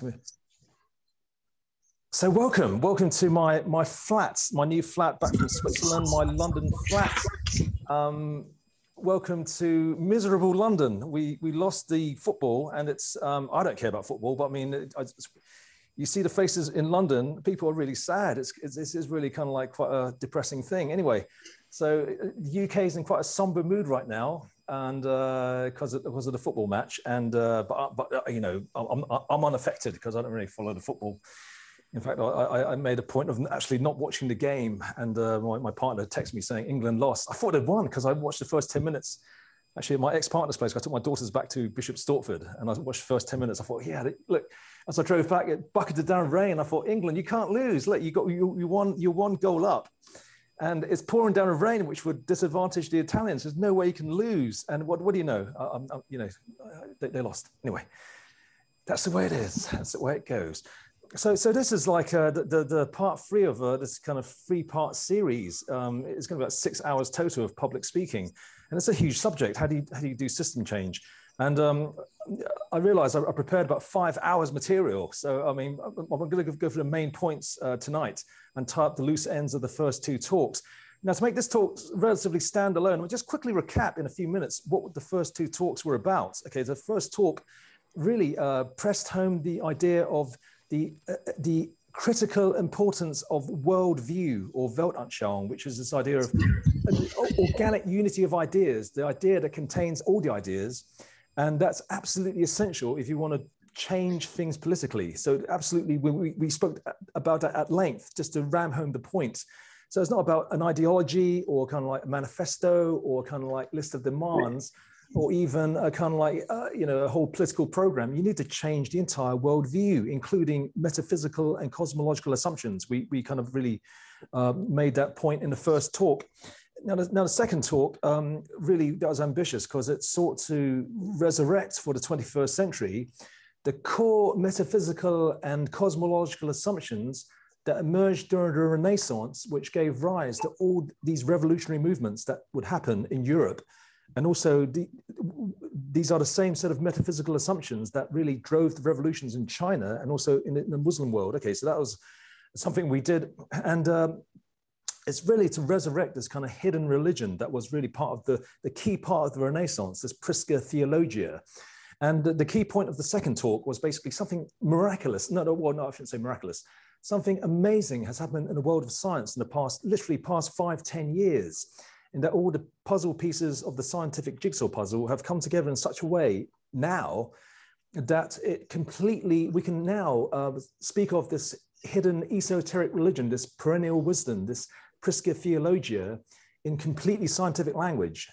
to So welcome, welcome to my my flat, my new flat back from Switzerland, my London flat. Um, welcome to miserable London. We we lost the football, and it's um, I don't care about football, but I mean, I, you see the faces in London. People are really sad. It's, it's this is really kind of like quite a depressing thing. Anyway, so the UK is in quite a somber mood right now and because uh, because of the football match. And uh, but but uh, you know, I'm I'm unaffected because I don't really follow the football. In fact, I, I made a point of actually not watching the game, and uh, my, my partner texted me saying England lost. I thought they'd won because I watched the first ten minutes. Actually, at my ex-partner's place, I took my daughters back to Bishop Stortford, and I watched the first ten minutes. I thought, yeah, look. As I drove back, it bucketed down rain. I thought, England, you can't lose. Look, you got you, you won you one goal up and it's pouring down with rain, which would disadvantage the Italians. There's no way you can lose. And what, what do you know? I, I, you know, they, they, lost anyway. That's the way it is. That's the way it goes. So, so this is like uh, the, the, the part three of uh, this kind of three part series. Um, it's going to be about six hours total of public speaking, and it's a huge subject. How do you how do you do system change? And um, I realized I, I, prepared about five hours material. So, I mean, I'm going to go for the main points uh, tonight and tie up the loose ends of the first two talks. Now, to make this talk relatively standalone, we'll just quickly recap in a few minutes what the first two talks were about. Okay, the first talk really uh, pressed home the idea of the, uh, the critical importance of worldview or Weltanschauung, which is this idea of organic unity of ideas, the idea that contains all the ideas. And that's absolutely essential if you want to change things politically. So absolutely, we, we spoke about that at length, just to ram home the point. So it's not about an ideology or kind of like a manifesto or kind of like list of demands or even a kind of like, uh, you know, a whole political program. You need to change the entire worldview, including metaphysical and cosmological assumptions. We, we kind of really uh, made that point in the first talk. Now the, now, the second talk um, really that was ambitious because it sought to resurrect for the 21st century the core metaphysical and cosmological assumptions that emerged during the Renaissance, which gave rise to all these revolutionary movements that would happen in Europe. And also, the, these are the same set of metaphysical assumptions that really drove the revolutions in China and also in the, in the Muslim world. Okay, so that was something we did. And um, it's really to resurrect this kind of hidden religion that was really part of the, the key part of the Renaissance, this Prisca Theologia. And the, key point of the second talk was basically something miraculous. No, no, well, no, I shouldn't say miraculous. Something amazing has happened in the world of science in the past, literally past five, ten years, in that all the puzzle pieces of the scientific jigsaw puzzle have come together in such a way now that it completely, we can now uh, speak of this hidden esoteric religion, this perennial wisdom, this Prisca Theologia in completely scientific language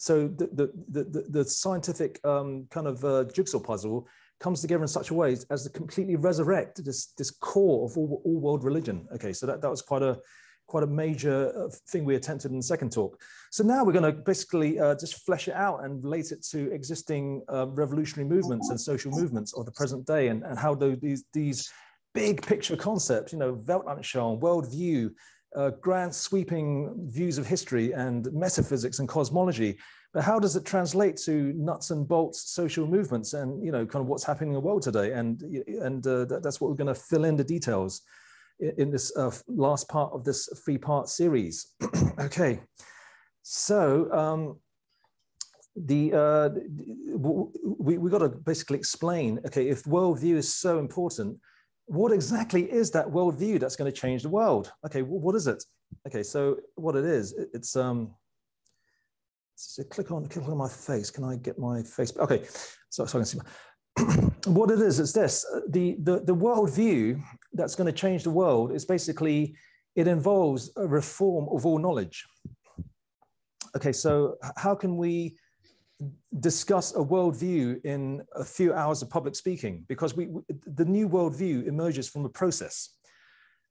so the, the, the, the scientific um, kind of uh, jigsaw puzzle comes together in such a way as to completely resurrect this, this core of all, all world religion. Okay, so that, that was quite a, quite a major uh, thing we attempted in the second talk. So now we're going to basically uh, just flesh it out and relate it to existing uh, revolutionary movements and social movements of the present day and, and how these, these big picture concepts, you know, Weltanschauung, worldview, uh, grand sweeping views of history and metaphysics and cosmology. But how does it translate to nuts and bolts social movements and you know kind of what's happening in the world today? And and uh, that, that's what we're going to fill in the details in, in this uh, last part of this three part series. okay, so. Um, the uh, we we got to basically explain. Okay, if worldview is so important, what exactly is that worldview that's going to change the world? Okay, well, what is it? Okay, so what it is, it's um, so click on click on my face. Can I get my face? Okay, so, so I can see. My, what it is is this: the the the worldview that's going to change the world is basically it involves a reform of all knowledge. Okay, so how can we discuss a worldview in a few hours of public speaking because we, the new worldview emerges from a process.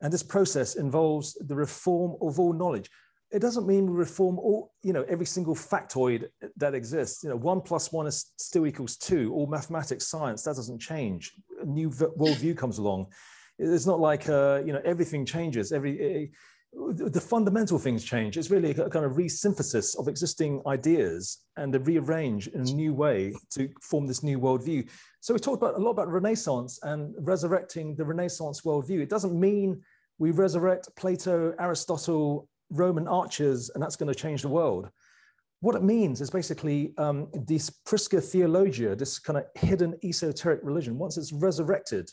And this process involves the reform of all knowledge. It doesn't mean we reform all, you know, every single factoid that exists. You know, one plus one is still equals two, all mathematics, science, that doesn't change. A new worldview comes along. It's not like, uh, you know, everything changes. Every, the fundamental things change. It's really a kind of resynthesis of existing ideas and a rearrange in a new way to form this new worldview. So we talked about a lot about Renaissance and resurrecting the Renaissance worldview. It doesn't mean we resurrect Plato, Aristotle, Roman archers, and that's going to change the world. What it means is basically um, this Prisca Theologia, this kind of hidden esoteric religion, once it's resurrected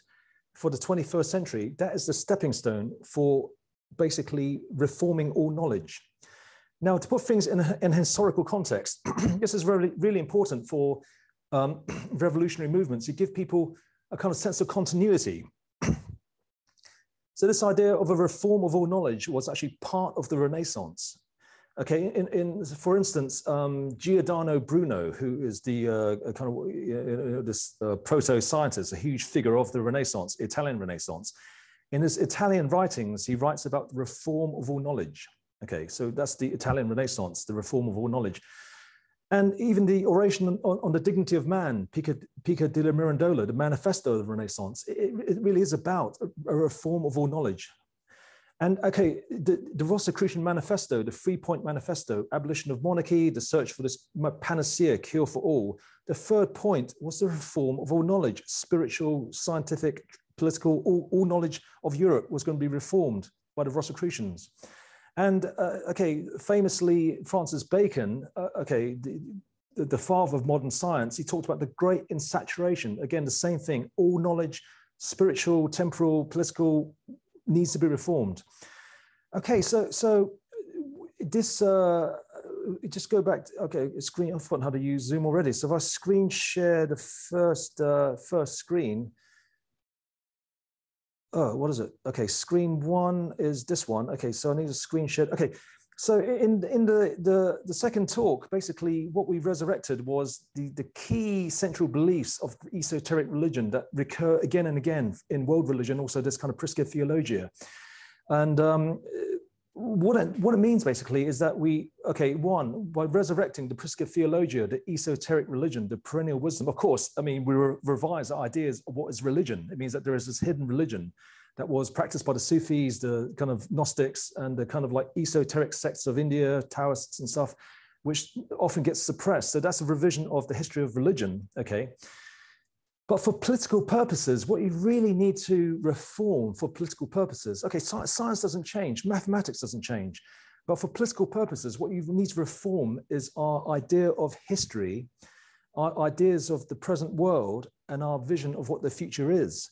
for the 21st century, that is the stepping stone for basically reforming all knowledge. Now, to put things in a, historical context, this is really, really important for um, revolutionary movements. You give people a kind of sense of continuity. so this idea of a reform of all knowledge was actually part of the Renaissance. Okay, in, in for instance, um, Giordano Bruno, who is the uh, kind of uh, this uh, proto-scientist, a huge figure of the Renaissance, Italian Renaissance, in his Italian writings, he writes about the reform of all knowledge. Okay, so that's the Italian Renaissance, the reform of all knowledge. And even the oration on, on the dignity of man, Pico, Pico della Mirandola, the manifesto of the Renaissance, it, it really is about a, a, reform of all knowledge. And okay, the, the Rosicrucian Manifesto, the Three Point Manifesto, abolition of monarchy, the search for this panacea, cure for all. The third point was the reform of all knowledge, spiritual, scientific, political, all, all knowledge of Europe was going to be reformed by the Rosicrucians. And uh, okay, famously, Francis Bacon, uh, okay, the, the, father of modern science, he talked about the great instauration. Again, the same thing, all knowledge, spiritual, temporal, political, needs to be reformed. Okay, so so this uh, just go back. To, okay, screen. I've forgotten how to use Zoom already. So if I screen share the first uh, first screen, oh, what is it? Okay, screen one is this one. Okay, so I need a screen share. Okay, so in in the the the second talk, basically what we resurrected was the the key central beliefs of esoteric religion that recur again and again in world religion. Also, this kind of Prisca Theologia, and um, what it, what it means basically is that we, okay, one, by resurrecting the Prisca Theologia, the esoteric religion, the perennial wisdom, of course, I mean, we re- revise ideas of what is religion. It means that there is this hidden religion that was practiced by the Sufis, the kind of Gnostics, and the kind of like esoteric sects of India, Taoists and stuff, which often gets suppressed. So that's a revision of the history of religion, okay? But for political purposes, what you really need to reform for political purposes, okay, science doesn't change, mathematics doesn't change. But for political purposes, what you need to reform is our idea of history, our ideas of the present world, and our vision of what the future is.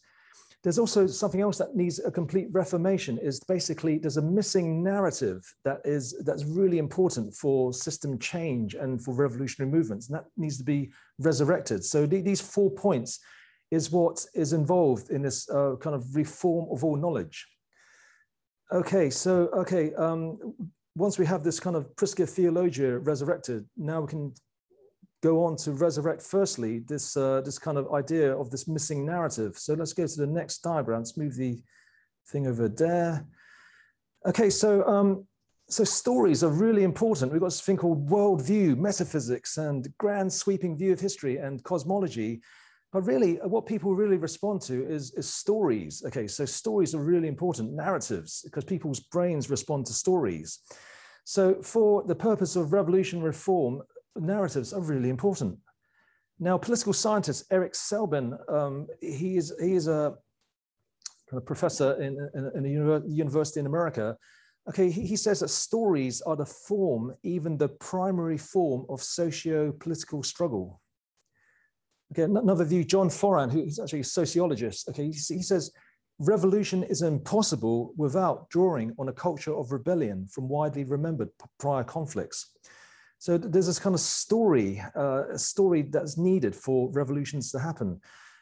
There's also something else that needs a complete reformation is basically there's a missing narrative that is that's really important for system change and for revolutionary movements, and that needs to be resurrected. So these four points is what is involved in this uh, kind of reform of all knowledge. Okay, so okay, um, once we have this kind of Prisca Theologia resurrected, now we can go on to resurrect firstly this, uh, this kind of idea of this missing narrative. So let's go to the next diagram. Let's move the thing over there. Okay, so, um, so stories are really important. We've got this thing called worldview, metaphysics, and grand sweeping view of history and cosmology. But really, uh, what people really respond to is, is stories. Okay, so stories are really important, narratives, because people's brains respond to stories. So, for the purpose of revolution reform, narratives are really important. Now, political scientist Eric Selbin, um, he, is, he is a, professor in, in, in, a university in America. Okay, he, he says that stories are the form, even the primary form of socio-political struggle. Okay, another view, John Foran, who's actually a sociologist, okay, he, he says, revolution is impossible without drawing on a culture of rebellion from widely remembered prior conflicts. So there's this kind of story, uh, a story that's needed for revolutions to happen.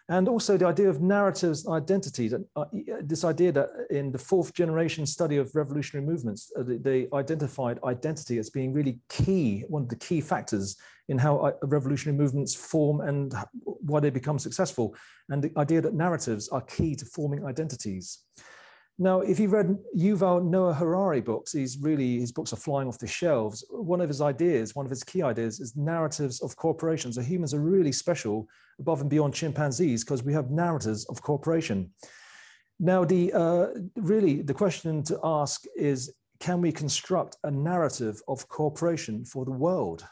And also the idea of narratives identity, that, uh, this idea that in the fourth generation study of revolutionary movements, uh, they identified identity as being really key, one of the key factors in how uh, revolutionary movements form and why they become successful. And the idea that narratives are key to forming identities. Now, if you've read Yuval Noah Harari books, he's really, his books are flying off the shelves. One of his ideas, one of his key ideas is narratives of corporations. So humans are really special above and beyond chimpanzees because we have narratives of cooperation. Now, the uh, really the question to ask is, can we construct a narrative of cooperation for the world?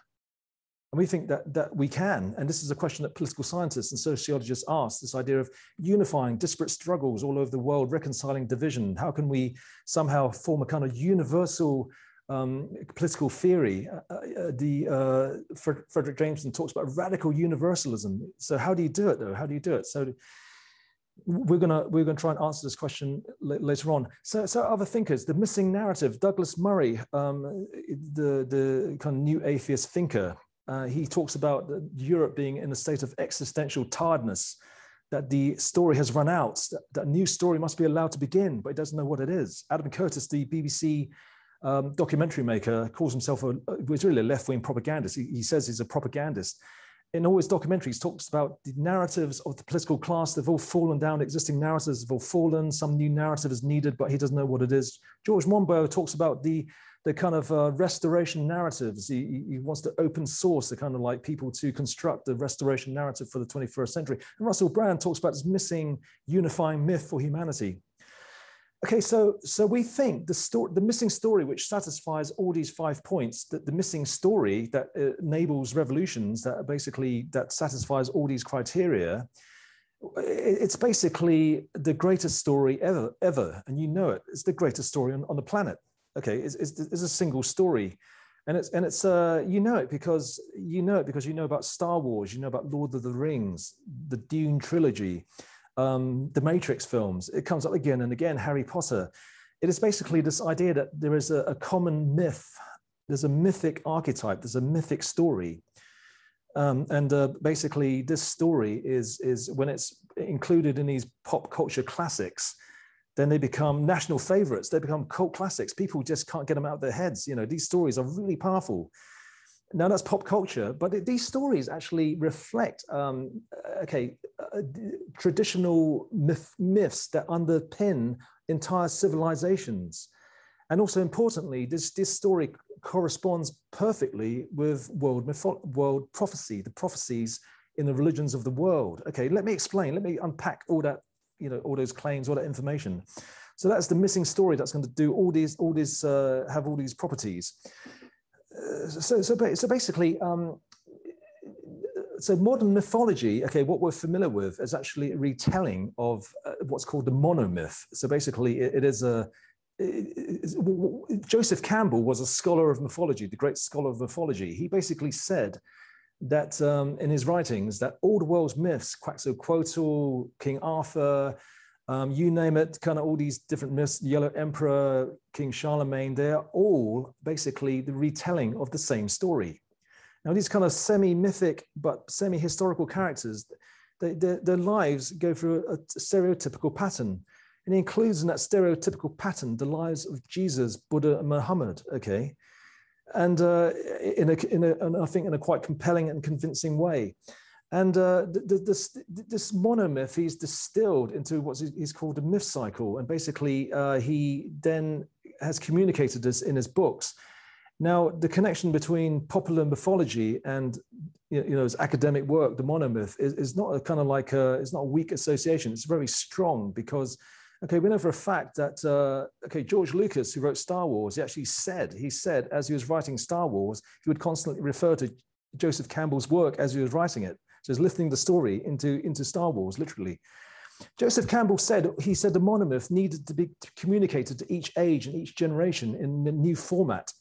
And we think that, that we can. And this is a question that political scientists and sociologists ask this idea of unifying disparate struggles all over the world, reconciling division. How can we somehow form a kind of universal um, political theory? Uh, uh, the, uh, Fredric Jameson talks about radical universalism. So, how do you do it, though? How do you do it? So, we're gonna we're gonna try and answer this question later on. So, so other thinkers, the missing narrative. Douglas Murray, um, the the kind of new atheist thinker, uh, he talks about Europe being in a state of existential tiredness, that the story has run out, that, that, a new story must be allowed to begin, but he doesn't know what it is. Adam Curtis, the BBC um, documentary maker, calls himself a, was really a left-wing propagandist. He, he says he's a propagandist. In all his documentaries, talks about the narratives of the political class. They've all fallen down. Existing narratives have all fallen. Some new narrative is needed, but he doesn't know what it is. George Monbiot talks about the the kind of uh, restoration narratives. He, he, wants to open source the kind of like people to construct the restoration narrative for the 21st century. And Russell Brand talks about this missing unifying myth for humanity. Okay, so so we think the story, the missing story, which satisfies all these five points, that the missing story that enables revolutions, that basically that satisfies all these criteria, it's basically the greatest story ever, ever, and you know it. It's the greatest story on, on the planet okay, is, is, is a single story. And it's, and it's uh, you know it because you know it because you know about Star Wars, you know about Lord of the Rings, the Dune trilogy, um, the Matrix films. It comes up again and again, Harry Potter. It is basically this idea that there is a, a common myth, there's a mythic archetype, there's a mythic story. Um, and uh, basically, this story is, is when it's included in these pop culture classics, then they become national favorites. They become cult classics. People just can't get them out of their heads. You know, these stories are really powerful. Now that's pop culture, but these stories actually reflect, um, okay, uh, traditional myth, myths that underpin entire civilizations. And also importantly, this, this story corresponds perfectly with world, mytho- world prophecy, the prophecies in the religions of the world. Okay, let me explain, let me unpack all that you know all those claims, all that information. So that's the missing story that's going to do all these, all these, uh, have all these properties. Uh, so, so, so basically, um, so modern mythology, okay, what we're familiar with is actually a retelling of uh, what's called the monomyth. So basically, it, it is a Joseph Campbell was a scholar of mythology, the great scholar of mythology. He basically said that um, in his writings that all the world's myths, Quetzalcoatl, King Arthur, um, you name it, kind of all these different myths, Yellow Emperor, King Charlemagne, they're all basically the retelling of the same story. Now, these kind of semi-mythic but semi-historical characters, they, their, their lives go through a, a stereotypical pattern. And it includes in that stereotypical pattern the lives of Jesus, Buddha, and Muhammad, okay? And uh, in, a, in a, I think in a quite compelling and convincing way. And uh, this, this monomyth he's distilled into what he's called a myth cycle. And basically, uh, he then has communicated this in his books. Now, the connection between popular mythology and you know, his academic work, the monomyth, is, is not a kind of like a, it's not a weak association. It's very strong because Okay, we know for a fact that uh, okay, George Lucas, who wrote Star Wars, he actually said he said as he was writing Star Wars, he would constantly refer to Joseph Campbell's work as he was writing it. So he's lifting the story into into Star Wars, literally. Joseph Campbell said he said the monomyth needed to be communicated to each age and each generation in a new format.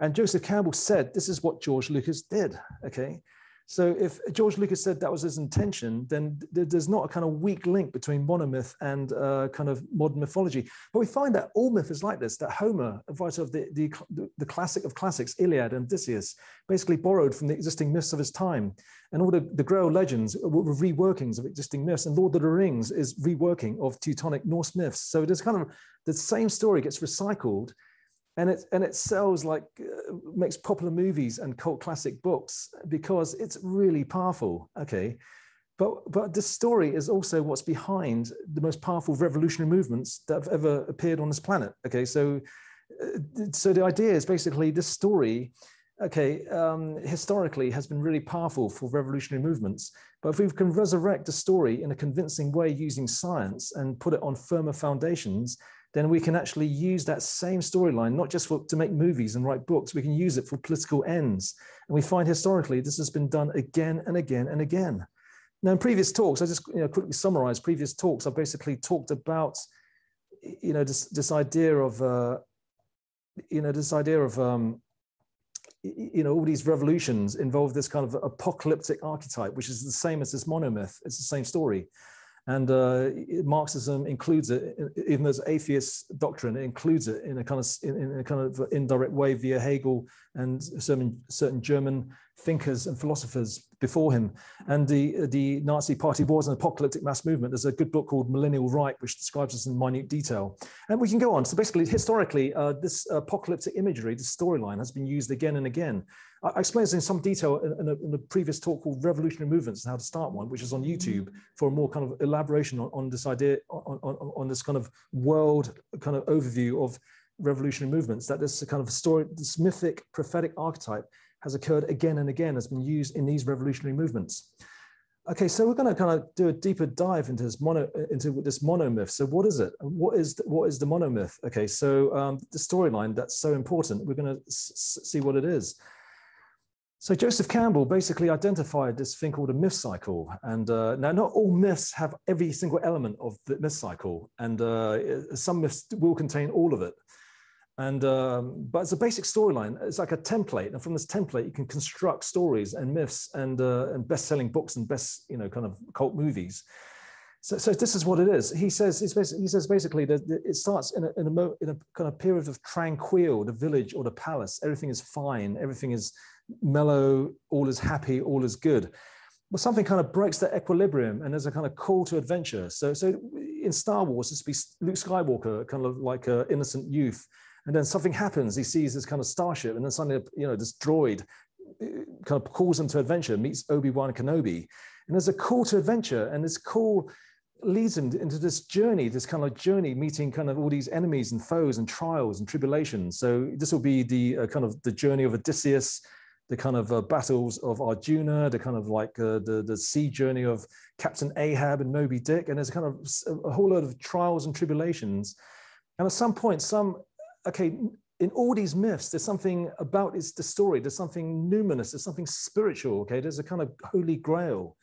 And Joseph Campbell said this is what George Lucas did. Okay, so if George Lucas said that was his intention, then there's not a kind of weak link between monomyth and uh, kind of modern mythology. But we find that all myth is like this, that Homer, a writer of the, the, the classic of classics, Iliad and Odysseus, basically borrowed from the existing myths of his time. And all the, the Grail legends were reworkings of existing myths. And Lord of the Rings is reworking of Teutonic Norse myths. So there's kind of the same story gets recycled and it and it sells like uh, makes popular movies and cult classic books because it's really powerful okay but but this story is also what's behind the most powerful revolutionary movements that have ever appeared on this planet okay so uh, so the idea is basically this story okay, um, historically has been really powerful for revolutionary movements. But if we can resurrect the story in a convincing way using science and put it on firmer foundations, then we can actually use that same storyline, not just for, to make movies and write books, we can use it for political ends. And we find historically this has been done again and again and again. Now, in previous talks, I just you know, quickly summarize previous talks. I basically talked about, you know, this, this idea of, uh, you know, this idea of, um, you know, all these revolutions involve this kind of apocalyptic archetype, which is the same as this monomyth. It's the same story. And uh, Marxism includes it, even as atheist doctrine, it includes it in a kind of in, in a kind of indirect way via Hegel and certain certain German thinkers and philosophers before him. And the, the Nazi party was an apocalyptic mass movement. There's a good book called Millennial Reich, which describes this in minute detail. And we can go on. So basically, historically, uh, this apocalyptic imagery, this storyline has been used again and again. I, I explained this in some detail in, in, a, in, a, previous talk called Revolutionary Movements and How to Start One, which is on YouTube for a more kind of elaboration on, on this idea, on, on, on this kind of world kind of overview of revolutionary movements, that this kind of story, this mythic prophetic archetype has occurred again and again, has been used in these revolutionary movements. Okay, so we're going to kind of do a deeper dive into this mono into this monomyth. So what is it? What is the, what is the monomyth? Okay, so um, the storyline that's so important. We're going to see what it is. So Joseph Campbell basically identified this thing called a myth cycle. And uh, now not all myths have every single element of the myth cycle. And uh, some myths will contain all of it. And um, but it's a basic storyline. It's like a template, and from this template, you can construct stories and myths and uh, and best-selling books and best you know kind of cult movies. So, so this is what it is. He says he says basically that it starts in a, in a in a kind of period of tranquil, the village or the palace. Everything is fine. Everything is mellow. All is happy. All is good. Well, something kind of breaks that equilibrium, and there's a kind of call to adventure. So, so in Star Wars, it's be Luke Skywalker, kind of like an innocent youth and then something happens. He sees this kind of starship, and then suddenly, you know, this droid uh, kind of calls him to adventure, meets Obi Wan Kenobi, and there's a call to adventure, and this call leads him into this journey, this kind of journey, meeting kind of all these enemies and foes and trials and tribulations. So this will be the uh, kind of the journey of Odysseus, the kind of uh, battles of Arjuna, the kind of like uh, the the sea journey of Captain Ahab and Moby Dick, and there's kind of a whole lot of trials and tribulations. And at some point, some okay, in all these myths, there's something about it's the story. There's something numinous. There's something spiritual. Okay, there's a kind of holy grail,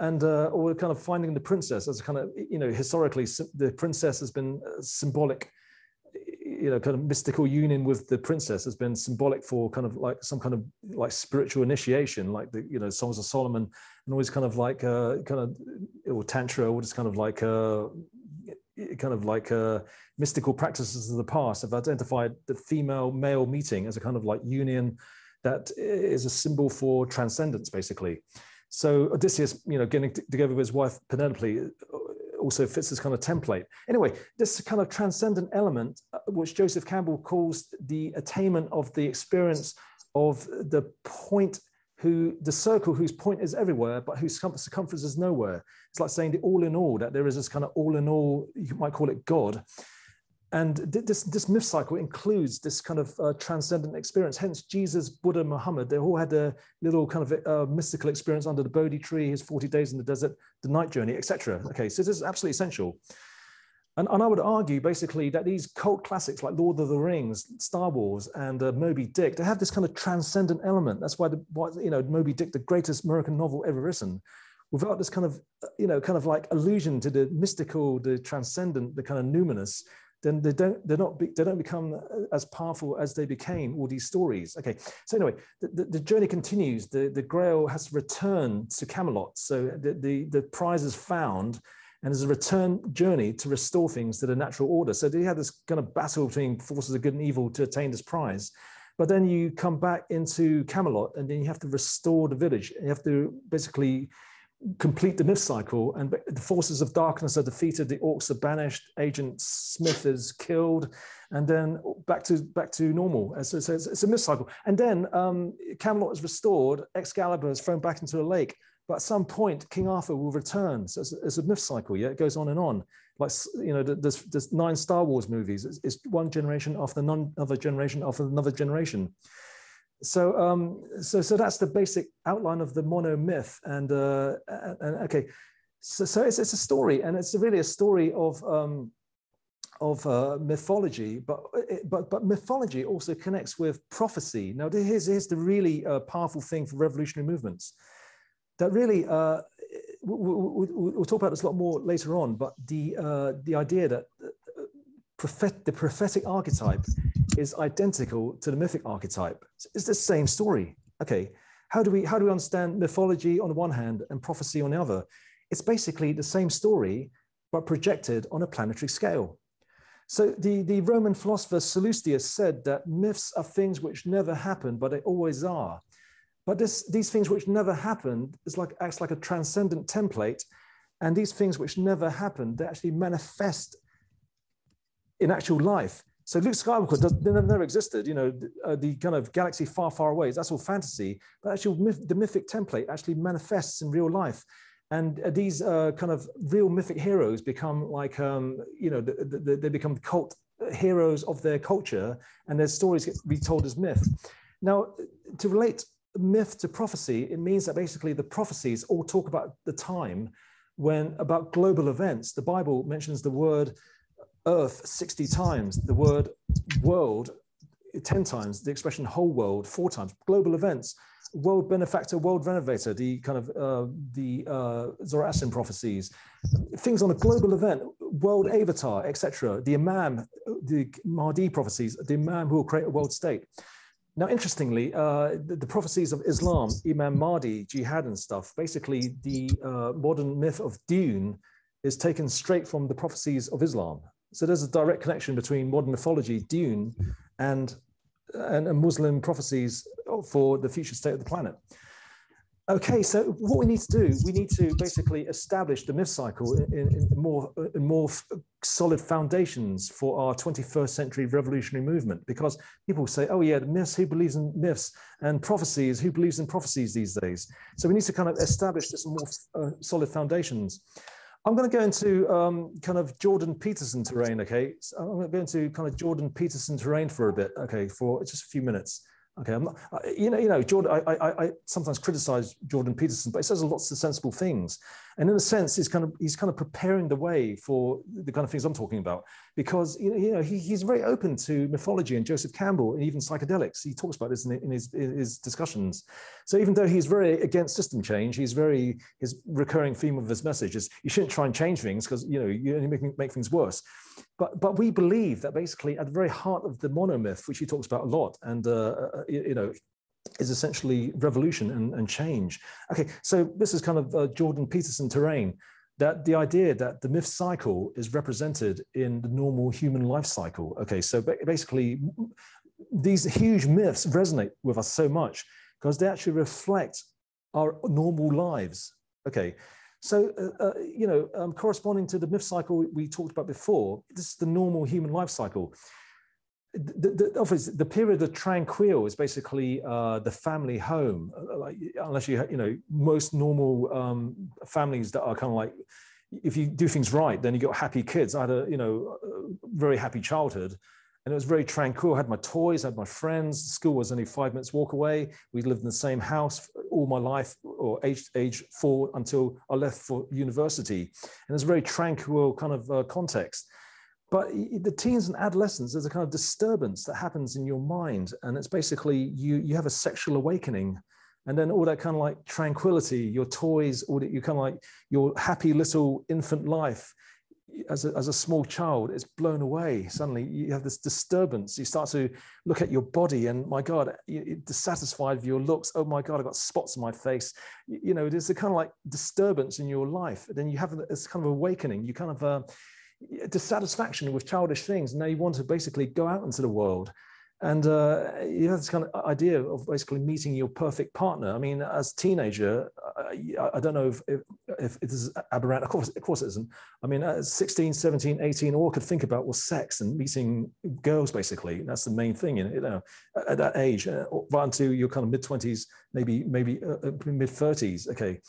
and uh, or kind of finding the princess as a kind of you know historically the princess has been uh, symbolic. You know, kind of mystical union with the princess has been symbolic for kind of like some kind of like spiritual initiation, like the you know Songs of Solomon, and always kind of like uh, kind of or tantra, or just kind of like uh, kind of like uh, mystical practices of the past have identified the female male meeting as a kind of like union that is a symbol for transcendence, basically. So Odysseus, you know, getting together with his wife Penelope uh, also fits this kind of template. Anyway, this kind of transcendent element, uh, which Joseph Campbell calls the attainment of the experience of the point who the circle whose point is everywhere, but whose circumference is nowhere. It's like saying the all in all, that there is this kind of all in all, you might call it God. And this, this myth cycle includes this kind of uh, transcendent experience. Hence, Jesus, Buddha, Muhammad, they all had a little kind of uh, mystical experience under the Bodhi tree, his 40 days in the desert, the night journey, etc. Okay, so this is absolutely essential. And, and I would argue basically that these cult classics like Lord of the Rings, Star Wars, and uh, Moby Dick, they have this kind of transcendent element. That's why, the, why, you know, Moby Dick, the greatest American novel ever written, without this kind of, uh, you know, kind of like allusion to the mystical, the transcendent, the kind of numinous, then they don't, they're not, be, they don't become uh, as powerful as they became, all these stories. Okay, so anyway, the, the, the journey continues. The, the Grail has returned to Camelot. So the, the, the prize is found, and there's a return journey to restore things to the natural order. So they have this kind of battle between forces of good and evil to attain this prize. But then you come back into Camelot and then you have to restore the village. You have to basically complete the myth cycle and the forces of darkness are defeated. The orcs are banished. Agent smith is killed. And then back to back to normal. So, so it's, it's, a myth cycle. And then um, camelot is restored. Excalibur is thrown back into a lake but at some point, King Arthur will return. So it's, it's, a myth cycle. Yeah, it goes on and on. Like you know, there's, there's nine Star Wars movies. It's, it's one generation after another generation after another generation. so um, so so that's the basic outline of the mono myth. And, uh, and okay, so, so it's, it's a story, and it's really a story of um, of uh, mythology, but but but mythology also connects with prophecy. Now, here's here's the really uh, powerful thing for revolutionary movements that really. Uh, we'll, we'll, talk about this a lot more later on, but the uh, the idea that prophet, the prophetic archetype is identical to the mythic archetype. It's the same story. Okay, how do we how do we understand mythology on the one hand and prophecy on the other? It's basically the same story, but projected on a planetary scale. So the, the Roman philosopher Sallustius said that myths are things which never happen, but they always are. But this, these things which never happened is like acts like a transcendent template, and these things which never happened, they actually manifest in actual life. So Luke Skywalker does, never, existed. You know, the, uh, the, kind of galaxy far, far away. That's all fantasy. But actually, myth, the mythic template actually manifests in real life, and uh, these uh, kind of real mythic heroes become like, um, you know, the, the, they become cult heroes of their culture, and their stories get retold as myth. Now, to relate myth to prophecy, it means that basically the prophecies all talk about the time when about global events. The Bible mentions the word earth 60 times, the word world 10 times, the expression whole world four times, global events, world benefactor, world renovator, the kind of uh, the uh, Zoroastrian prophecies, things on a global event, world avatar, etc. The Imam, the Mahdi prophecies, the Imam who will create a world state. Now, interestingly, uh, the, the, prophecies of Islam, Imam Mahdi, jihad and stuff, basically the uh, modern myth of Dune is taken straight from the prophecies of Islam. So there's a direct connection between modern mythology, Dune, and, and, and Muslim prophecies for the future state of the planet. Okay, so what we need to do, we need to basically establish the myth cycle in, in, in more, in more solid foundations for our 21st century revolutionary movement. Because people say, oh yeah, the myths, who believes in myths? And prophecies, who believes in prophecies these days? So we need to kind of establish this more uh, solid foundations. I'm going to go into um, kind of Jordan Peterson terrain, okay? So I'm going to go into kind of Jordan Peterson terrain for a bit, okay, for just a few minutes. Okay, I'm not, you know, you know, Jordan. I, I, I sometimes criticize Jordan Peterson, but he says lots of sensible things, and in a sense, he's kind of he's kind of preparing the way for the kind of things I'm talking about because you know, you know he, he's very open to mythology and Joseph Campbell and even psychedelics. He talks about this in, in his in his discussions. So even though he's very against system change, he's very his recurring theme of his message is you shouldn't try and change things because you know you only make make things worse. But but we believe that basically at the very heart of the monomyth, which he talks about a lot, and uh, uh you know is essentially revolution and, and, change. Okay, so this is kind of uh, Jordan Peterson terrain that the idea that the myth cycle is represented in the normal human life cycle. Okay, so basically, these huge myths resonate with us so much because they actually reflect our normal lives. Okay, so uh, uh, you know, um, corresponding to the myth cycle we talked about before, this is the normal human life cycle the, the, obviously, the period of tranquil is basically uh, the family home. Uh, like, unless you, you know, most normal um, families that are kind of like, if you do things right, then you got happy kids. I had a, you know, a very happy childhood, and it was very tranquil. I had my toys, I had my friends. School was only five minutes walk away. We lived in the same house all my life, or age age four until I left for university, and it's a very tranquil kind of uh, context. But the teens and adolescents, there's a kind of disturbance that happens in your mind. And it's basically you, you have a sexual awakening. And then all that kind of like tranquility, your toys, all that you kind of like your happy little infant life as a, as a small child is blown away. Suddenly you have this disturbance. You start to look at your body and my God, you're dissatisfied with your looks. Oh my God, I've got spots on my face. You know, there's a kind of like disturbance in your life. Then you have this kind of awakening. You kind of, uh, dissatisfaction with childish things. Now you want to basically go out into the world. And uh, you have this kind of idea of basically meeting your perfect partner. I mean, as a teenager, I, I don't know if, if, if, it is aberrant. Of course, of course it isn't. I mean, at 16, 17, 18, all I could think about was sex and meeting girls, basically. That's the main thing, you know, at that age, uh, right into your kind of mid 20s, maybe, maybe uh, uh mid 30s. Okay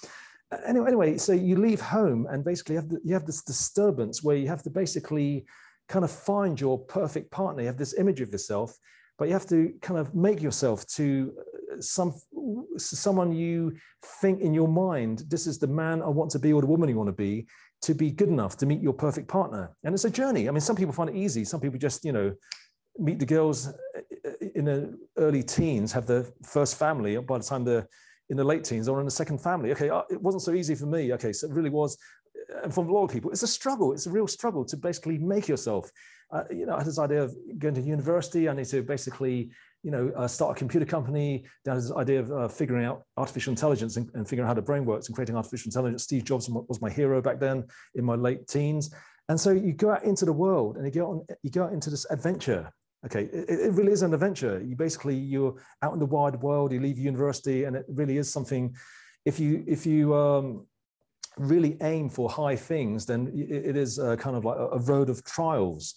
anyway, anyway, so you leave home and basically have the, you have this disturbance where you have to basically kind of find your perfect partner. You have this image of yourself, but you have to kind of make yourself to uh, some someone you think in your mind this is the man i want to be or the woman you want to be to be good enough to meet your perfect partner. And it's a journey. I mean some people find it easy. Some people just you know meet the girls uh, in the early teens have their first family. By the time they're in the late teens or in the second family okay uh, it wasn't so easy for me okay so it really was and for a lot of people it's a struggle it's a real struggle to basically make yourself uh, you know, I had this idea of going to university. I need to basically, you know, uh, start a computer company. Down this idea of uh, figuring out artificial intelligence and, and, figuring out how the brain works and creating artificial intelligence. Steve Jobs was my hero back then in my late teens. And so you go out into the world and you go on, you go out into this adventure. Okay, it, it really is an adventure. You basically you're out in the wide world. You leave university, and it really is something. If you if you um, really aim for high things, then it is kind of like a road of trials.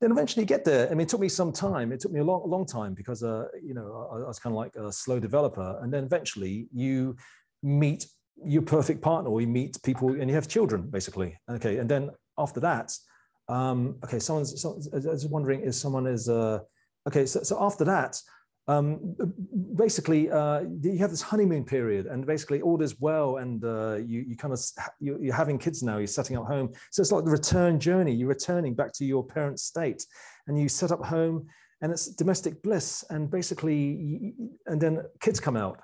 Then eventually you get there. I mean, it took me some time. It took me a long, long time because, uh, you know, I, I was kind of like a slow developer. And then eventually you meet your perfect partner or you meet people and you have children, basically. Okay. And then after that, um, okay, someone's, someone's I was wondering if someone is, uh, okay, so, so after that, um, basically uh, you have this honeymoon period and basically all is well and uh, you, you kind of you, are having kids now you're setting up home. So it's like the return journey. You're returning back to your parent state and you set up home and it's domestic bliss and basically and then kids come out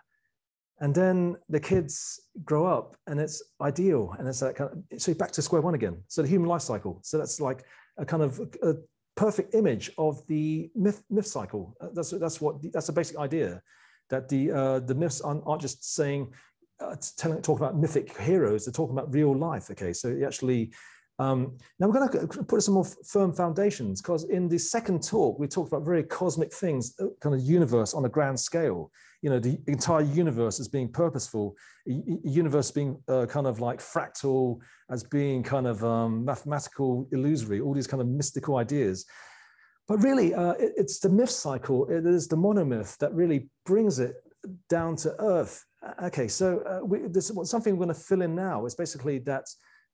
and then the kids grow up and it's ideal and it's that kind of so back to square one again so the human life cycle so that's like a kind of a, perfect image of the myth, myth cycle. Uh, that's, that's what that's the basic idea that the uh, the myths aren't, aren't just saying uh, telling talking about mythic heroes. They're talking about real life. Okay, so actually. Um, now we're going to put some more firm foundations because in the second talk we talked about very cosmic things, uh, kind of universe on a grand scale. You know the entire universe as being purposeful universe being uh, kind of like fractal as being kind of um, mathematical illusory all these kind of mystical ideas. But really uh, it, it's the myth cycle it is the monomyth that really brings it down to earth. Okay so uh, we, this something we're going to fill in now is basically that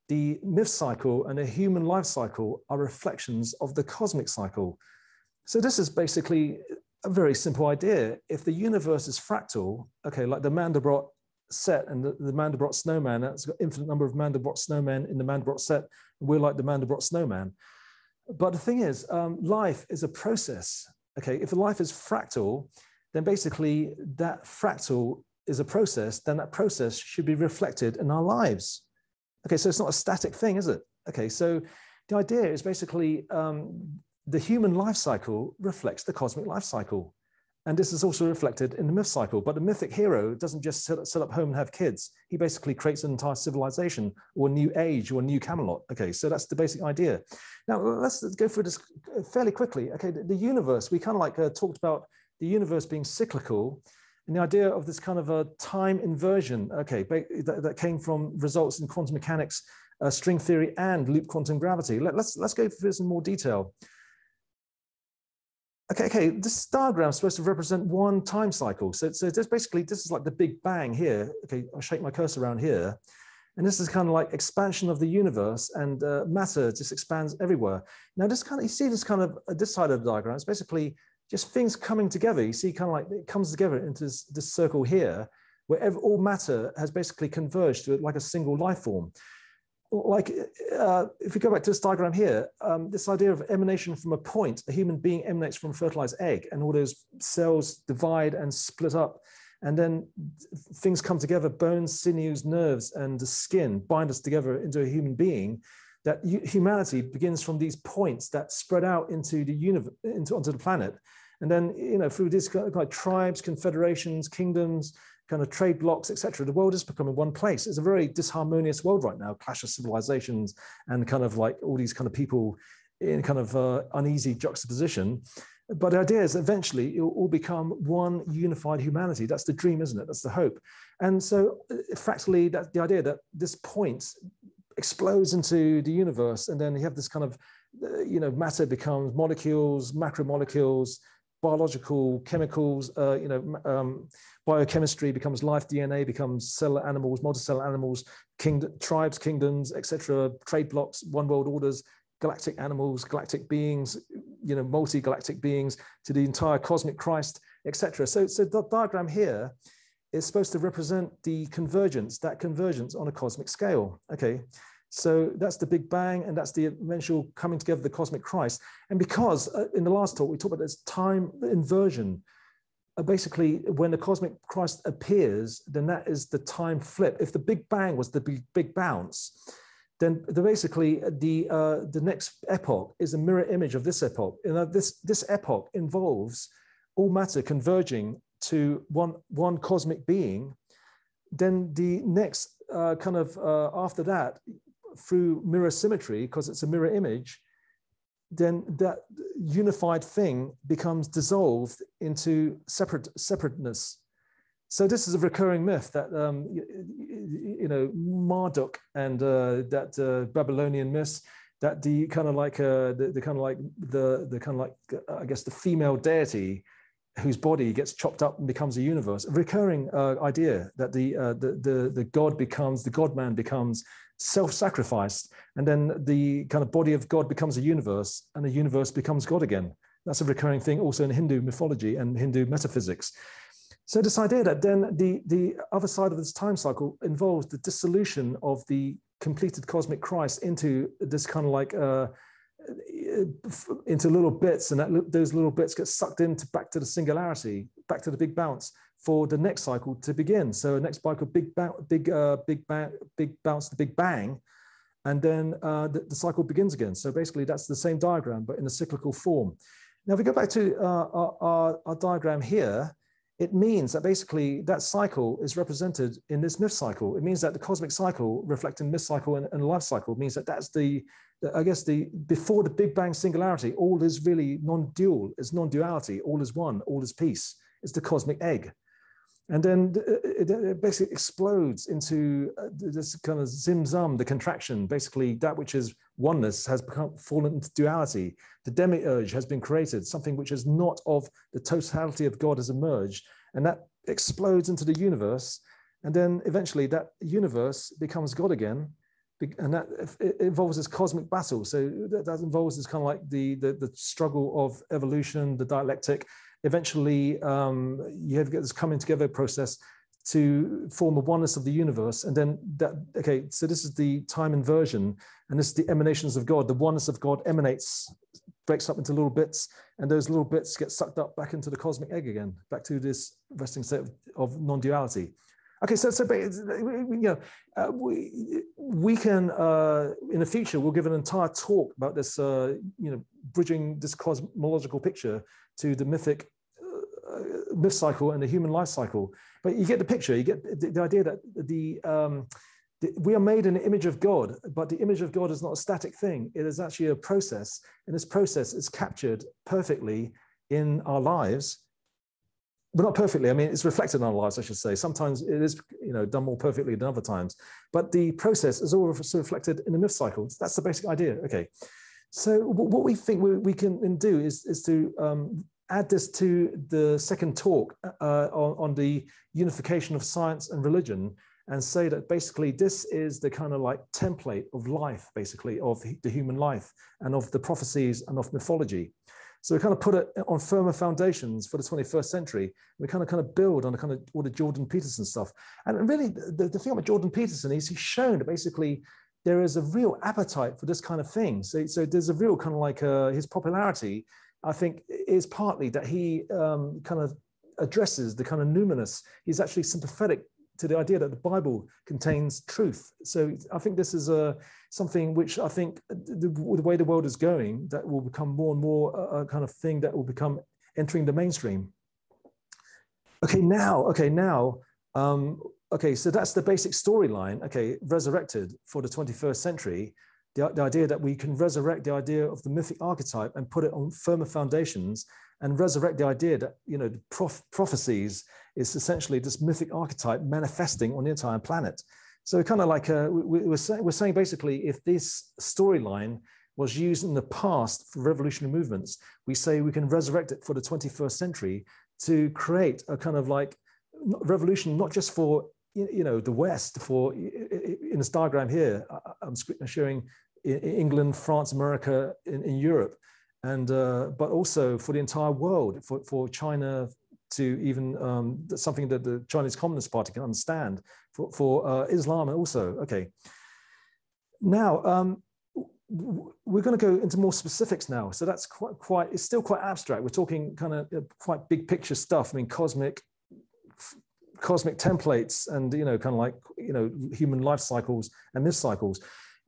the myth cycle and the human life cycle are reflections of the cosmic cycle so this is basically a very simple idea. If the universe is fractal, okay, like the Mandelbrot set and the, the Mandelbrot snowman, that's got infinite number of Mandelbrot snowmen in the Mandelbrot set. We're like the Mandelbrot snowman. But the thing is, um, life is a process. Okay, if life is fractal, then basically that fractal is a process, then that process should be reflected in our lives. Okay, so it's not a static thing, is it? Okay, so the idea is basically um, the human life cycle reflects the cosmic life cycle. And this is also reflected in the myth cycle. But the mythic hero doesn't just set, set up home and have kids. He basically creates an entire civilization or a new age or a new Camelot. Okay, so that's the basic idea. Now, let's go through this fairly quickly. Okay, the, the universe, we kind of like uh, talked about the universe being cyclical and the idea of this kind of a time inversion, okay, that, that came from results in quantum mechanics, uh, string theory, and loop quantum gravity. Let, let's, let's go through this in more detail okay, okay, this diagram is supposed to represent one time cycle. So, so this basically, this is like the Big Bang here. Okay, I'll shake my cursor around here. And this is kind of like expansion of the universe and uh, matter just expands everywhere. Now this kind of, you see this kind of, uh, this side of the diagram, it's basically just things coming together. You see kind of like it comes together into this, this circle here, where all matter has basically converged to like a single life form like uh, if we go back to this diagram here, um, this idea of emanation from a point, a human being emanates from a fertilized egg, and all those cells divide and split up, and then things come together, bones, sinews, nerves, and the skin bind us together into a human being. That humanity begins from these points that spread out into the universe, into onto the planet, and then you know through these kind of like tribes, confederations, kingdoms, kind of trade blocks, etc. The world is becoming one place. It's a very disharmonious world right now, clash of civilizations and kind of like all these kind of people in kind of uh, uneasy juxtaposition. But the idea is eventually it will all become one unified humanity. That's the dream, isn't it? That's the hope. And so, uh, fractally, that's the idea that this point explodes into the universe, and then you have this kind of, uh, you know, matter becomes molecules, macromolecules, biological chemicals, uh, you know, um, biochemistry becomes life, DNA becomes cellular animals, multicellular animals, kingdom, tribes, kingdoms, etc., trade blocks, one world orders, galactic animals, galactic beings, you know, multi-galactic beings to the entire cosmic Christ, etc. So, so the diagram here is supposed to represent the convergence, that convergence on a cosmic scale. Okay, so that's the Big Bang, and that's the eventual coming together of the cosmic Christ. And because uh, in the last talk we talked about this time inversion, uh, basically when the cosmic Christ appears, then that is the time flip. If the Big Bang was the big, big bounce, then the, basically uh, the uh, the next epoch is a mirror image of this epoch. You know, this this epoch involves all matter converging to one one cosmic being. Then the next uh, kind of uh, after that, through mirror symmetry, because it's a mirror image, then that unified thing becomes dissolved into separate separateness. So this is a recurring myth that um, you, you, know Marduk and uh, that uh, Babylonian myths that the kind of like uh, the, the kind of like the the kind of like I guess the female deity whose body gets chopped up and becomes a universe. A recurring uh, idea that the, uh, the, the, the God becomes, the God man becomes self-sacrificed, and then the kind of body of God becomes a universe, and the universe becomes God again. That's a recurring thing also in Hindu mythology and Hindu metaphysics. So this idea that then the, the other side of this time cycle involves the dissolution of the completed cosmic Christ into this kind of like uh, into little bits, and that, those little bits get sucked into back to the singularity, back to the big bounce for the next cycle to begin. So the next cycle, big bang, big uh, big bang, big bounce, the big bang, and then uh, the, the, cycle begins again. So basically, that's the same diagram, but in a cyclical form. Now, if we go back to uh, our, our, our diagram here, it means that basically that cycle is represented in this myth cycle. It means that the cosmic cycle reflecting myth cycle and, and life cycle means that that's the, I guess the before the Big Bang singularity, all is really non-dual, it's non-duality, all is one, all is peace. It's the cosmic egg. And then it, basically explodes into uh, this kind of tzimtzum, the contraction. Basically, that which is oneness has become fallen into duality. The demiurge has been created, something which is not of the totality of God has emerged, and that explodes into the universe. And then eventually, that universe becomes God again, and that involves this cosmic battle. So that, that involves this kind of like the, the the struggle of evolution, the dialectic eventually um, you have this coming together process to form a oneness of the universe. And then that, okay, so this is the time inversion, and this is the emanations of God. The oneness of God emanates, breaks up into little bits, and those little bits get sucked up back into the cosmic egg again, back to this resting state of, of non-duality. Okay, so, so you know, uh, we, we can, uh, in the future, we'll give an entire talk about this, uh, you know, bridging this cosmological picture to the mythic uh, myth cycle and the human life cycle. But you get the picture, you get the, the idea that the, um, the, we are made in the image of God, but the image of God is not a static thing. It is actually a process. And this process is captured perfectly in our lives. But not perfectly. I mean, it's reflected in our lives, I should say. Sometimes it is, you know, done more perfectly than other times. But the process is all reflected in the myth cycle. That's the basic idea. Okay. So what we think we, can do is, is to um, add this to the second talk uh, on, on, the unification of science and religion and say that basically this is the kind of like template of life, basically, of the human life and of the prophecies and of mythology. So we kind of put it on firmer foundations for the 21st century. We kind of kind of build on the kind of all the Jordan Peterson stuff. And really, the, the thing about Jordan Peterson is he's shown that basically there is a real appetite for this kind of thing. So, so there's a real kind of like uh, his popularity, I think, is partly that he um, kind of addresses the kind of numinous. He's actually sympathetic to the idea that the Bible contains truth. So I think this is a something which I think the, the way the world is going, that will become more and more a, a kind of thing that will become entering the mainstream. Okay, now, okay, now um, okay, so that's the basic storyline. Okay, resurrected for the 21st century. The, the, idea that we can resurrect the idea of the mythic archetype and put it on firmer foundations and resurrect the idea that, you know, the prof- prophecies is essentially this mythic archetype manifesting on the entire planet. So kind of like uh, we, we're, say, we're saying basically if this storyline was used in the past for revolutionary movements, we say we can resurrect it for the 21st century to create a kind of like revolution, not just for you know, the West for, in this diagram here, I'm showing England, France, America, in, in Europe, and uh, but also for the entire world, for, for China to even um, something that the Chinese Communist Party can understand, for, for uh, Islam also. Okay. Now, um, we're going to go into more specifics now. So that's quite, quite, it's still quite abstract. We're talking kind of uh, quite big picture stuff. I mean, cosmic, cosmic templates and, you know, kind of like, you know, human life cycles and myth cycles.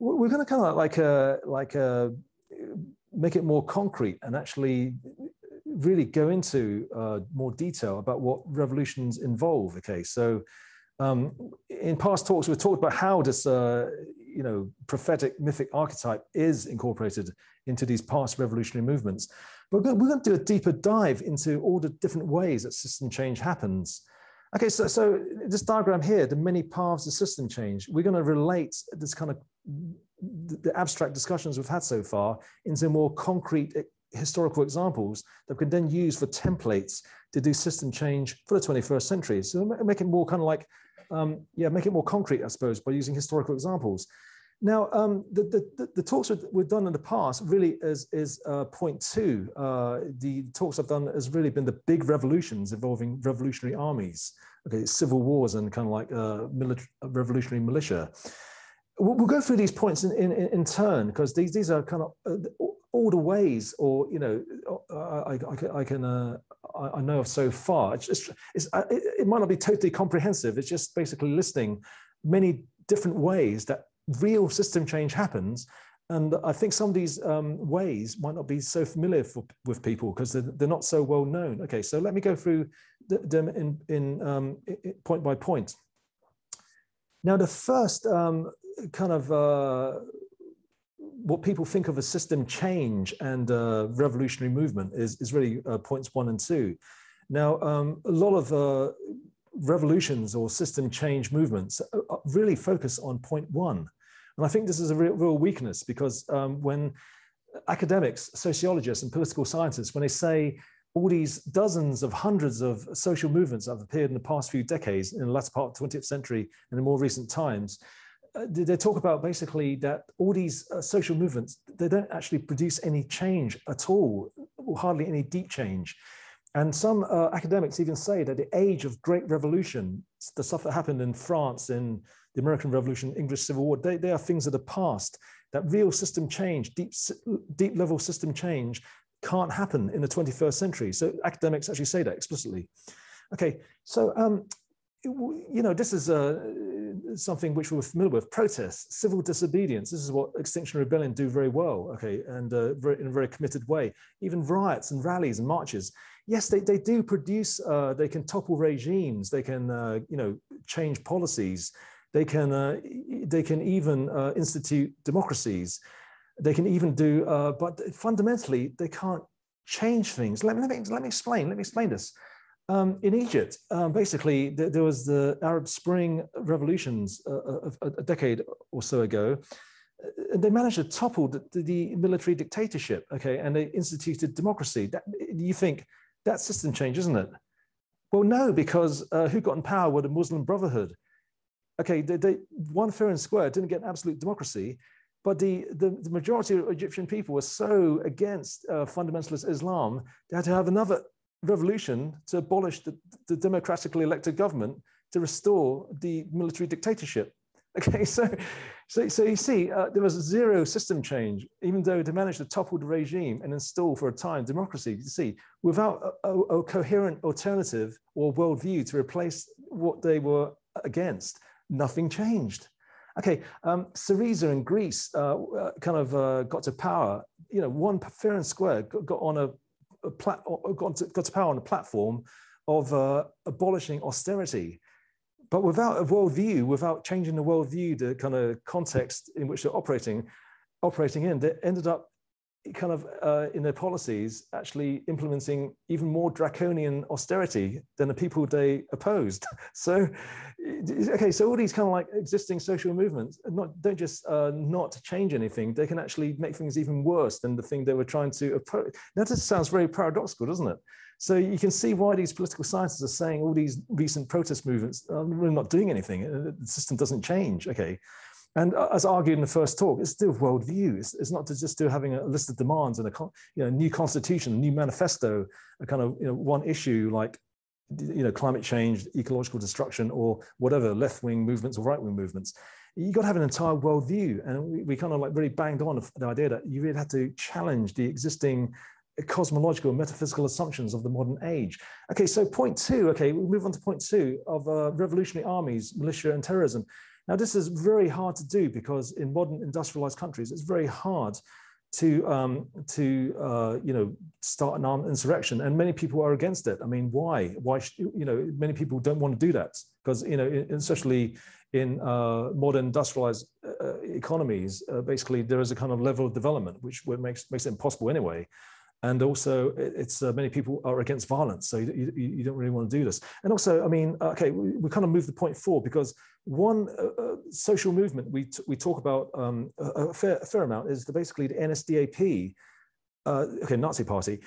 We're going to kind of like, uh, like, uh, make it more concrete and actually really go into uh, more detail about what revolutions involve. Okay, so um, in past talks we've talked about how this uh, you know prophetic mythic archetype is incorporated into these past revolutionary movements. But we're going to do a deeper dive into all the different ways that system change happens. Okay, so, so this diagram here, the many paths of system change, we're going to relate this kind of the abstract discussions we've had so far into more concrete historical examples that we can then use for templates to do system change for the 21st century. So make it more kind of like, um, yeah, make it more concrete, I suppose, by using historical examples. Now, um, the, the, the, talks we've done in the past really is, is uh, point two. Uh, the talks I've done has really been the big revolutions involving revolutionary armies, okay, civil wars and kind of like uh, military, revolutionary militia. We'll, go through these points in, in, in turn because these, these are kind of uh, all the ways, or you know, uh, I, I, I can uh, I know of so far. It's just it's, uh, it, it might not be totally comprehensive. It's just basically listing many different ways that real system change happens. And I think some of these um, ways might not be so familiar for, with people because they're, they're, not so well known. Okay, so let me go through them in, in um, point by point. Now, the first um, kind of uh, what people think of as system change and uh, revolutionary movement is, is really uh, points one and two. Now, um, a lot of uh, revolutions or system change movements uh, uh, really focus on point one. And I think this is a real, real weakness because um, when academics, sociologists, and political scientists, when they say all these dozens of hundreds of social movements that have appeared in the past few decades, in the latter part of the 20th century and in more recent times, uh, they talk about basically that all these uh, social movements they don't actually produce any change at all hardly any deep change. And some uh, academics even say that the age of great revolution the stuff that happened in france in the american revolution english civil war they, they are things of the past. That real system change deep deep level system change can't happen in the 21st century so academics actually say that explicitly okay so um, you know, this is uh, something which we're familiar with, protests, civil disobedience. This is what Extinction Rebellion do very well, okay, and uh, very, in a very committed way. Even riots and rallies and marches. Yes, they, they do produce, uh, they can topple regimes, they can, uh, you know, change policies, they can, uh, they can even uh, institute democracies, they can even do, but fundamentally, they can't change things. Let me, let me, let me explain, let me explain this. Um, in Egypt, um, basically, th there was the Arab Spring revolutions uh, a, a, decade or so ago. Uh, they managed to topple the, the, military dictatorship, okay, and they instituted democracy. That, you think that's system change, isn't it? Well, no, because uh, who got in power were the Muslim Brotherhood. Okay, they, they won fair and square, didn't get absolute democracy, but the, the, the, majority of Egyptian people were so against uh, fundamentalist Islam, they had to have another revolution to abolish the, the democratically elected government to restore the military dictatorship. Okay, so so, so you see, uh, there was zero system change, even though they managed to topple the regime and install for a time democracy. You see, without a, a, a coherent alternative or worldview to replace what they were against, nothing changed. Okay, um, Syriza in Greece uh, uh, kind of uh, got to power. You know, won fair and square got, got on a plat- got, to, got to power on a platform of uh, abolishing austerity. But without a worldview, without changing the worldview, the kind of context in which they're operating, operating in, they ended up kind of uh, in their policies actually implementing even more draconian austerity than the people they opposed. So, okay, so all these kind of like existing social movements not don't just uh, not change anything; they can actually make things even worse than the thing they were trying to oppose. That just sounds very paradoxical, doesn't it? So you can see why these political scientists are saying all these recent protest movements are really not doing anything. Uh, the system doesn't change. Okay. And uh, as argued in the first talk, it's still worldview. It's, it's not just still having a list of demands and a you know, new constitution, new manifesto, a kind of you know, one issue like you know, climate change, ecological destruction, or whatever, left-wing movements or right-wing movements. You've got to have an entire worldview. And we, we kind of like really banged on the idea that you really had to challenge the existing cosmological metaphysical assumptions of the modern age. Okay, so point two, okay, we move on to point two of uh, revolutionary armies, militia and terrorism. Now, this is very hard to do because in modern industrialized countries, it's very hard to um, to uh, you know start an armed insurrection, and many people are against it. I mean, why? Why? You know, many people don't want to do that because you know, especially in uh, modern industrialized uh, economies, uh, basically there is a kind of level of development which makes makes it impossible anyway and also it's uh, many people are against violence so you, you, you, don't really want to do this and also i mean okay we, we kind of move the point forward because one uh, uh social movement we, we talk about um, a, a, fair, a, fair, amount is the, basically the nsdap uh, okay nazi party.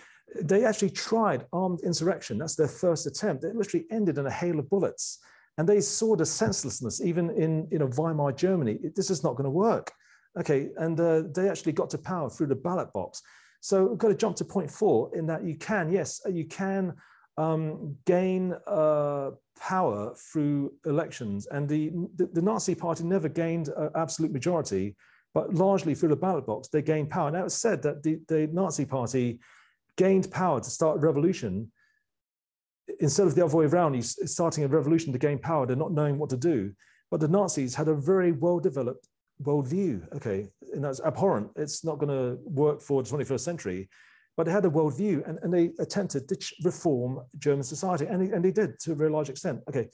They actually tried armed insurrection. That's their first attempt. It literally ended in a hail of bullets. And they saw the senselessness even in you know weimar germany. This is not going to work. Okay and uh, they actually got to power through the ballot box. So we've got to jump to point four in that you can, yes, you can um, gain uh, power through elections. And the, the, the Nazi party never gained an absolute majority, but largely through the ballot box, they gained power. Now it's said that the, the Nazi party gained power to start a revolution instead of the other way around, he's starting a revolution to gain power, they're not knowing what to do. But the Nazis had a very well developed worldview. Okay, and that's abhorrent. It's not going to work for the 21st century. But they had a worldview and, and they attempted to reform German society, and they, and they did to a very large extent. Okay,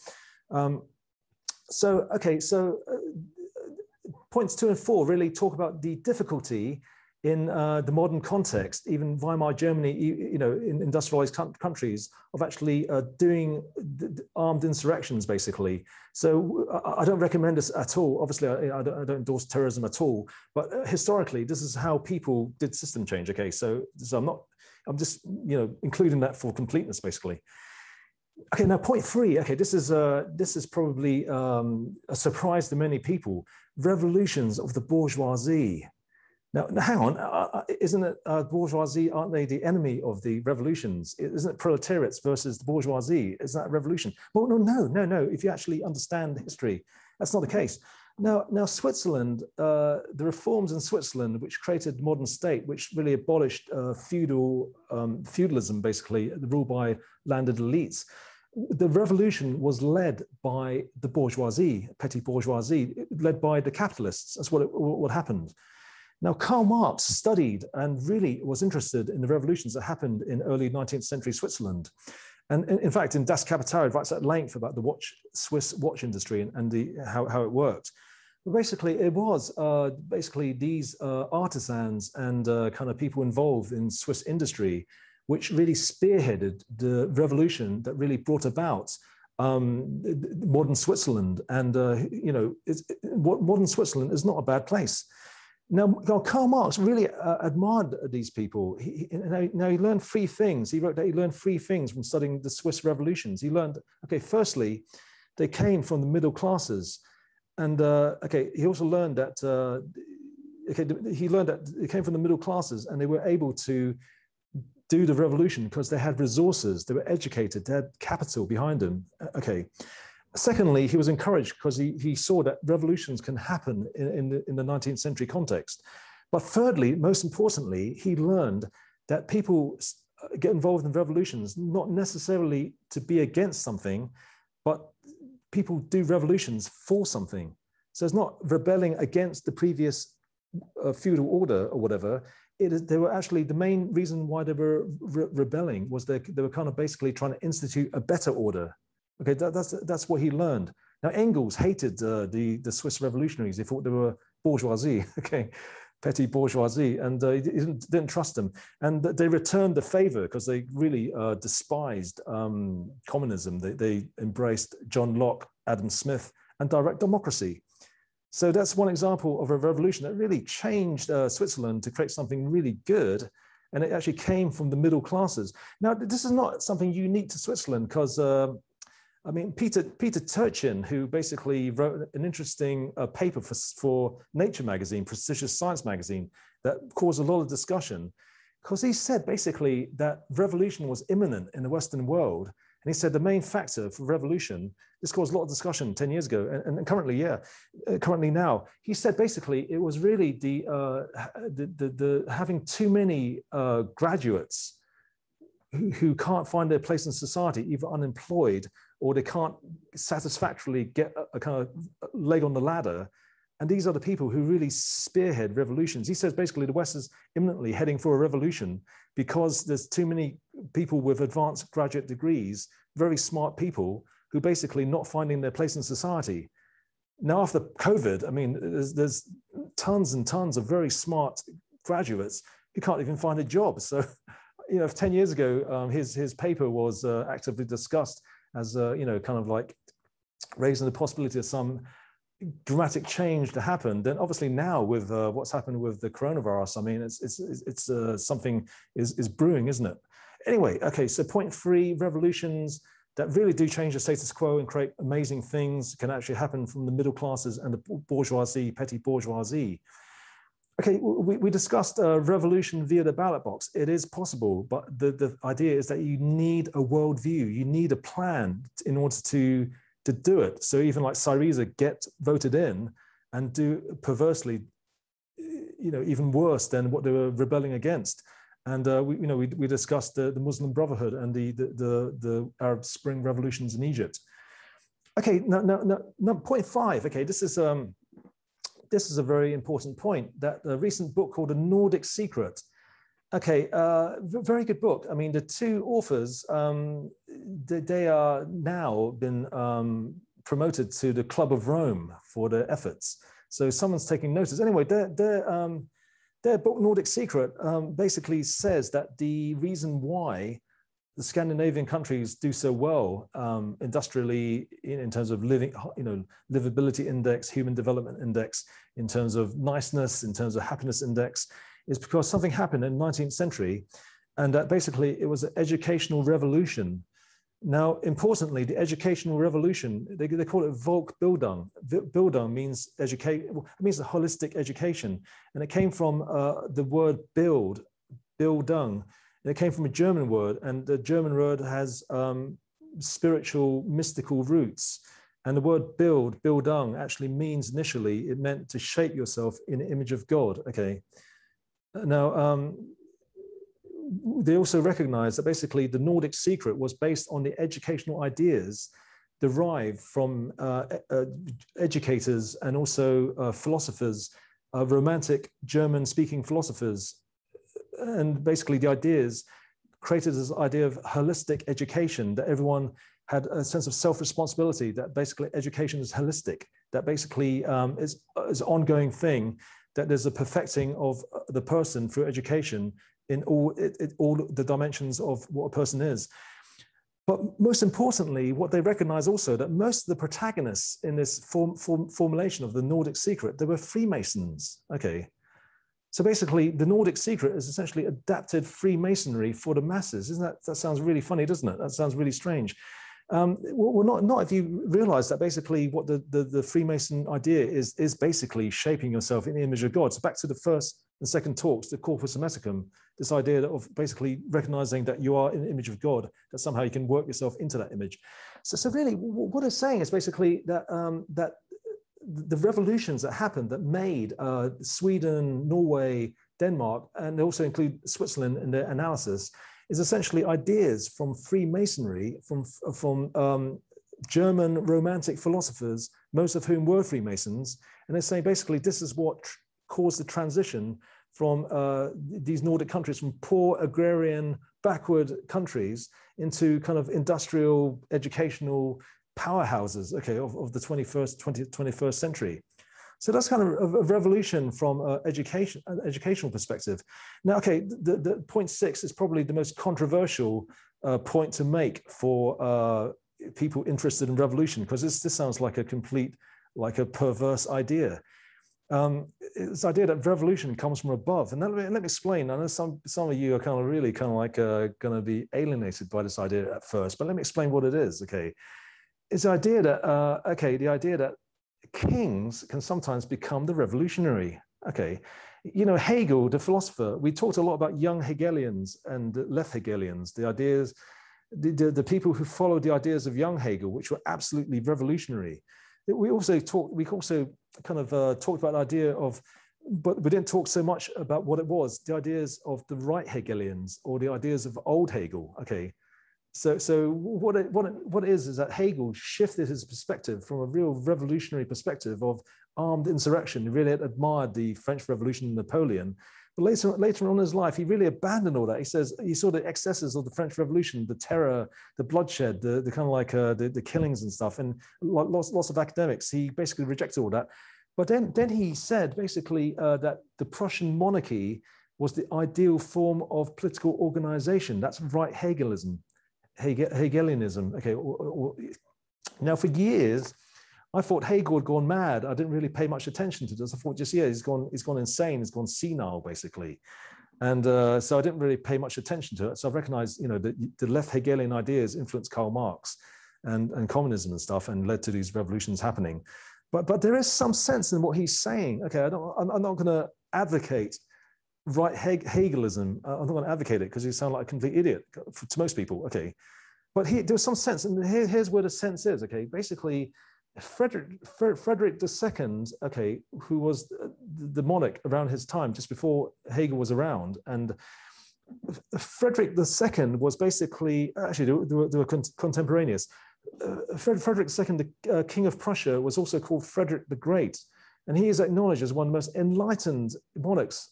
um, so okay, so uh, points two and four really talk about the difficulty in uh, the modern context, even Weimar Germany, you, know, in industrialized countries, of actually uh, doing armed insurrections, basically. So I, I, don't recommend this at all. Obviously, I, I, don't, I, don't, endorse terrorism at all. But uh, historically, this is how people did system change. Okay, so, so I'm not, I'm just, you know, including that for completeness, basically. Okay, now point three. Okay, this is uh, this is probably um, a surprise to many people. Revolutions of the bourgeoisie. Now, hang on, uh, uh, isn't it uh, bourgeoisie? Aren't they the enemy of the revolutions? Isn't it proletariats versus the bourgeoisie? Is that revolution? Well, no, no, no, no. If you actually understand history, that's not the case. Now, now Switzerland, uh, the reforms in Switzerland, which created modern state, which really abolished uh, feudal um, feudalism, basically the rule by landed elites. The revolution was led by the bourgeoisie, petty bourgeoisie, led by the capitalists. That's what, it, what happened. Now, Karl Marx studied and really was interested in the revolutions that happened in early 19th century Switzerland. And in fact, in Das Kapital, it writes at length about the watch, Swiss watch industry and, and the, how, how it worked. But basically, it was uh, basically these uh, artisans and uh, kind of people involved in Swiss industry, which really spearheaded the revolution that really brought about um, modern Switzerland. And, uh, you know, modern Switzerland is not a bad place. Now, Karl Marx really uh, admired these people. He, he, now, he learned three things. He wrote that he learned three things from studying the Swiss revolutions. He learned, okay, firstly, they came from the middle classes. And uh, okay, he also learned that, uh, okay, he learned that they came from the middle classes and they were able to do the revolution because they had resources, they were educated, they had capital behind them. Uh, okay. Secondly, he was encouraged because he, he saw that revolutions can happen in, in, the, in the 19th century context. But thirdly, most importantly, he learned that people get involved in revolutions not necessarily to be against something, but people do revolutions for something. So it's not rebelling against the previous uh, feudal order or whatever. It is, they were actually the main reason why they were re rebelling was they, they were kind of basically trying to institute a better order, Okay, that, that's that's what he learned. Now Engels hated uh, the the Swiss revolutionaries. He thought they were bourgeoisie. Okay, petty bourgeoisie, and uh, he didn't, didn't, trust them. And they returned the favor because they really uh, despised um, communism. They, they embraced John Locke, Adam Smith, and direct democracy. So that's one example of a revolution that really changed uh, Switzerland to create something really good. And it actually came from the middle classes. Now, this is not something unique to Switzerland because uh, I mean, Peter Peter Turchin, who basically wrote an interesting uh, paper for, for Nature magazine, prestigious science magazine, that caused a lot of discussion, because he said basically that revolution was imminent in the Western world, and he said the main factor for revolution. This caused a lot of discussion ten years ago, and, and currently, yeah, uh, currently now. He said basically it was really the uh, the, the, the having too many uh, graduates who, who can't find their place in society, either unemployed or they can't satisfactorily get a, a kind of leg on the ladder. And these are the people who really spearhead revolutions. He says basically the West is imminently heading for a revolution because there's too many people with advanced graduate degrees, very smart people who basically not finding their place in society. Now, after COVID, I mean, there's, there's tons and tons of very smart graduates who can't even find a job. So, you know, 10 years ago, um, his, his paper was uh, actively discussed as a, you know, kind of like raising the possibility of some dramatic change to happen, then obviously now with uh, what's happened with the coronavirus, I mean, it's it's it's uh, something is is brewing, isn't it? Anyway, okay. So point three, revolutions that really do change the status quo and create amazing things can actually happen from the middle classes and the bourgeoisie, petty bourgeoisie. Okay, we, we discussed uh, revolution via the ballot box. It is possible, but the, the idea is that you need a worldview, you need a plan in order to, to do it. So even like Syriza get voted in and do perversely, you know, even worse than what they were rebelling against. And uh, we, you know, we, we discussed the, the Muslim Brotherhood and the, the, the, the Arab Spring revolutions in Egypt. Okay, now, now, now, now point five. Okay, this is um, this is a very important point that a recent book called A Nordic Secret. Okay, uh, very good book. I mean, the two authors, um, they, they, are now been um, promoted to the Club of Rome for their efforts. So someone's taking notice. Anyway, their, their, um, their book, Nordic Secret, um, basically says that the reason why the Scandinavian countries do so well um, industrially in, in, terms of living, you know, livability index, human development index, in terms of niceness, in terms of happiness index, is because something happened in the 19th century, and that basically it was an educational revolution. Now, importantly, the educational revolution, they, they call it Volkbildung. Bildung Bildung means educate, it means a holistic education. And it came from uh, the word build, Bildung, it came from a German word, and the German word has um, spiritual, mystical roots. And the word build, Bildung, actually means initially, it meant to shape yourself in the image of God. Okay. Now, um, they also recognize that basically the Nordic secret was based on the educational ideas derived from uh, uh, educators and also uh, philosophers, uh, romantic German speaking philosophers and basically the ideas created this idea of holistic education that everyone had a sense of self-responsibility that basically education is holistic that basically um, is is ongoing thing that there's a perfecting of the person through education in all it, it, all the dimensions of what a person is. But most importantly what they recognize also that most of the protagonists in this form, form, formulation of the nordic secret they were freemasons okay so basically, the Nordic secret is essentially adapted Freemasonry for the masses. Isn't that, that sounds really funny, doesn't it? That sounds really strange. Um, well, not, not if you realize that basically what the, the, the, Freemason idea is, is basically shaping yourself in the image of God. So back to the first and second talks, the corpus hermeticum, this idea of basically recognizing that you are in the image of God, that somehow you can work yourself into that image. So, so really what it's saying is basically that, um, that the revolutions that happened that made uh, Sweden, Norway, Denmark, and also include Switzerland in their analysis, is essentially ideas from Freemasonry, from, from um, German Romantic philosophers, most of whom were Freemasons. And they're saying basically this is what caused the transition from uh, these Nordic countries, from poor agrarian, backward countries into kind of industrial, educational, powerhouses, okay, of, of the 21st, 20th, 21st century. So that's kind of a, revolution from an education, an educational perspective. Now, okay, the, the point six is probably the most controversial uh, point to make for uh, people interested in revolution, because this, this sounds like a complete, like a perverse idea. Um, this idea that revolution comes from above. And let me, let me explain. I know some, some of you are kind of really kind of like uh, going to be alienated by this idea at first, but let me explain what it is, okay? Is the idea that, uh, okay, the idea that kings can sometimes become the revolutionary. Okay. You know, Hegel, the philosopher, we talked a lot about young Hegelians and left Hegelians, the ideas, the, the, the people who followed the ideas of young Hegel, which were absolutely revolutionary. We also talked, we also kind of uh, talked about the idea of but we didn't talk so much about what it was the ideas of the right hegelians or the ideas of old hegel okay so so what it, what it, what it is is that hegel shifted his perspective from a real revolutionary perspective of armed insurrection. He really admired the french revolution and napoleon. But later later on in his life he really abandoned all that. He says he saw the excesses of the french revolution the terror the bloodshed the, the kind of like uh, the, the killings and stuff and lots, lots of academics. He basically rejected all that. But then, then he said basically uh, that the Prussian monarchy was the ideal form of political organization. That's right Hegelism, Hegel, Hegelianism. Okay. Now, for years, I thought Hegel had gone mad. I didn't really pay much attention to this. I thought just, yeah, he's gone, he's gone insane, he's gone senile, basically. And uh, so I didn't really pay much attention to it. So I've recognized, you know, that the left Hegelian ideas influenced Karl Marx and, and communism and stuff and led to these revolutions happening. But, but there is some sense in what he's saying. Okay, I don't, I'm, I'm not going to advocate right Hegelism. Uh, I'm not going to advocate it because you sound like a complete idiot to most people. Okay, but he, there's some sense, and here, here's where the sense is. Okay, basically, Frederick Frederick II, okay, who was the monarch around his time, just before Hegel was around, and Frederick II was basically actually they were, they were contemporaneous uh, Frederick II, the uh, King of Prussia, was also called Frederick the Great, and he is acknowledged as one of the most enlightened monarchs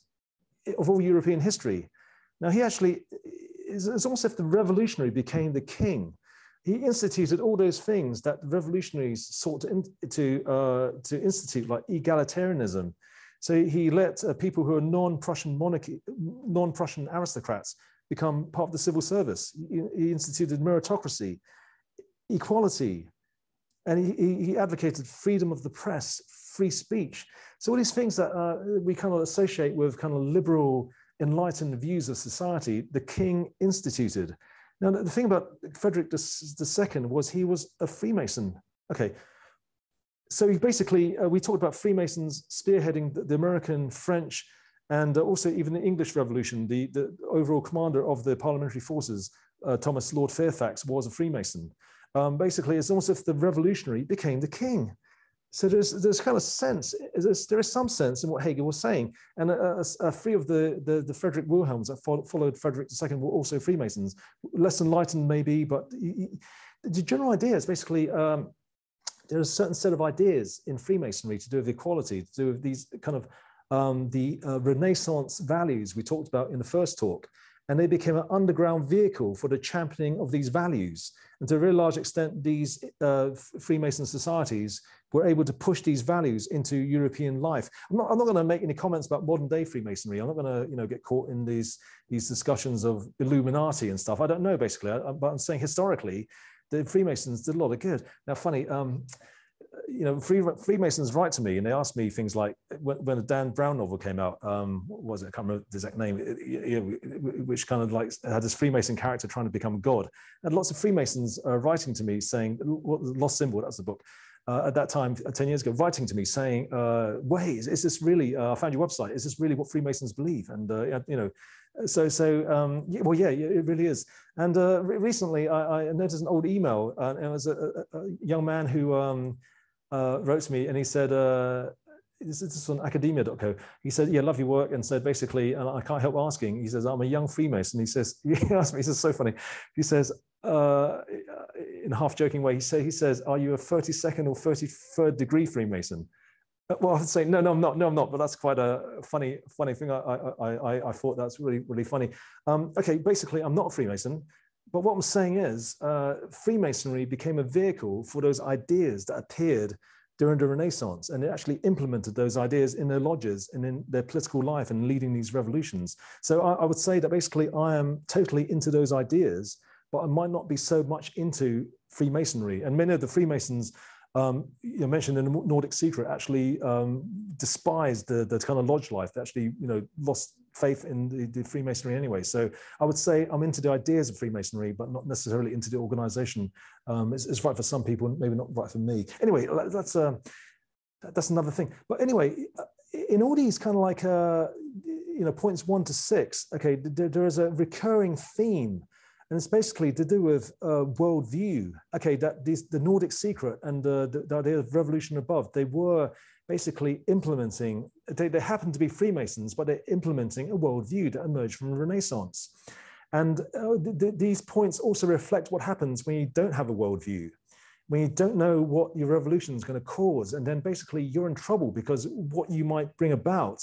of all European history. Now, he actually is almost as if the revolutionary became the king. He instituted all those things that revolutionaries sought to, to, uh, to institute, like egalitarianism. So he let uh, people who are non-Prussian monarchy, non-Prussian aristocrats become part of the civil service. He, he instituted meritocracy equality. And he, he advocated freedom of the press, free speech. So all these things that uh, we kind of associate with kind of liberal, enlightened views of society, the king instituted. Now, the thing about Frederick the II was he was a Freemason. Okay, so he basically, uh, we talked about Freemasons spearheading the, the American, French, and uh, also even the English Revolution. The, the overall commander of the parliamentary forces, uh, Thomas Lord Fairfax, was a Freemason um, basically it's almost as if the revolutionary became the king. So there's there's kind of sense, there is some sense in what Hegel was saying. And a, a three of the, the, the Frederick Wilhelms that followed Frederick II were also Freemasons, less enlightened maybe, but the general idea is basically um, there's a certain set of ideas in Freemasonry to do with equality, to do with these kind of um, the uh, Renaissance values we talked about in the first talk and they became an underground vehicle for the championing of these values. And to a very large extent, these uh, Freemason societies were able to push these values into European life. I'm not, not going to make any comments about modern day Freemasonry. I'm not going to, you know, get caught in these these discussions of Illuminati and stuff. I don't know, basically, I, but I'm saying historically, the Freemasons did a lot of good. Now, funny. Um, you know, Free, Freemasons write to me and they ask me things like when, when the Dan Brown novel came out, um, what was it? I can't remember the exact name, which kind of like had this Freemason character trying to become God. And lots of Freemasons are writing to me saying, Lost Symbol, that's the book. Uh, at that time, uh, 10 years ago, writing to me saying, uh, wait, is, is, this really, uh, I found your website, is this really what Freemasons believe? And, uh, you know, so, so um, yeah, well, yeah, it really is. And uh, recently I, I, noticed an old email, and it was a, a, a young man who, um, uh, wrote to me and he said, uh, this, is on academia.co. He said, Yeah, love your work. And said, basically, and I can't help asking, he says, I'm a young Freemason. He says, He asked me, he says, so funny. He says, uh, in a half joking way, he, say, he says, Are you a 32nd or 33rd degree Freemason? Uh, well, I'd say, No, no, I'm not. No, I'm not. But that's quite a funny, funny thing. I, I, I, I thought that's really, really funny. Um, okay, basically, I'm not a Freemason. But what I'm saying is, uh, Freemasonry became a vehicle for those ideas that appeared during the Renaissance, and it actually implemented those ideas in their lodges and in their political life and leading these revolutions. So I, I would say that basically I am totally into those ideas, but I might not be so much into Freemasonry. And many of the Freemasons um, you mentioned in the Nordic Secret actually um, despised the, the kind of lodge life. They actually, you know, lost faith in the, the, Freemasonry anyway. So I would say I'm into the ideas of Freemasonry, but not necessarily into the organization. Um, it's, it's, right for some people, maybe not right for me. Anyway, that's uh, that's another thing. But anyway, uh, in all these kind of like uh, you know points one to six, okay, there, there is a recurring theme and it's basically to do with uh, worldview. Okay, that these the Nordic secret and uh, the, the idea of revolution above, they were basically implementing. They, they happened to be Freemasons, but they're implementing a worldview that emerged from the Renaissance. And uh, th th these points also reflect what happens when you don't have a worldview, when you don't know what your revolution is going to cause, and then basically you're in trouble because what you might bring about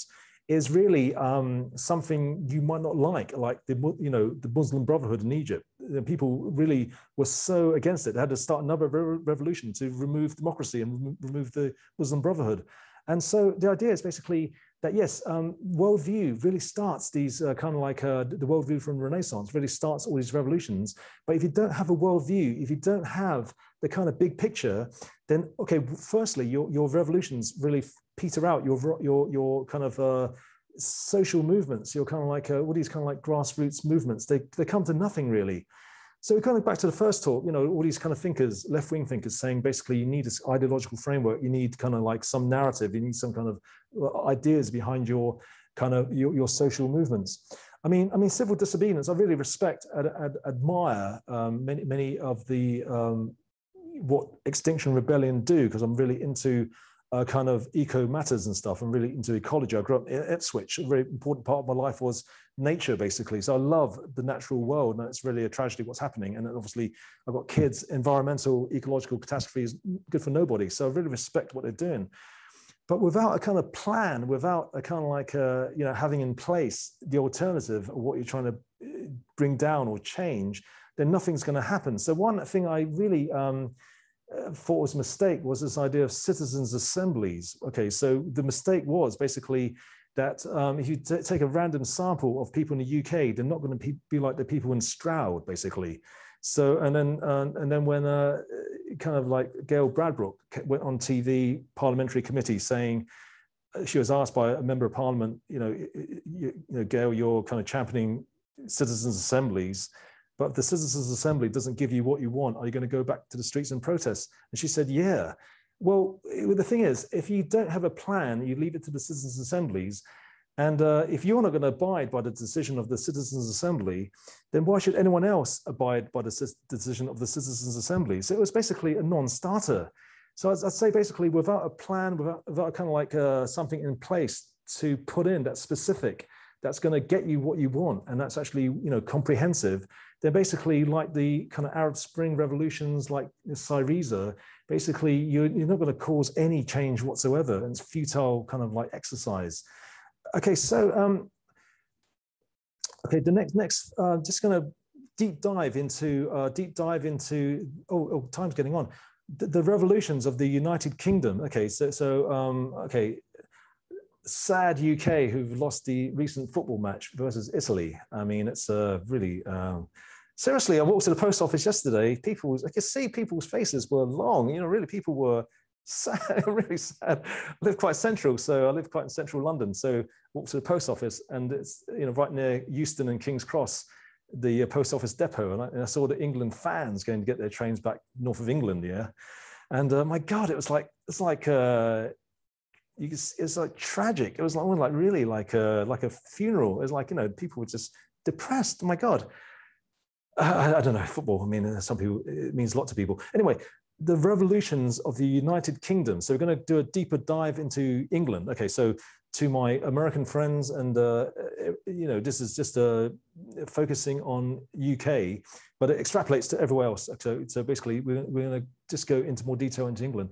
is really um, something you might not like, like the you know the Muslim Brotherhood in Egypt. The people really were so against it; they had to start another re revolution to remove democracy and re remove the Muslim Brotherhood. And so the idea is basically that yes, um, worldview really starts these uh, kind of like uh, the worldview from Renaissance really starts all these revolutions. But if you don't have a worldview, if you don't have the kind of big picture, then okay, firstly, your, your revolutions really peter out. Your your your kind of uh, social movements, your kind of like uh, all these kind of like grassroots movements, they they come to nothing really. So going back to the first talk, you know, all these kind of thinkers, left-wing thinkers saying basically you need this ideological framework, you need kind of like some narrative, you need some kind of uh, ideas behind your kind of your, your social movements. I mean, I mean, civil disobedience. I really respect and, and admire um, many many of the um, what Extinction Rebellion do because I'm really into uh, kind of eco matters and stuff. I'm really into ecology. I grew up in Ipswich. A very important part of my life was nature, basically. So I love the natural world, and it's really a tragedy what's happening. And obviously, I've got kids. Environmental, ecological catastrophe is good for nobody. So I really respect what they're doing. But without a kind of plan, without a kind of like a, you know having in place the alternative of what you're trying to uh, bring down or change, then nothing's going to happen. So one thing I really um, uh, a mistake was this idea of citizens' assemblies. Okay, so the mistake was basically that um, if you take a random sample of people in the UK, they're not going to be like the people in Stroud, basically. So and then uh, and then when uh, kind of like Gail Bradbrook went on TV parliamentary committee saying uh, she was asked by a member of parliament, you know, you, you know, Gail, you're kind of championing citizens' assemblies. But if the Citizens Assembly doesn't give you what you want, are you going to go back to the streets and protest? And she said, yeah. Well, the thing is, if you don't have a plan, you leave it to the Citizens Assemblies. And uh, if you're not going to abide by the decision of the Citizens Assembly, then why should anyone else abide by the decision of the Citizens Assembly? So it was basically a non-starter. So I'd, say basically without a plan, without, without kind of like uh, something in place to put in that's specific, that's going to get you what you want, and that's actually you know comprehensive, they're basically like the kind of Arab Spring revolutions, like Syriza. Basically, you're, you're not going to cause any change whatsoever. And it's futile kind of like exercise. Okay, so um, okay, the next next uh, just going to deep dive into uh, deep dive into oh, oh time's getting on. The, the, revolutions of the United Kingdom. Okay, so so um, okay, sad UK who've lost the recent football match versus Italy. I mean, it's a really um, seriously. I walked to the post office yesterday. People, I could see people's faces were long. You know, really, people were sad, really sad. I live quite central, so I live quite in central London. So walked to the post office, and it's you know right near Euston and King's Cross, the uh, post office depot, and I, and I, saw the England fans going to get their trains back north of England. Yeah, and uh, my God, it was like it's like. Uh, you it's like tragic. It was like, like really like a like a funeral. It was like you know people were just depressed. Oh my God, I, I don't know football. I mean, some people it means a lot to people. Anyway, the revolutions of the United Kingdom. So we're going to do a deeper dive into England. Okay, so to my American friends, and uh, you know, this is just uh, focusing on UK, but it extrapolates to everywhere else. So, so basically, we're, we're going to just go into more detail into England.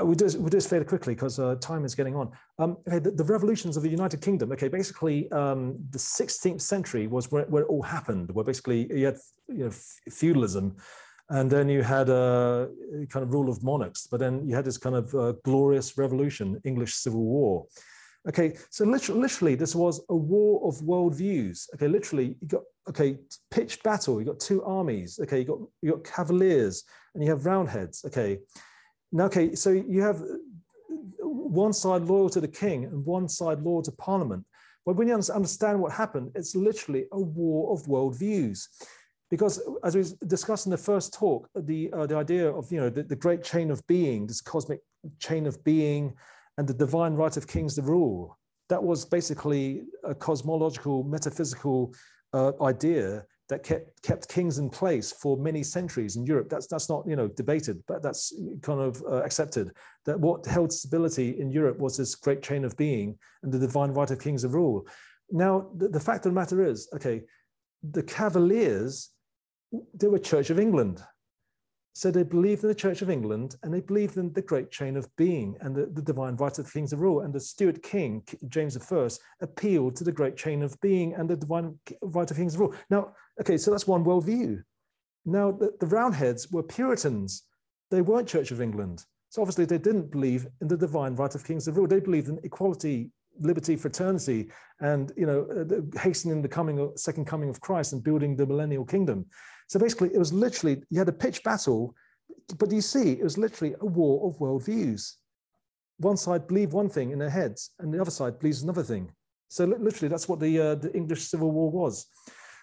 Uh, we do, we this fairly quickly because uh, time is getting on. Um, okay, the, the, revolutions of the United Kingdom. Okay, basically, um, the 16th century was where, where, it all happened. Where basically you had you know, feudalism, and then you had a kind of rule of monarchs. But then you had this kind of uh, glorious revolution, English Civil War. Okay, so literally, literally, this was a war of worldviews. Okay, literally, you got okay pitched battle. You got two armies. Okay, you got you got cavaliers and you have roundheads. Okay okay, so you have one side loyal to the king and one side loyal to parliament. But when you understand what happened, it's literally a war of worldviews. Because as we discussed in the first talk, the, uh, the idea of you know the, the great chain of being, this cosmic chain of being, and the divine right of kings to rule, that was basically a cosmological, metaphysical uh, idea that kept, kept kings in place for many centuries in Europe. That's, that's not you know, debated, but that's kind of uh, accepted. That what held stability in Europe was this great chain of being and the divine right of kings of rule. Now, the, the fact of the matter is, okay, the Cavaliers, they were Church of England. So they believed in the Church of England and they believed in the great chain of being and the, the divine right of the kings of rule. And the Stuart King, James I, appealed to the great chain of being and the divine right of kings of rule. Now, okay, so that's one worldview. Now, the, the Roundheads were Puritans. They weren't Church of England. So obviously they didn't believe in the divine right of kings of rule. They believed in equality, liberty, fraternity, and you know, uh, hastening the coming second coming of Christ and building the millennial kingdom. So basically, it was literally, you had a pitch battle, but you see, it was literally a war of worldviews. One side believed one thing in their heads, and the other side believes another thing. So literally, that's what the, uh, the English Civil War was.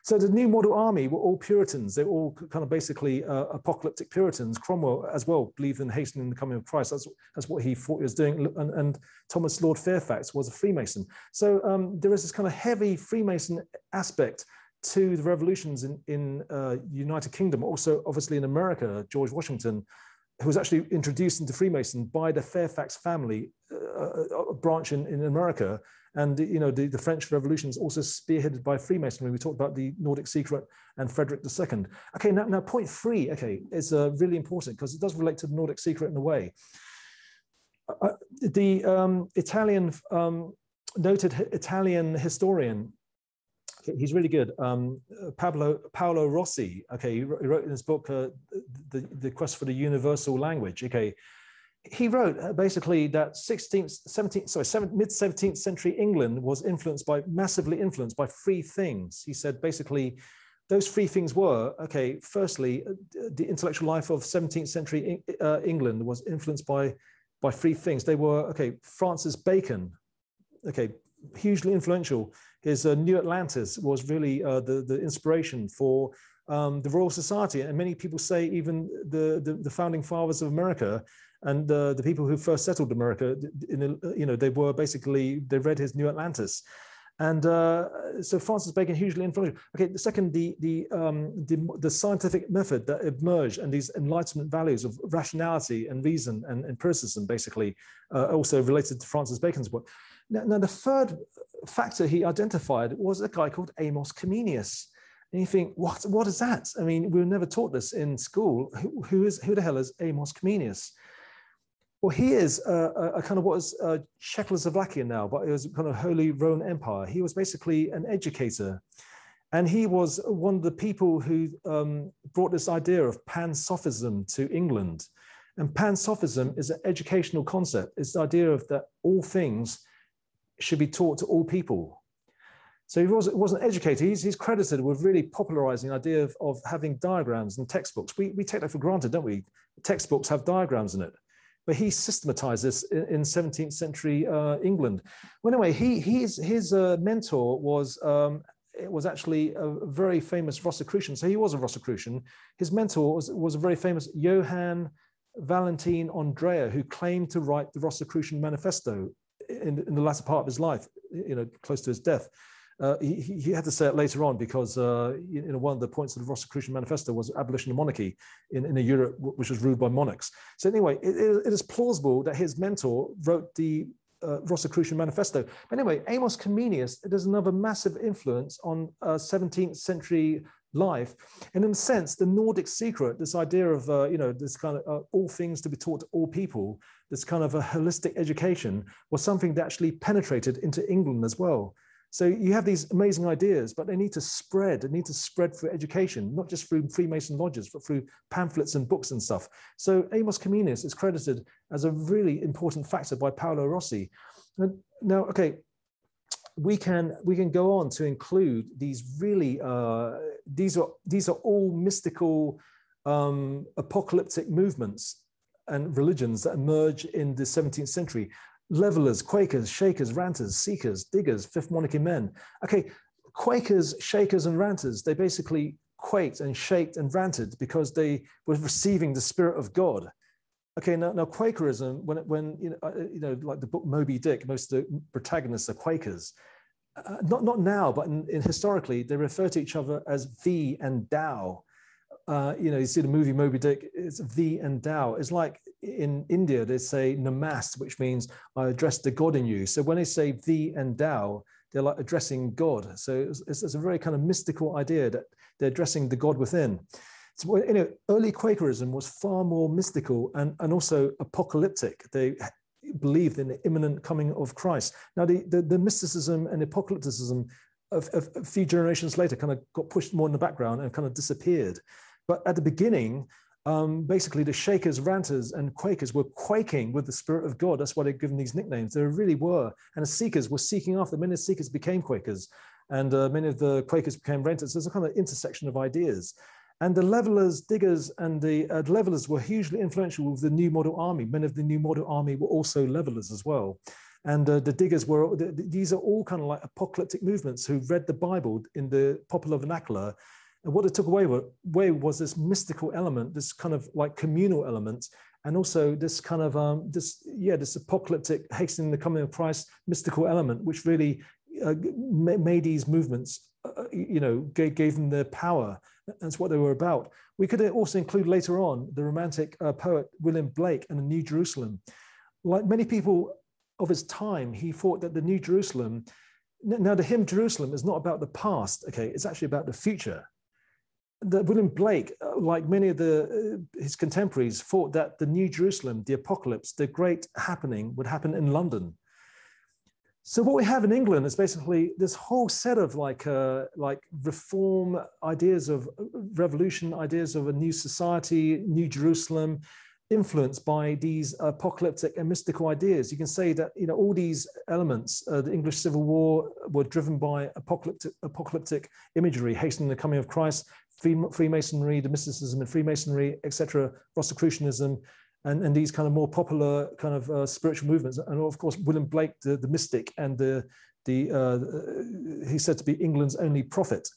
So the New Model Army were all Puritans. They were all kind of basically uh, apocalyptic Puritans. Cromwell as well believed in hastening the coming of Christ. That's, that's what he thought he was doing. And, and Thomas Lord Fairfax was a Freemason. So um, there is this kind of heavy Freemason aspect to the revolutions in, in uh, United Kingdom, also obviously in America, George Washington, who was actually introduced into Freemason by the Fairfax family, uh, a branch in, in America. And you know the, the French Revolution is also spearheaded by Freemasonry. We talked about the Nordic Secret and Frederick II. Okay, now, now point three, okay, is uh, really important because it does relate to the Nordic Secret in a way. Uh, uh the um, Italian um, noted Italian historian he's really good. Um, Pablo Paolo Rossi. Okay, he wrote in his book uh, the the quest for the universal language. Okay, he wrote uh, basically that 16th, 17th, sorry, mid 17th century England was influenced by massively influenced by three things. He said basically those three things were okay. Firstly, uh, the intellectual life of 17th century uh, England was influenced by by three things. They were okay. Francis Bacon, okay, hugely influential his uh, New Atlantis was really uh, the, the inspiration for um, the Royal Society. And many people say even the, the, the founding fathers of America and uh, the people who first settled America, in, you know, they were basically, they read his New Atlantis. And uh, so Francis Bacon hugely influential. Okay, the second, the the, um, the, the scientific method that emerged and these enlightenment values of rationality and reason and empiricism, basically, uh, also related to Francis Bacon's work. Now, now, the third factor he identified was a guy called Amos Comenius. And you think, what, what is that? I mean, we were never taught this in school. Who, who is who the hell is Amos Comenius? Well, he is a, a, a kind of what is uh, Czechoslovakia now, but it was kind of Holy Roman Empire. He was basically an educator. And he was one of the people who um, brought this idea of pan-sophism to England. And pan-sophism is an educational concept. It's the idea of that all things should be taught to all people. So he wasn't, wasn't educated. He's, he's credited with really popularizing the idea of, of having diagrams and textbooks. We, we take that for granted, don't we? Textbooks have diagrams in it. But he systematized this in, in 17th century uh, England. Well, anyway, he, his, his uh, mentor was, um, was actually a very famous Rosicrucian. So he was a Rosicrucian. His mentor was, was a very famous Johann Valentin Andreae, who claimed to write the Rosicrucian Manifesto in, in the latter part of his life, you know, close to his death. Uh, he, he, had to say it later on because uh, you know, one of the points of the Rosicrucian Manifesto was abolition of monarchy in, in a Europe which was ruled by monarchs. So anyway, it, it is plausible that his mentor wrote the uh, Rosicrucian Manifesto. But anyway, Amos Comenius, there's another massive influence on 17th uh, century life. And in a sense, the Nordic secret, this idea of, uh, you know, this kind of uh, all things to be taught to all people, this kind of a holistic education was something that actually penetrated into England as well. So you have these amazing ideas, but they need to spread. They need to spread through education, not just through Freemason lodges, but through pamphlets and books and stuff. So Amos Comenius is credited as a really important factor by Paolo Rossi. Now, okay, we can we can go on to include these really uh, these are these are all mystical um, apocalyptic movements and religions that emerge in the 17th century. levelers, Quakers, Shakers, Ranters, Seekers, Diggers, Fifth Monarchy men. Okay, Quakers, Shakers, and Ranters, they basically quaked and shaked and ranted because they were receiving the Spirit of God. Okay, now, now Quakerism, when, when you, know, uh, you know, like the book Moby Dick, most of the protagonists are Quakers. Uh, not, not now, but in, in historically, they refer to each other as thee and thou. Uh, you know, you see the movie Moby Dick, it's thee and thou. It's like in India, they say namaste, which means I address the God in you. So when they say thee and thou, they're like addressing God. So it's, it's, a very kind of mystical idea that they're addressing the God within. So, you know, early Quakerism was far more mystical and, and also apocalyptic. They believed in the imminent coming of Christ. Now, the, the, the mysticism and apocalypticism of, of, a few generations later kind of got pushed more in the background and kind of disappeared. But at the beginning, um, basically the Shakers, Ranters, and Quakers were quaking with the Spirit of God. That's why they're given these nicknames. They really were. And the Seekers were seeking after. Many Seekers became Quakers, and uh, many of the Quakers became Ranters. There's a kind of intersection of ideas. And the levelers, diggers, and the, uh, levelers were hugely influential with the New Model Army. Men of the New Model Army were also levelers as well. And uh, the diggers were, the, these are all kind of like apocalyptic movements who read the Bible in the popular vernacular and what it took away, away was this mystical element, this kind of like communal element, and also this kind of um, this yeah this apocalyptic hastening the coming of Christ mystical element, which really uh, made these movements, uh, uh, you know, gave, gave them their power. That's what they were about. We could also include later on the Romantic uh, poet William Blake and the New Jerusalem. Like many people of his time, he thought that the New Jerusalem. Now, the hymn Jerusalem is not about the past, okay? It's actually about the future that William Blake, uh, like many of the, uh, his contemporaries, thought that the New Jerusalem, the apocalypse, the great happening would happen in London. So what we have in England is basically this whole set of like uh, like reform ideas of revolution, ideas of a new society, New Jerusalem, influenced by these apocalyptic and mystical ideas. You can say that you know all these elements, uh, the English Civil War, were driven by apocalyptic, apocalyptic imagery, hastening the coming of Christ. Freemasonry, the mysticism in Freemasonry, etc., Rosicrucianism, and, and these kind of more popular kind of uh, spiritual movements. And of course, William Blake, the, the mystic, and the, the uh, he's said to be England's only prophet.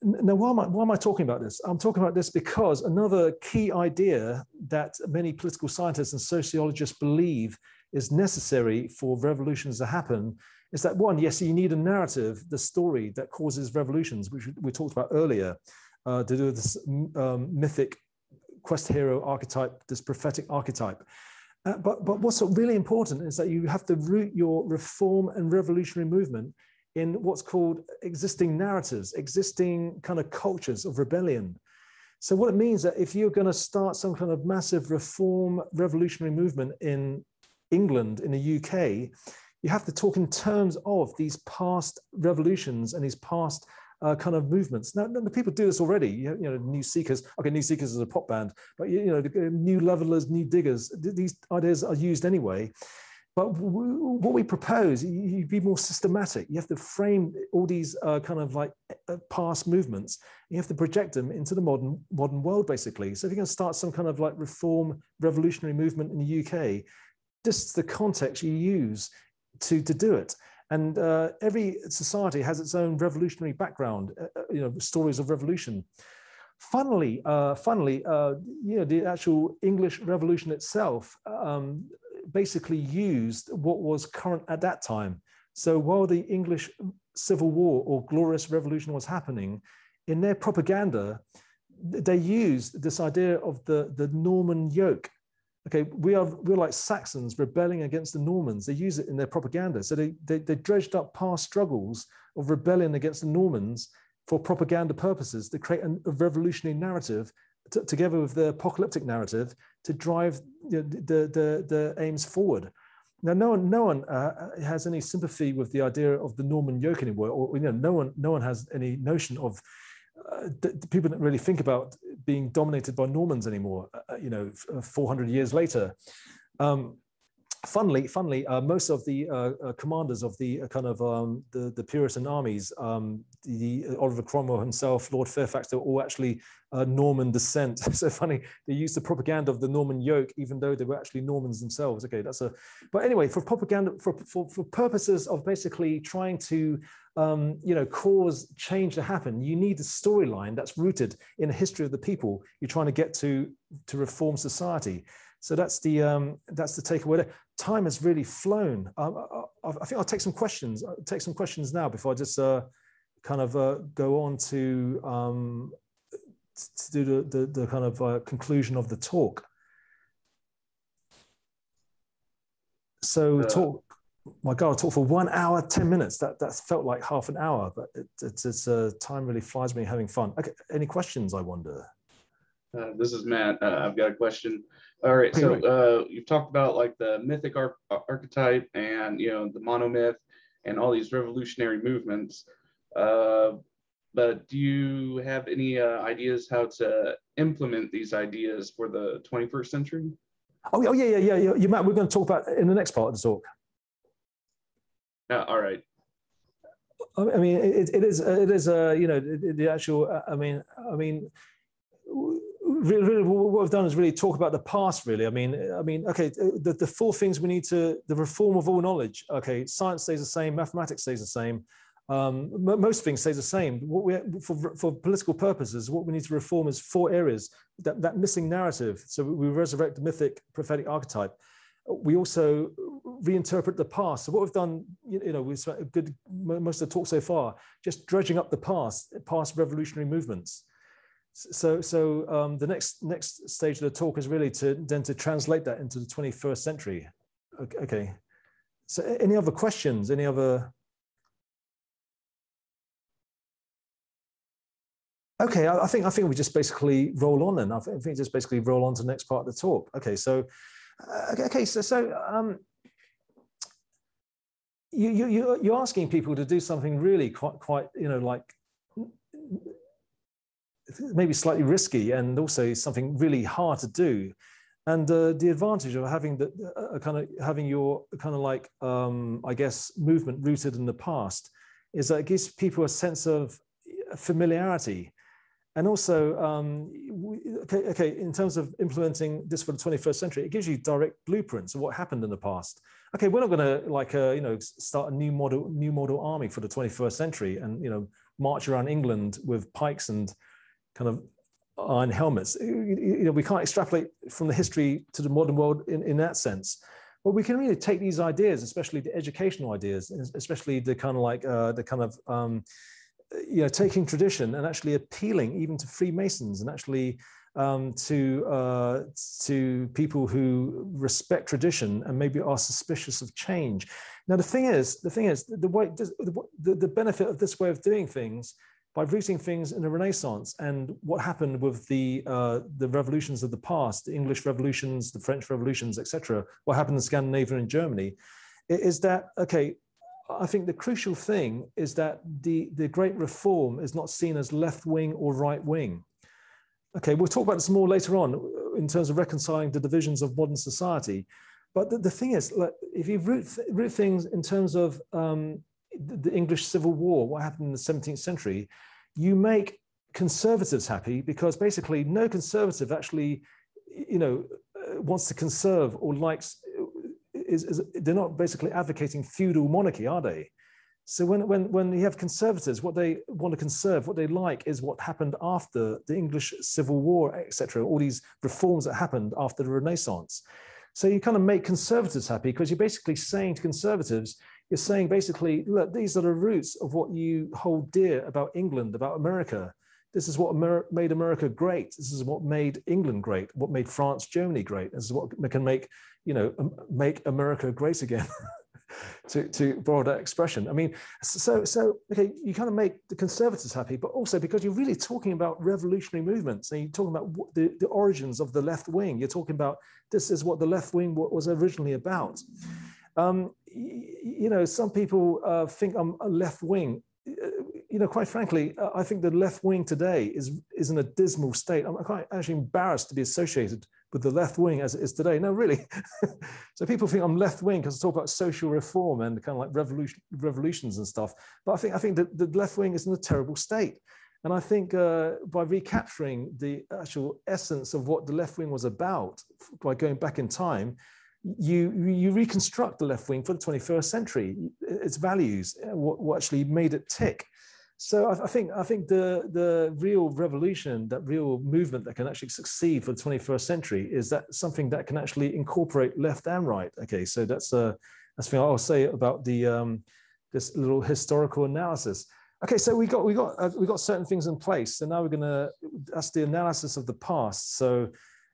Now, why am, I, why am I talking about this? I'm talking about this because another key idea that many political scientists and sociologists believe is necessary for revolutions to happen is that one, yes, you need a narrative, the story that causes revolutions, which we talked about earlier uh, to do with this um, mythic quest hero archetype, this prophetic archetype. Uh, but, but what's really important is that you have to root your reform and revolutionary movement in what's called existing narratives, existing kind of cultures of rebellion. So what it means that if you're going to start some kind of massive reform revolutionary movement in England, in the UK, you have to talk in terms of these past revolutions and these past uh, kind of movements. Now, the people do this already. You, you, know, New Seekers. Okay, New Seekers is a pop band, but you, know, uh, New Levelers, New Diggers. These ideas are used anyway. But what we propose, you be more systematic. You have to frame all these uh, kind of like uh, past movements. You have to project them into the modern modern world, basically. So if you're going to start some kind of like reform, revolutionary movement in the UK, this is the context you use to, to do it. And uh, every society has its own revolutionary background, uh, uh, you know, stories of revolution. Funnily, uh, funnily, uh, you know, the actual English Revolution itself um, basically used what was current at that time. So while the English Civil War or Glorious Revolution was happening, in their propaganda, they used this idea of the, the Norman yoke okay, we are we're like Saxons rebelling against the Normans. They use it in their propaganda. So they, they, they dredged up past struggles of rebellion against the Normans for propaganda purposes to create a, revolutionary narrative to, together with the apocalyptic narrative to drive you know, the, the, the aims forward. Now, no one, no one uh, has any sympathy with the idea of the Norman yoke anymore, or you know, no one, no one has any notion of uh, people don't really think about being dominated by Normans anymore, uh, uh you know, 400 years later. Um, funnily, funnily, uh, most of the uh, uh, commanders of the uh, kind of um, the, the Puritan armies, um, the, Oliver Cromwell himself, Lord Fairfax, they were all actually uh, Norman descent. so funny, they used the propaganda of the Norman yoke, even though they were actually Normans themselves. Okay, that's a. But anyway, for propaganda, for for, for purposes of basically trying to. Um, you know, cause change to happen. You need a storyline that's rooted in the history of the people you're trying to get to to reform society. So that's the um, that's the takeaway. Time has really flown. Um, I, I, think I'll take some questions. I'll take some questions now before I just uh, kind of uh, go on to um, to do the, the, the kind of uh, conclusion of the talk. So talk. My God, I talked for one hour, ten minutes. That that felt like half an hour, but it, it's it's uh, time really flies me having fun. Okay, any questions? I wonder. Uh, this is Matt. Uh, I've got a question. All right, so uh, you've talked about like the mythic ar- archetype and you know the monomyth and all these revolutionary movements. Uh, but do you have any uh, ideas how to implement these ideas for the 21st century? Oh, oh yeah, yeah, yeah, yeah. You, Matt, we're going to talk about in the next part of the talk. Yeah, all right. I mean, it, it is, it is, uh, you know, the, the actual. I mean, I mean, really, really, what we've done is really talk about the past. Really, I mean, I mean, okay, the, the four things we need to the reform of all knowledge. Okay, science stays the same, mathematics stays the same. Um, most things stay the same. What we for, for political purposes, what we need to reform is four areas. That, that missing narrative. So we resurrect the mythic prophetic archetype. We also reinterpret the past. So what we've done, you know, we've spent a good most of the talk so far, just dredging up the past, past revolutionary movements. So so um, the next next stage of the talk is really to then to translate that into the 21st century. Okay, so any other questions? Any other? Okay I, I, think i think we just basically roll on and i think just basically roll on to the next part of the talk. Okay so uh, okay so so um you, you you're asking people to do something really quite quite you know like maybe slightly risky and also something really hard to do. And uh, the advantage of having the uh, kind of having your kind of like um, I guess movement rooted in the past is that it gives people a sense of familiarity. And also, um, okay, okay, in terms of implementing this for the 21st century, it gives you direct blueprints of what happened in the past. Okay, we're not going to like, uh, you know, start a new model, new model army for the 21st century and you know march around England with pikes and kind of iron helmets. You know, we can't extrapolate from the history to the modern world in, in that sense. But we can really take these ideas, especially the educational ideas, especially the kind of like uh, the kind of um, you know taking tradition and actually appealing even to Freemasons and actually um, to uh, to people who respect tradition and maybe are suspicious of change. Now the thing is, the thing is, the way the, the benefit of this way of doing things by rooting things in the Renaissance and what happened with the uh, the revolutions of the past, the English revolutions, the French revolutions, etc. What happened in Scandinavia and Germany, is that okay? I think the crucial thing is that the the Great Reform is not seen as left wing or right wing. Okay, we'll talk about this more later on in terms of reconciling the divisions of modern society. But the, the thing is, if you root, root things in terms of um, the English Civil War, what happened in the 17th century, you make conservatives happy because basically no conservative actually, you know, uh, wants to conserve or likes, is, is, they're not basically advocating feudal monarchy, are they? So when, when, when you have conservatives, what they want to conserve, what they like is what happened after the English Civil War, etc. All these reforms that happened after the Renaissance. So you kind of make conservatives happy because you're basically saying to conservatives, you're saying basically, look, these are the roots of what you hold dear about England, about America. This is what Amer made America great. This is what made England great. What made France, Germany great. This is what can make, you know, make America great again. to, to borrow that expression. I mean, so so okay, you kind of make the conservatives happy, but also because you're really talking about revolutionary movements and you're talking about the, the origins of the left wing. You're talking about this is what the left wing was originally about. Um, you know, some people uh, think I'm a left wing. Uh, you know, quite frankly, I think the left wing today is is in a dismal state. I'm quite actually embarrassed to be associated with the left wing as it is today. No, really. so people think I'm left wing because I talk about social reform and kind of like revolution, revolutions and stuff. But I think I think that the left wing is in a terrible state. And I think uh, by recapturing the actual essence of what the left wing was about, by going back in time, you you reconstruct the left wing for the 21st century, its values, what, what actually made it tick. So I, I, think I think the the real revolution, that real movement that can actually succeed for the 21st century, is that something that can actually incorporate left and right. Okay, so that's a uh, that's thing I'll say about the um, this little historical analysis. Okay, so we got we got uh, we got certain things in place. So now we're gonna that's the analysis of the past. So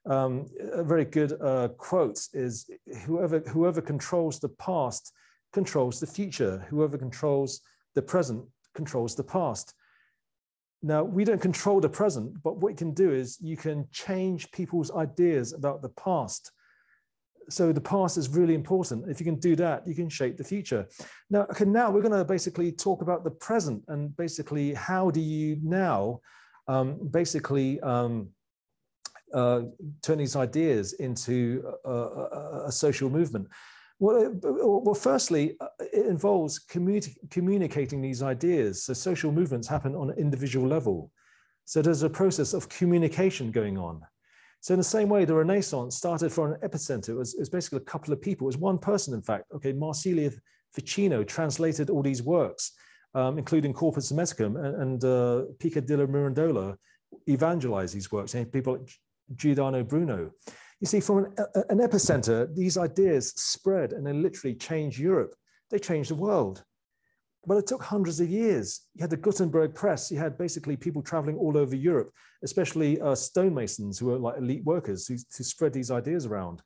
um, a very good uh, quote is whoever whoever controls the past controls the future. Whoever controls the present controls the past. Now, we don't control the present, but what you can do is you can change people's ideas about the past. So the past is really important. If you can do that, you can shape the future. Now, okay, now we're going to basically talk about the present and basically how do you now um, basically um, uh, turn these ideas into a, a, a social movement. Well, well, firstly, uh, it involves communi- communicating these ideas. So social movements happen on an individual level. So there's a process of communication going on. So in the same way, the Renaissance started from an epicenter. It was, it was basically a couple of people. It was one person, in fact. Okay, Marsilio Ficino translated all these works, um, including Corpus Hermeticum and, and uh, Pico della Mirandola evangelized these works. And people like Giordano Bruno. You see, from an, an epicenter, these ideas spread and they literally changed Europe. They changed the world. But it took hundreds of years. You had the Gutenberg press. You had basically people traveling all over Europe, especially uh, stonemasons who were like elite workers who, to spread these ideas around.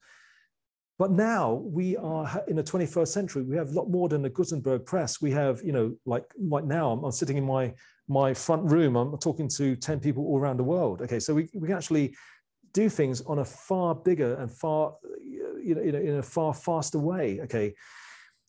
But now we are in the 21st century. We have a lot more than the Gutenberg press. We have, you know, like right now, I'm, I'm sitting in my my front room. I'm talking to 10 people all around the world. Okay, so we, we can actually do things on a far bigger and far, you know, in a far faster way. Okay.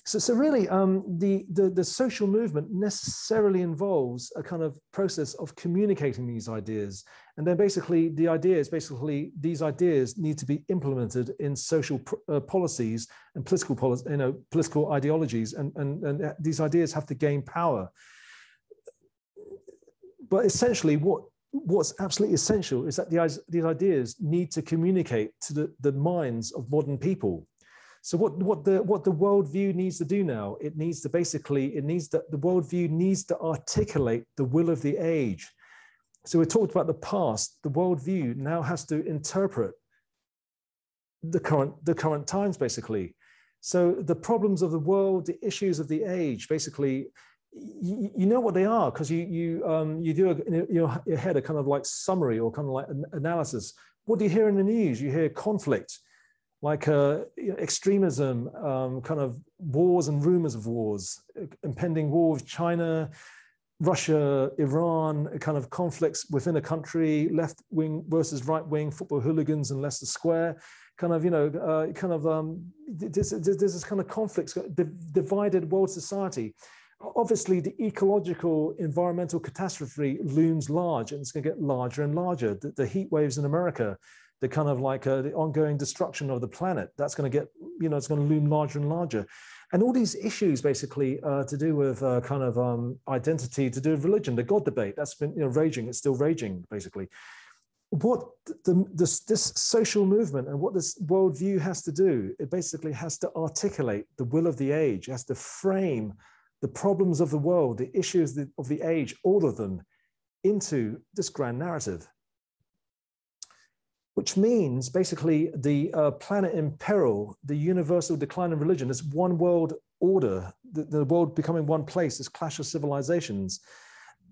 So, so really, um, the, the, the social movement necessarily involves a kind of process of communicating these ideas. And then basically the idea is basically these ideas need to be implemented in social uh, policies and political, policy, you know, political ideologies. And, and, and these ideas have to gain power. But essentially what what's absolutely essential is that the, these ideas need to communicate to the, the minds of modern people. So what, what the what the worldview needs to do now, it needs to basically, it needs that the worldview needs to articulate the will of the age. So we talked about the past, the worldview now has to interpret the current, the current times, basically. So the problems of the world, the issues of the age, basically, you, you know what they are because you you um, you do a, in your, your head a kind of like summary or kind of like an analysis. What do you hear in the news? You hear conflict, like uh, extremism, um, kind of wars and rumors of wars, impending war with China, Russia, Iran, kind of conflicts within a country, left wing versus right wing, football hooligans in Leicester Square, kind of, you know, uh, kind of, um, there's, there's this kind of conflicts, divided world society obviously the ecological environmental catastrophe looms large and it's going to get larger and larger. The, the heat waves in America, the kind of like uh, the ongoing destruction of the planet, that's going to get, you know, it's going to loom larger and larger. And all these issues basically uh, to do with uh, kind of um, identity, to do with religion, the God debate, that's been you know, raging, it's still raging basically. What the, this, this social movement and what this worldview has to do, it basically has to articulate the will of the age, it has to frame the problems of the world, the issues of the age, all of them into this grand narrative. Which means basically the uh, planet in peril, the universal decline of religion, this one world order, the, the world becoming one place, this clash of civilizations,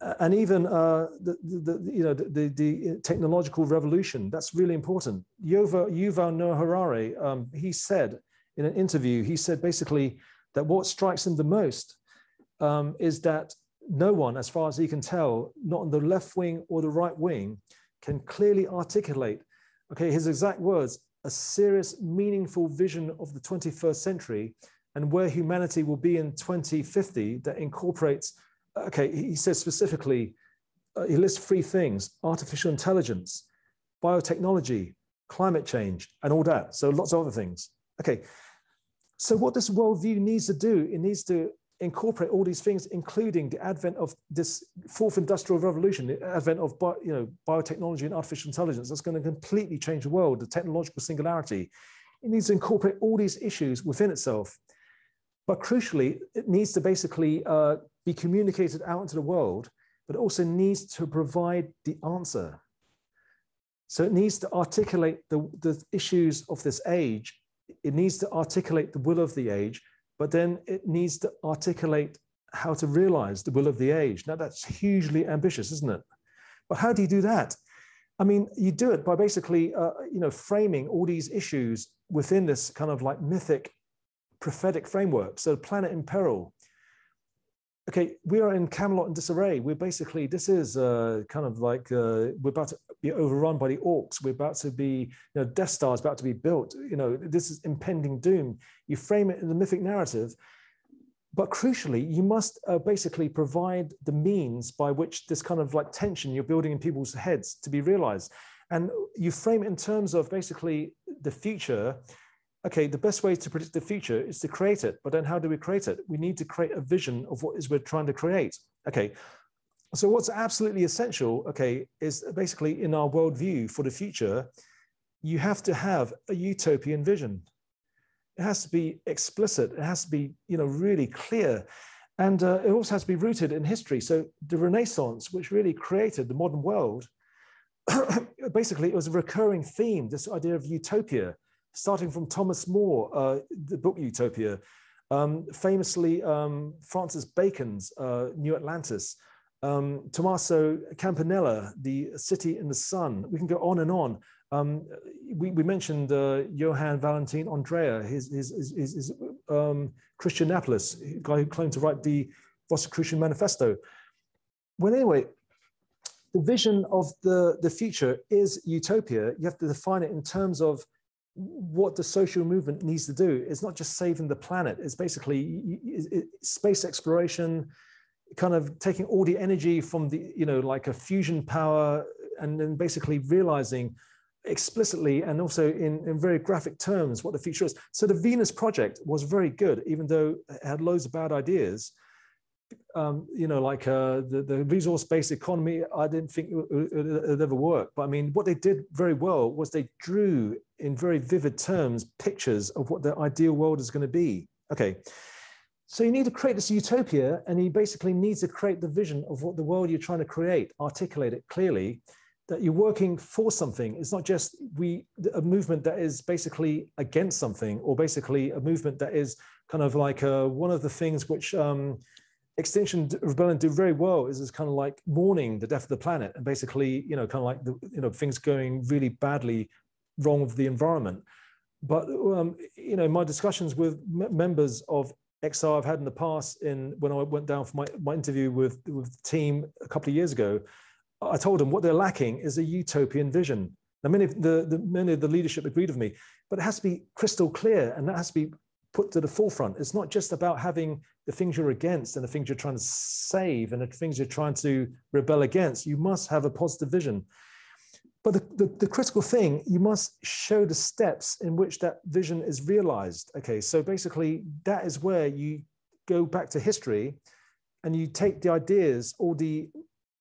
uh, and even uh, the, the, you know, the, the, technological revolution. That's really important. Yuval, Yuval Noah Harari, um, he said in an interview, he said basically that what strikes him the most um, is that no one, as far as he can tell, not on the left wing or the right wing, can clearly articulate, okay, his exact words, a serious, meaningful vision of the 21st century and where humanity will be in 2050 that incorporates okay, he says specifically, uh, he lists three things artificial intelligence, biotechnology, climate change, and all that. So lots of other things. Okay. So what this worldview needs to do, it needs to incorporate all these things, including the advent of this fourth industrial revolution, the advent of you know, biotechnology and artificial intelligence. That's going to completely change the world, the technological singularity. It needs to incorporate all these issues within itself. But crucially, it needs to basically uh, be communicated out into the world, but also needs to provide the answer. So it needs to articulate the, the issues of this age. It needs to articulate the will of the age, but then it needs to articulate how to realize the will of the age. Now that's hugely ambitious, isn't it? But how do you do that? I mean, you do it by basically, uh, you know, framing all these issues within this kind of like mythic prophetic framework. So, planet in peril. Okay, we are in Camelot in disarray. We're basically, this is uh, kind of like uh, we're about to be overrun by the orcs. We're about to be, you know, Death Star is about to be built. You know, this is impending doom. You frame it in the mythic narrative. But crucially, you must uh, basically provide the means by which this kind of like tension you're building in people's heads to be realized. And you frame it in terms of basically the future okay, the best way to predict the future is to create it. But then how do we create it? We need to create a vision of what is we're trying to create. Okay. So what's absolutely essential, okay, is basically in our worldview for the future, you have to have a utopian vision. It has to be explicit. It has to be, you know, really clear. And uh, it also has to be rooted in history. So the Renaissance, which really created the modern world, basically it was a recurring theme, this idea of utopia starting from Thomas More, uh, the book Utopia, um, famously um, Francis Bacon's uh, New Atlantis, um, Tommaso Campanella, The City in the Sun. We can go on and on. Um, we, we, mentioned uh, Johann Valentin Andreae, his, his, his, his um, guy who claimed to write the Rosicrucian Manifesto. Well, anyway, the vision of the, the future is utopia. You have to define it in terms of what the social movement needs to do is not just saving the planet. It's basically space exploration kind of taking all the energy from the you know like a fusion power and then basically realizing explicitly and also in, in very graphic terms what the future is. So the venus project was very good even though it had loads of bad ideas. Um, you know, like uh, the, the resource-based economy, I didn't think it would ever work. But I mean, what they did very well was they drew in very vivid terms pictures of what the ideal world is going to be. Okay, so you need to create this utopia, and you basically need to create the vision of what the world you're trying to create, articulate it clearly, that you're working for something. It's not just we a movement that is basically against something, or basically a movement that is kind of like uh, one of the things which um, Extinction Rebellion do very well is, is kind of like mourning the death of the planet and basically, you know, kind of like the, you know, things going really badly wrong with the environment. But, um, you know, my discussions with members of XR I've had in the past in when I went down for my, my interview with, with the team a couple of years ago, I told them what they're lacking is a utopian vision. Now, many of the, the, many of the leadership agreed with me, but it has to be crystal clear and that has to be put to the forefront. It's not just about having the things you're against and the things you're trying to save and the things you're trying to rebel against. You must have a positive vision. But the, the, the, critical thing, you must show the steps in which that vision is realized. Okay, so basically, that is where you go back to history and you take the ideas or the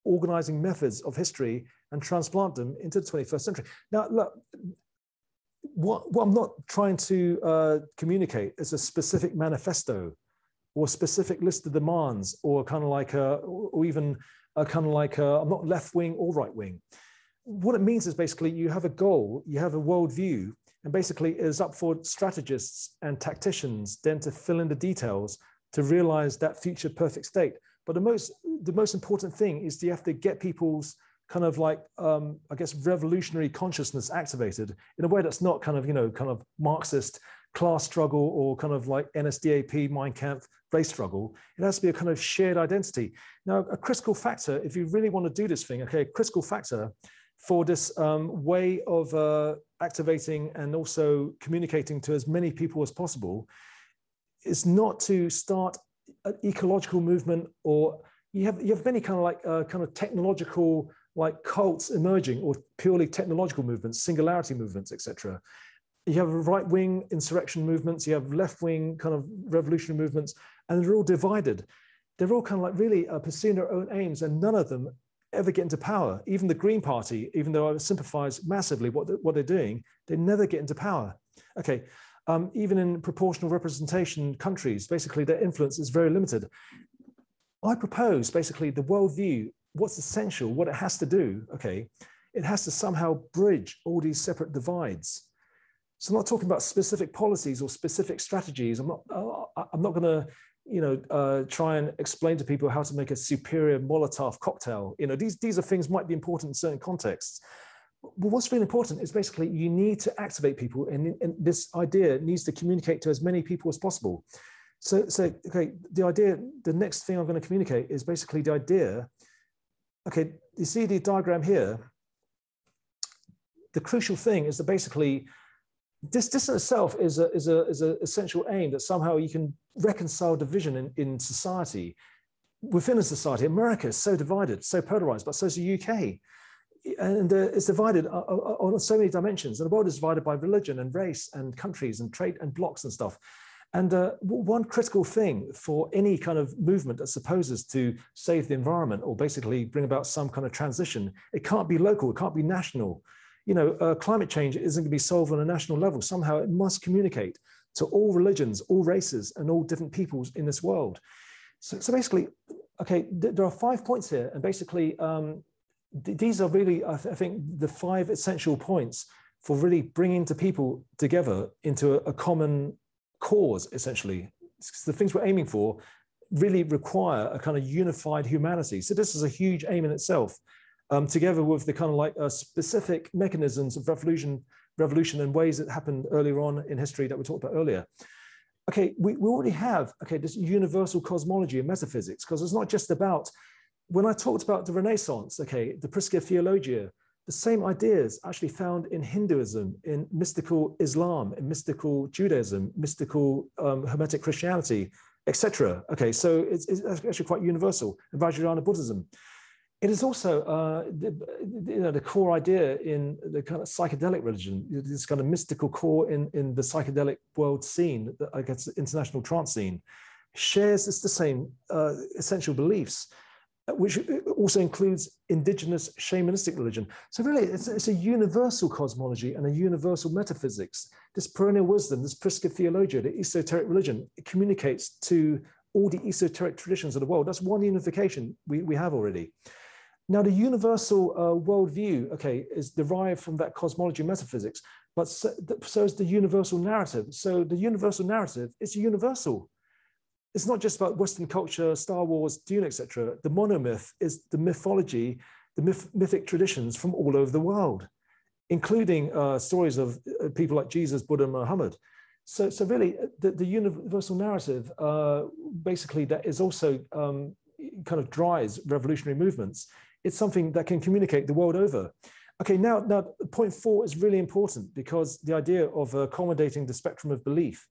organizing methods of history and transplant them into the 21st century. Now, look, what, what I'm not trying to uh, communicate is a specific manifesto or specific list of demands or kind of like a, or even a kind of like a, I'm not left wing or right wing. What it means is basically you have a goal, you have a worldview, and basically it is up for strategists and tacticians then to fill in the details to realize that future perfect state. But the most the most important thing is you have to get people's kind of like um, I guess revolutionary consciousness activated in a way that's not kind of you know kind of Marxist class struggle or kind of like NSDAP, Mein Kampf, race struggle. It has to be a kind of shared identity. Now, a critical factor, if you really want to do this thing, okay, a critical factor for this um, way of uh, activating and also communicating to as many people as possible is not to start an ecological movement or you have you have many kind of like uh, kind of technological like cults emerging or purely technological movements, singularity movements, etc. You have right wing insurrection movements, you have left wing kind of revolutionary movements, and they're all divided. They're all kind of like really uh, pursuing their own aims, and none of them ever get into power. Even the Green Party, even though I sympathize massively what, what they're doing, they never get into power. Okay, um, even in proportional representation countries, basically their influence is very limited. I propose basically the worldview, what's essential, what it has to do, okay, it has to somehow bridge all these separate divides. So I'm not talking about specific policies or specific strategies. I'm not, uh, I'm not going to you know, uh, try and explain to people how to make a superior Molotov cocktail. You know, these, these are things might be important in certain contexts. But what's really important is basically you need to activate people and, and this idea needs to communicate to as many people as possible. So, so, okay, the idea, the next thing I'm going to communicate is basically the idea, okay, you see the diagram here, the crucial thing is that basically this, in itself is a, is a, is a essential aim that somehow you can reconcile division in, in society. Within a society, America is so divided, so polarized, but so is the UK. And uh, it's divided uh, uh, on so many dimensions. And the world is divided by religion and race and countries and trade and blocks and stuff. And uh, one critical thing for any kind of movement that supposes to save the environment or basically bring about some kind of transition, it can't be local, it can't be national you know, uh, climate change isn't going to be solved on a national level. Somehow it must communicate to all religions, all races, and all different peoples in this world. So, so basically, okay, th there are five points here, and basically, um, th these are really, I, th I, think, the five essential points for really bringing the people together into a, a common cause, essentially. The things we're aiming for really require a kind of unified humanity. So this is a huge aim in itself um, together with the kind of like uh, specific mechanisms of revolution, revolution and ways that happened earlier on in history that we talked about earlier. Okay, we, we already have, okay, this universal cosmology and metaphysics, because it's not just about, when I talked about the Renaissance, okay, the Prisca Theologia, the same ideas actually found in Hinduism, in mystical Islam, in mystical Judaism, mystical um, Hermetic Christianity, etc. Okay, so it's, it's, actually quite universal. In Vajrayana Buddhism, it is also uh, the, you know, the core idea in the kind of psychedelic religion, this kind of mystical core in, in the psychedelic world scene, I guess, the international trance scene, shares it's the same uh, essential beliefs, which also includes indigenous shamanistic religion. So really, it's, it's, a universal cosmology and a universal metaphysics. This perennial wisdom, this Prisca theologia, the esoteric religion, it communicates to all the esoteric traditions of the world. That's one unification we, we have already. Now, the universal uh, worldview, okay, is derived from that cosmology metaphysics, but so, so is the universal narrative. So the universal narrative is universal. It's not just about Western culture, Star Wars, Dune, etc. The monomyth is the mythology, the myth, mythic traditions from all over the world, including uh, stories of uh, people like Jesus, Buddha, Muhammad. So, so really, uh, the, the universal narrative, uh, basically, that is also um, kind of drives revolutionary movements it's something that can communicate the world over. Okay, now, now point four is really important because the idea of accommodating the spectrum of belief.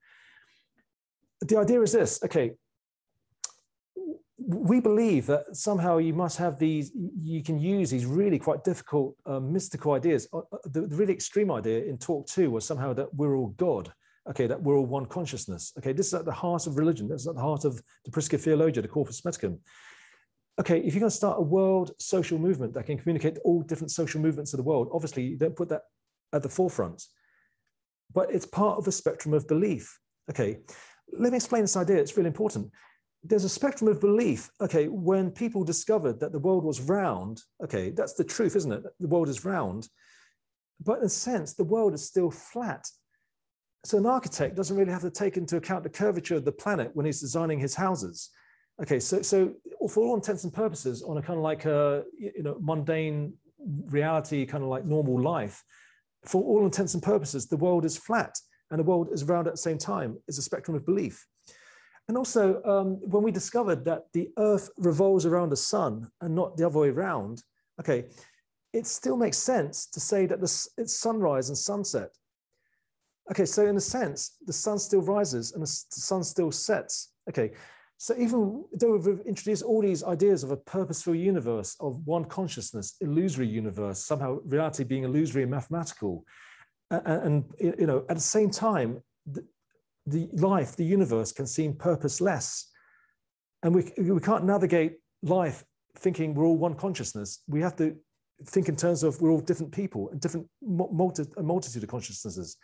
The idea is this, okay, we believe that somehow you must have these, you can use these really quite difficult uh, mystical ideas. Uh, uh, the, the, really extreme idea in talk two was somehow that we're all God, okay, that we're all one consciousness. Okay, this is at the heart of religion. This is at the heart of the Prisca Theologia, the Corpus Hermeticum okay, if you're going to start a world social movement that can communicate all different social movements of the world, obviously you don't put that at the forefront, but it's part of a spectrum of belief. Okay, let me explain this idea. It's really important. There's a spectrum of belief. Okay, when people discovered that the world was round, okay, that's the truth, isn't it? The world is round, but in a sense, the world is still flat. So an architect doesn't really have to take into account the curvature of the planet when he's designing his houses. Okay, so so for all intents and purposes, on a kind of like a you know mundane reality, kind of like normal life, for all intents and purposes, the world is flat and the world is round at the same time. Is a spectrum of belief. And also, um, when we discovered that the Earth revolves around the sun and not the other way around, okay, it still makes sense to say that the, it's sunrise and sunset. Okay, so in a sense, the sun still rises and the sun still sets. Okay, So even though we've introduced all these ideas of a purposeful universe, of one consciousness, illusory universe, somehow reality being illusory and mathematical, and, you know, at the same time, the, life, the universe can seem purposeless. And we, we can't navigate life thinking we're all one consciousness. We have to think in terms of we're all different people and different multi, multitude of consciousnesses.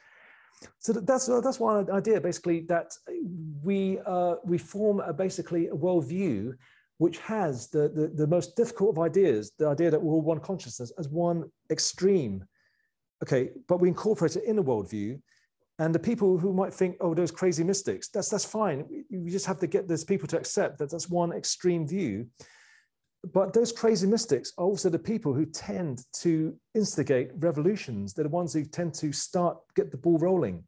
So that's that's one idea, basically, that we uh, we form a, basically a worldview which has the, the, the most difficult of ideas, the idea that we're all one consciousness, as one extreme. Okay, but we incorporate it in a worldview. And the people who might think, oh, those crazy mystics, that's that's fine. We just have to get those people to accept that that's one extreme view. But those crazy mystics are also the people who tend to instigate revolutions. They're the ones who tend to start, get the ball rolling.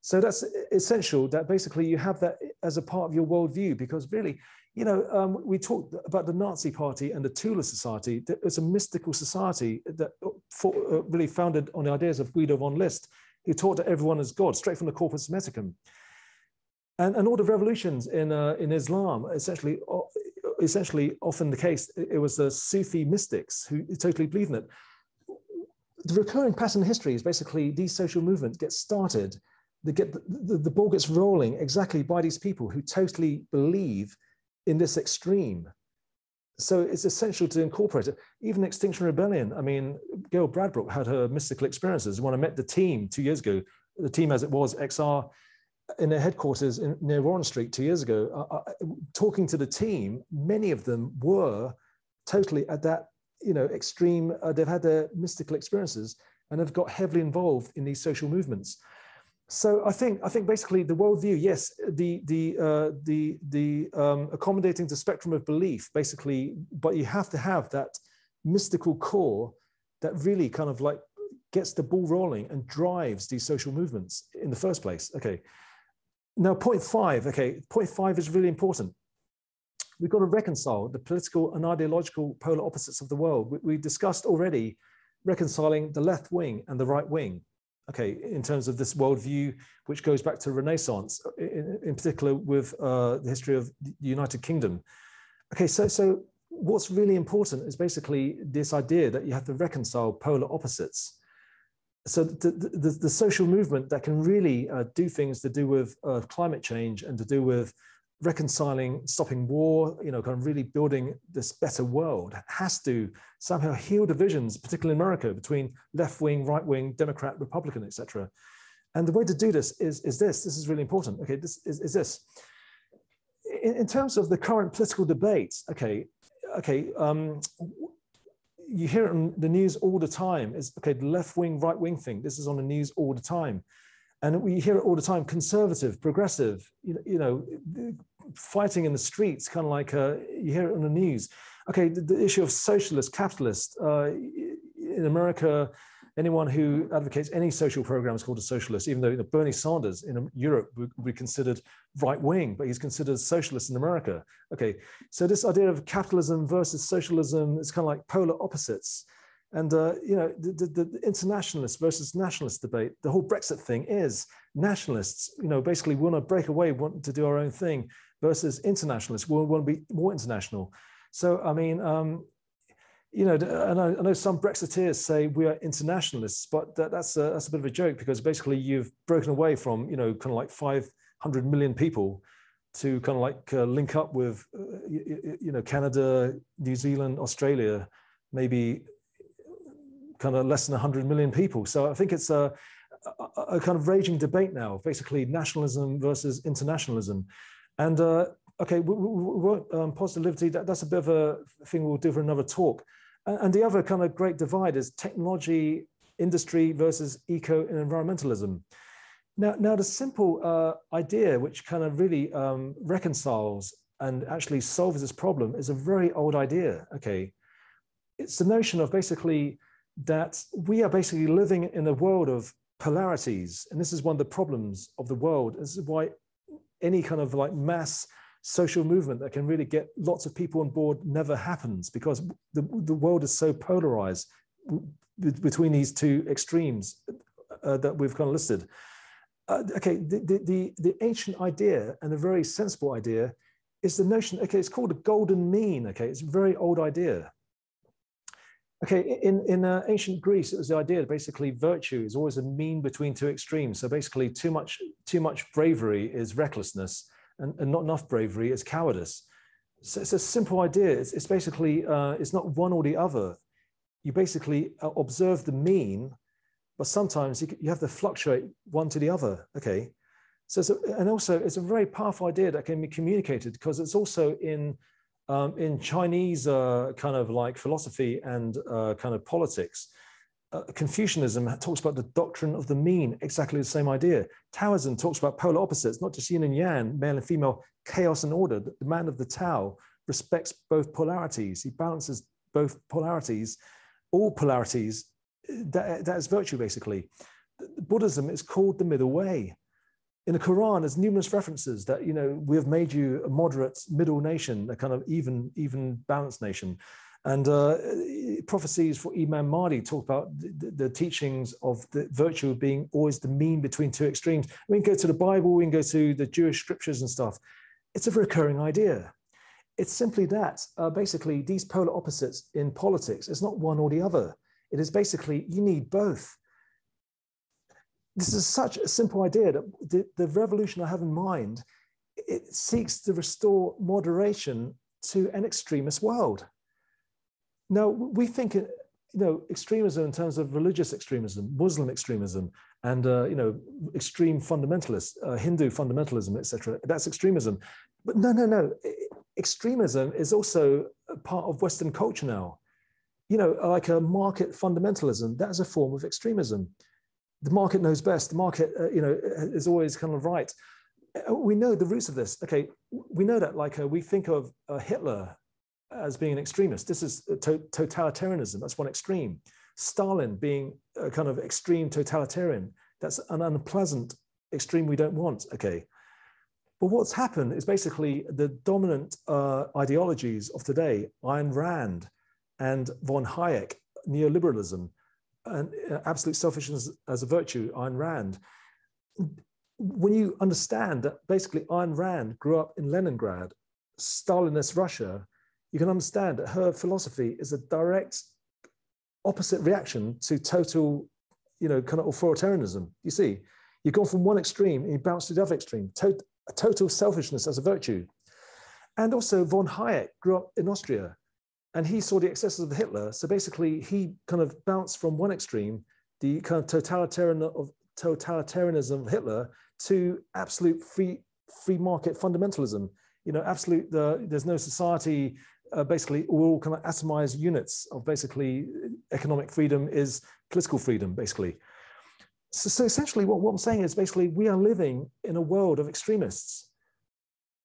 So that's essential that basically you have that as a part of your worldview, because really, you know, um, we talked about the Nazi Party and the Thule Society. It's a mystical society that for, uh, really founded on the ideas of Guido von List, who taught that everyone is God, straight from the Corpus Hermeticum. And, and all the revolutions in, uh, in Islam essentially essentially often the case. It was the Sufi mystics who totally believed in it. The recurring pattern in history is basically these social movements get started, they get the, the, the ball gets rolling exactly by these people who totally believe in this extreme. So it's essential to incorporate it. Even Extinction Rebellion, I mean, Gail Bradbrook had her mystical experiences. When I met the team two years ago, the team as it was, XR, in their headquarters in, near Warren Street two years ago, uh, uh, talking to the team, many of them were totally at that, you know, extreme. Uh, they've had their mystical experiences and have got heavily involved in these social movements. So I think I think basically the worldview, yes, the the uh, the the um, accommodating the spectrum of belief, basically, but you have to have that mystical core that really kind of like gets the ball rolling and drives these social movements in the first place. Okay, now, point five, okay, point five is really important. We've got to reconcile the political and ideological polar opposites of the world. We, we discussed already reconciling the left wing and the right wing, okay, in terms of this worldview, which goes back to Renaissance, in, in particular with uh, the history of the United Kingdom. Okay, so, so what's really important is basically this idea that you have to reconcile polar opposites so the, the, the, social movement that can really uh, do things to do with uh, climate change and to do with reconciling, stopping war, you know, kind of really building this better world has to somehow heal divisions, particularly in America, between left wing, right wing, Democrat, Republican, etc. And the way to do this is, is this. This is really important. Okay, this is, is this. In, in terms of the current political debates, okay, okay, um, you hear it on the news all the time. It's okay, the left wing, right wing thing. This is on the news all the time. And we hear it all the time conservative, progressive, you know, you know fighting in the streets, kind of like uh, you hear it on the news. Okay, the, the issue of socialist, capitalist. Uh, in America, anyone who advocates any social program is called a socialist, even though you know, Bernie Sanders in Europe would be considered right wing, but he's considered socialist in America. Okay, so this idea of capitalism versus socialism is kind of like polar opposites. And uh, you know the, the, the, internationalist versus nationalist debate, the whole Brexit thing is nationalists, you know, basically want to break away, want to do our own thing, versus internationalists, we want to be more international. So I mean, um, you know, I I know some Brexiteers say we are internationalists, but that, that's a, that's a bit of a joke because basically you've broken away from you know kind of like 500 million people to kind of like uh, link up with uh, you, you, know Canada, New Zealand, Australia, maybe kind of less than 100 million people. So I think it's a, a, kind of raging debate now, basically nationalism versus internationalism, and. Uh, okay, we, we, we um, positive liberty, that, that's a bit of a thing we'll do for another talk. And the other kind of great divide is technology, industry versus eco and environmentalism. Now, now the simple uh, idea, which kind of really um, reconciles and actually solves this problem, is a very old idea. Okay, it's the notion of basically that we are basically living in a world of polarities, and this is one of the problems of the world. This is why any kind of like mass social movement that can really get lots of people on board never happens because the, the world is so polarized between these two extremes uh, that we've kind of listed. Uh, okay, the, the, the, ancient idea and a very sensible idea is the notion, okay, it's called a golden mean, okay, it's a very old idea. Okay, in, in uh, ancient Greece, it was the idea that basically virtue is always a mean between two extremes. So basically too much, too much bravery is recklessness and, and not enough bravery is cowardice. So it's a simple idea. It's, it's basically, uh, it's not one or the other. You basically uh, observe the mean, but sometimes you, you have to fluctuate one to the other, okay? So, a, and also it's a very powerful idea that can be communicated because it's also in um, in Chinese uh, kind of like philosophy and uh, kind of politics. Uh, Confucianism talks about the doctrine of the mean, exactly the same idea. Taoism talks about polar opposites, not just yin and yang, male and female, chaos and order. The man of the Tao respects both polarities. He balances both polarities, all polarities. That, that is virtue, basically. Buddhism is called the middle way in the Quran, there's numerous references that you know we have made you a moderate middle nation, a kind of even even balanced nation, and uh, prophecies for Imam Mahdi talk about the, the, teachings of the virtue of being always the mean between two extremes. We can go to the Bible, we can go to the Jewish scriptures and stuff. It's a recurring idea. It's simply that uh, basically these polar opposites in politics. It's not one or the other. It is basically you need both this is such a simple idea that the, the revolution I have in mind, it seeks to restore moderation to an extremist world. Now, we think, you know, extremism in terms of religious extremism, Muslim extremism, and, uh, you know, extreme fundamentalists, uh, Hindu fundamentalism, etc. That's extremism. But no, no, no. Extremism is also part of Western culture now. You know, like a market fundamentalism, that is a form of extremism the market knows best. The market, uh, you know, is always kind of right. Uh, we know the roots of this. Okay, we know that. Like uh, we think of uh, Hitler as being an extremist. This is to totalitarianism. That's one extreme. Stalin being a kind of extreme totalitarian. That's an unpleasant extreme we don't want. Okay. But what's happened is basically the dominant uh, ideologies of today, Ayn Rand and von Hayek, neoliberalism, and uh, absolute selfishness as a virtue, Ayn Rand. When you understand that basically Ayn Rand grew up in Leningrad, Stalinist Russia, you can understand that her philosophy is a direct opposite reaction to total, you know, kind of authoritarianism. You see, you've gone from one extreme and you bounce to the other extreme, to- total selfishness as a virtue. And also, von Hayek grew up in Austria and he saw the excesses of Hitler. So basically, he kind of bounced from one extreme, the kind of totalitarian of totalitarianism of Hitler, to absolute free free market fundamentalism. You know, absolute the, there's no society. Uh, basically, all kind of atomized units of basically economic freedom is political freedom. Basically, so, so essentially, what, what I'm saying is basically we are living in a world of extremists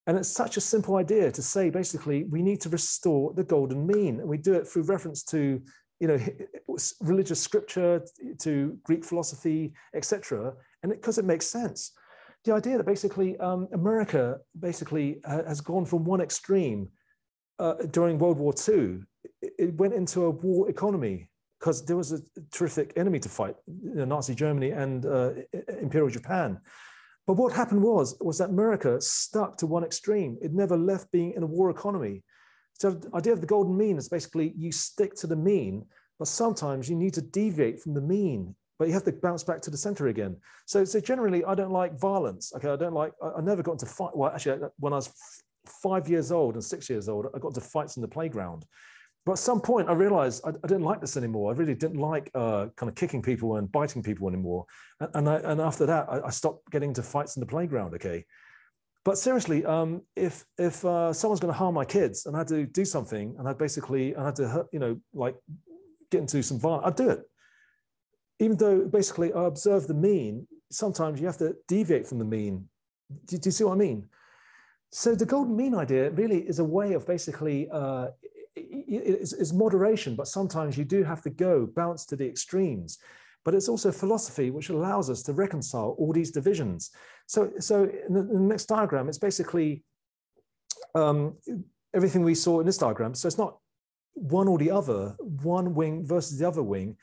and it's such a simple idea to say, basically, we need to restore the golden mean. And we do it through reference to, you know, religious scripture, to Greek philosophy, etc. And because it, it, makes sense. The idea that basically um, America basically uh, has gone from one extreme uh, during World War II, it, went into a war economy because there was a terrific enemy to fight, you know, Nazi Germany and uh, Imperial Japan. But what happened was, was that America stuck to one extreme. It never left being in a war economy. So the idea of the golden mean is basically you stick to the mean, but sometimes you need to deviate from the mean, but you have to bounce back to the center again. So, so generally, I don't like violence. Okay, I don't like, I, I never got into fight. Well, actually, when I was five years old and six years old, I got into fights in the playground. But at some point, I realized I, I didn't like this anymore. I really didn't like uh, kind of kicking people and biting people anymore. And, and, I, and after that, I, I, stopped getting into fights in the playground. Okay. But seriously, um, if if uh, someone's going to harm my kids and I had to do something and I basically and I had to hurt, you know like get into some violence, I'd do it. Even though basically I observe the mean, sometimes you have to deviate from the mean. Do, do you see what I mean? So the golden mean idea really is a way of basically uh, it's, it's moderation, but sometimes you do have to go bounce to the extremes. But it's also philosophy which allows us to reconcile all these divisions. So, so in the, in the next diagram, it's basically um, everything we saw in this diagram. So it's not one or the other, one wing versus the other wing.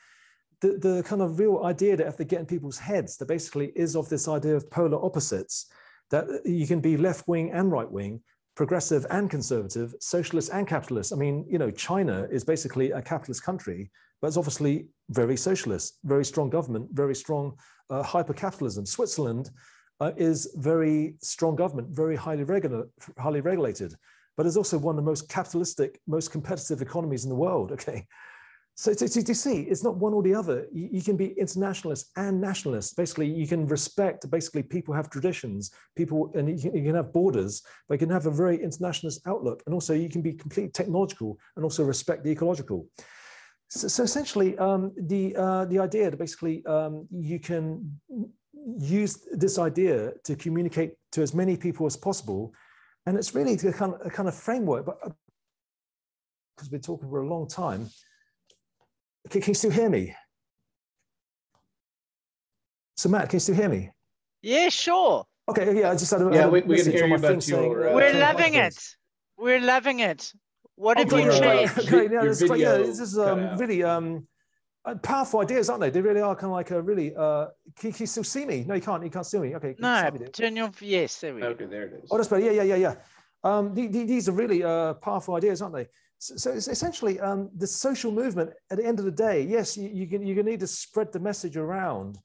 The, the kind of real idea that have to get in people's heads that basically is of this idea of polar opposites, that you can be left wing and right wing, progressive and conservative, socialist and capitalist. I mean, you know, China is basically a capitalist country, but it's obviously very socialist, very strong government, very strong uh, hyper capitalism. Switzerland uh, is very strong government, very highly, regular, highly regulated, but is also one of the most capitalistic, most competitive economies in the world. Okay. So, so, so, you see, it's not one or the other. You, you, can be internationalist and nationalist. Basically, you can respect, basically, people have traditions, people, and you can, you can have borders, but you can have a very internationalist outlook. And also, you can be completely technological and also respect the ecological. So, so essentially, um, the, uh, the idea that basically um, you can use this idea to communicate to as many people as possible. And it's really a kind of, a kind of framework, but because we've been talking for a long time, can, can you still hear me? So Matt, can you still hear me? Yeah, sure. Okay, yeah, I just had a yeah. We, we can hear you, but your, uh, we're loving it. We're loving it. What have oh, you changed? Okay, yeah, this, yeah, this is um, really um, uh, powerful ideas, aren't they? They really are kind of like a really. Uh, can, can you still see me? No, you can't. You can't see me. Okay. No, turn your yes. There we go. Okay, there it is. Oh, that's better. Yeah, yeah, yeah, yeah. Um, the, the, these are really uh, powerful ideas, aren't they? So, it's essentially um, the social movement. At the end of the day, yes, you, you can, you're going to need to spread the message around.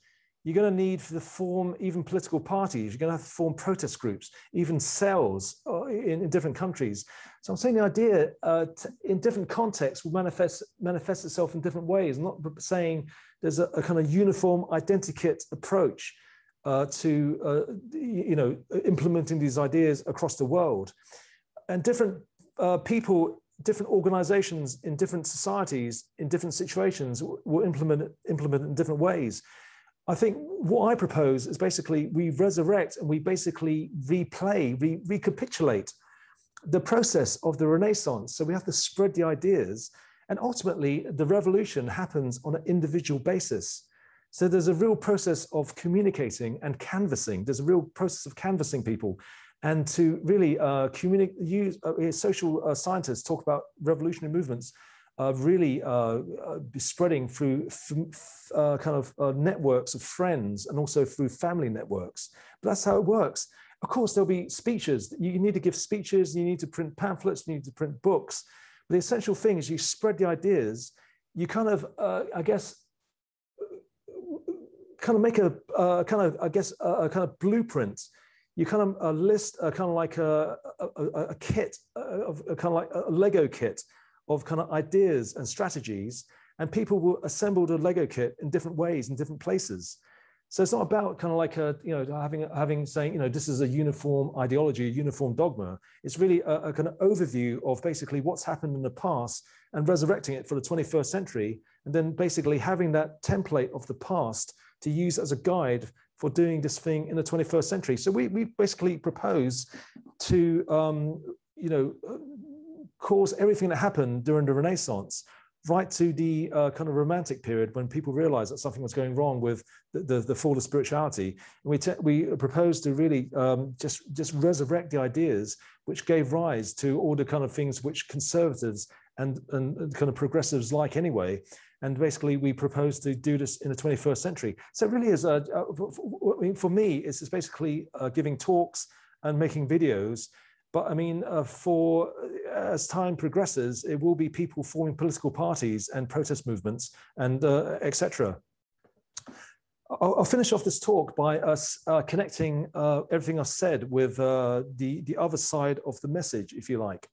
You're going to need to form even political parties. You're going to have to form protest groups, even cells uh, in, in different countries. So I'm saying the idea uh, in different contexts will manifest manifest itself in different ways. I'm not saying there's a, a kind of uniform identikit approach uh, to uh, you know implementing these ideas across the world, and different uh, people different organizations in different societies in different situations will implement implement in different ways. I think what i propose is basically we resurrect and we basically replay re- recapitulate the process of the renaissance. So we have to spread the ideas and ultimately the revolution happens on an individual basis. So there's a real process of communicating and canvassing. There's a real process of canvassing people and to really uh, communicate, use uh, social uh, scientists talk about revolutionary movements uh, really uh, uh, spreading through kind of networks of friends and also through family networks. But that's how it works. Of course, there'll be speeches. You need to give speeches, you need to print pamphlets, you need to print books. But the essential thing is you spread the ideas, you kind of, I guess, kind of make a kind of, I guess, a kind of blueprint you kind of uh, list a kind of like a, a, a kit of a kind of like a Lego kit of kind of ideas and strategies, and people will assemble a Lego kit in different ways in different places. So it's not about kind of like a you know having having saying you know this is a uniform ideology, a uniform dogma. It's really a, a kind of overview of basically what's happened in the past and resurrecting it for the 21st century, and then basically having that template of the past to use as a guide for doing this thing in the 21st century. So we, we basically propose to, um, you know, cause everything that happened during the Renaissance right to the uh, kind of romantic period when people realized that something was going wrong with the, the, the fall of spirituality. And we, we propose to really um, just, just resurrect the ideas which gave rise to all the kind of things which conservatives and, and kind of progressives like anyway. And basically, we propose to do this in the 21st century. So it really is, a, a, for me, it's, basically uh, giving talks and making videos. But I mean, uh, for uh, as time progresses, it will be people forming political parties and protest movements and uh, etc. I'll, I'll, finish off this talk by us uh, connecting uh, everything I said with the the other side of the message, if you like.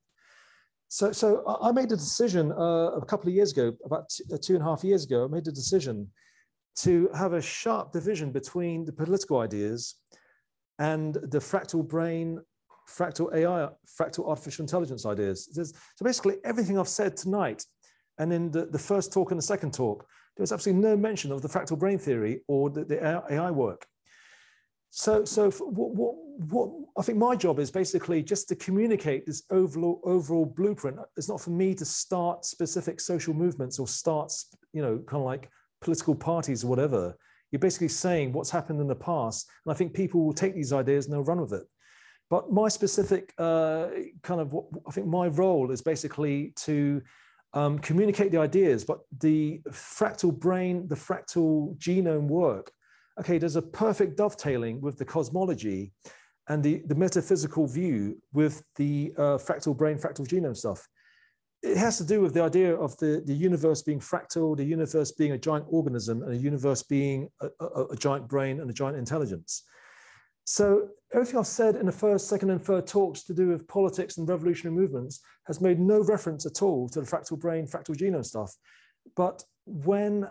So, so I made a decision uh, a couple of years ago, about two, uh, two and a half years ago, I made a decision to have a sharp division between the political ideas and the fractal brain, fractal AI, fractal artificial intelligence ideas. There's, so basically everything I've said tonight and in the, the first talk and the second talk, there was absolutely no mention of the fractal brain theory or the, the AI work. So, so what, what, what I think my job is basically just to communicate this overall overall blueprint. It's not for me to start specific social movements or start, you know, kind of like political parties or whatever. You're basically saying what's happened in the past, and I think people will take these ideas and they'll run with it. But my specific uh, kind of, what, I think my role is basically to um, communicate the ideas, but the fractal brain, the fractal genome work okay, there's a perfect dovetailing with the cosmology and the, the metaphysical view with the uh, fractal brain, fractal genome stuff. It has to do with the idea of the, the universe being fractal, the universe being a giant organism, and a universe being a, a, a giant brain and a giant intelligence. So everything I've said in the first, second, and third talks to do with politics and revolutionary movements has made no reference at all to the fractal brain, fractal genome stuff. But when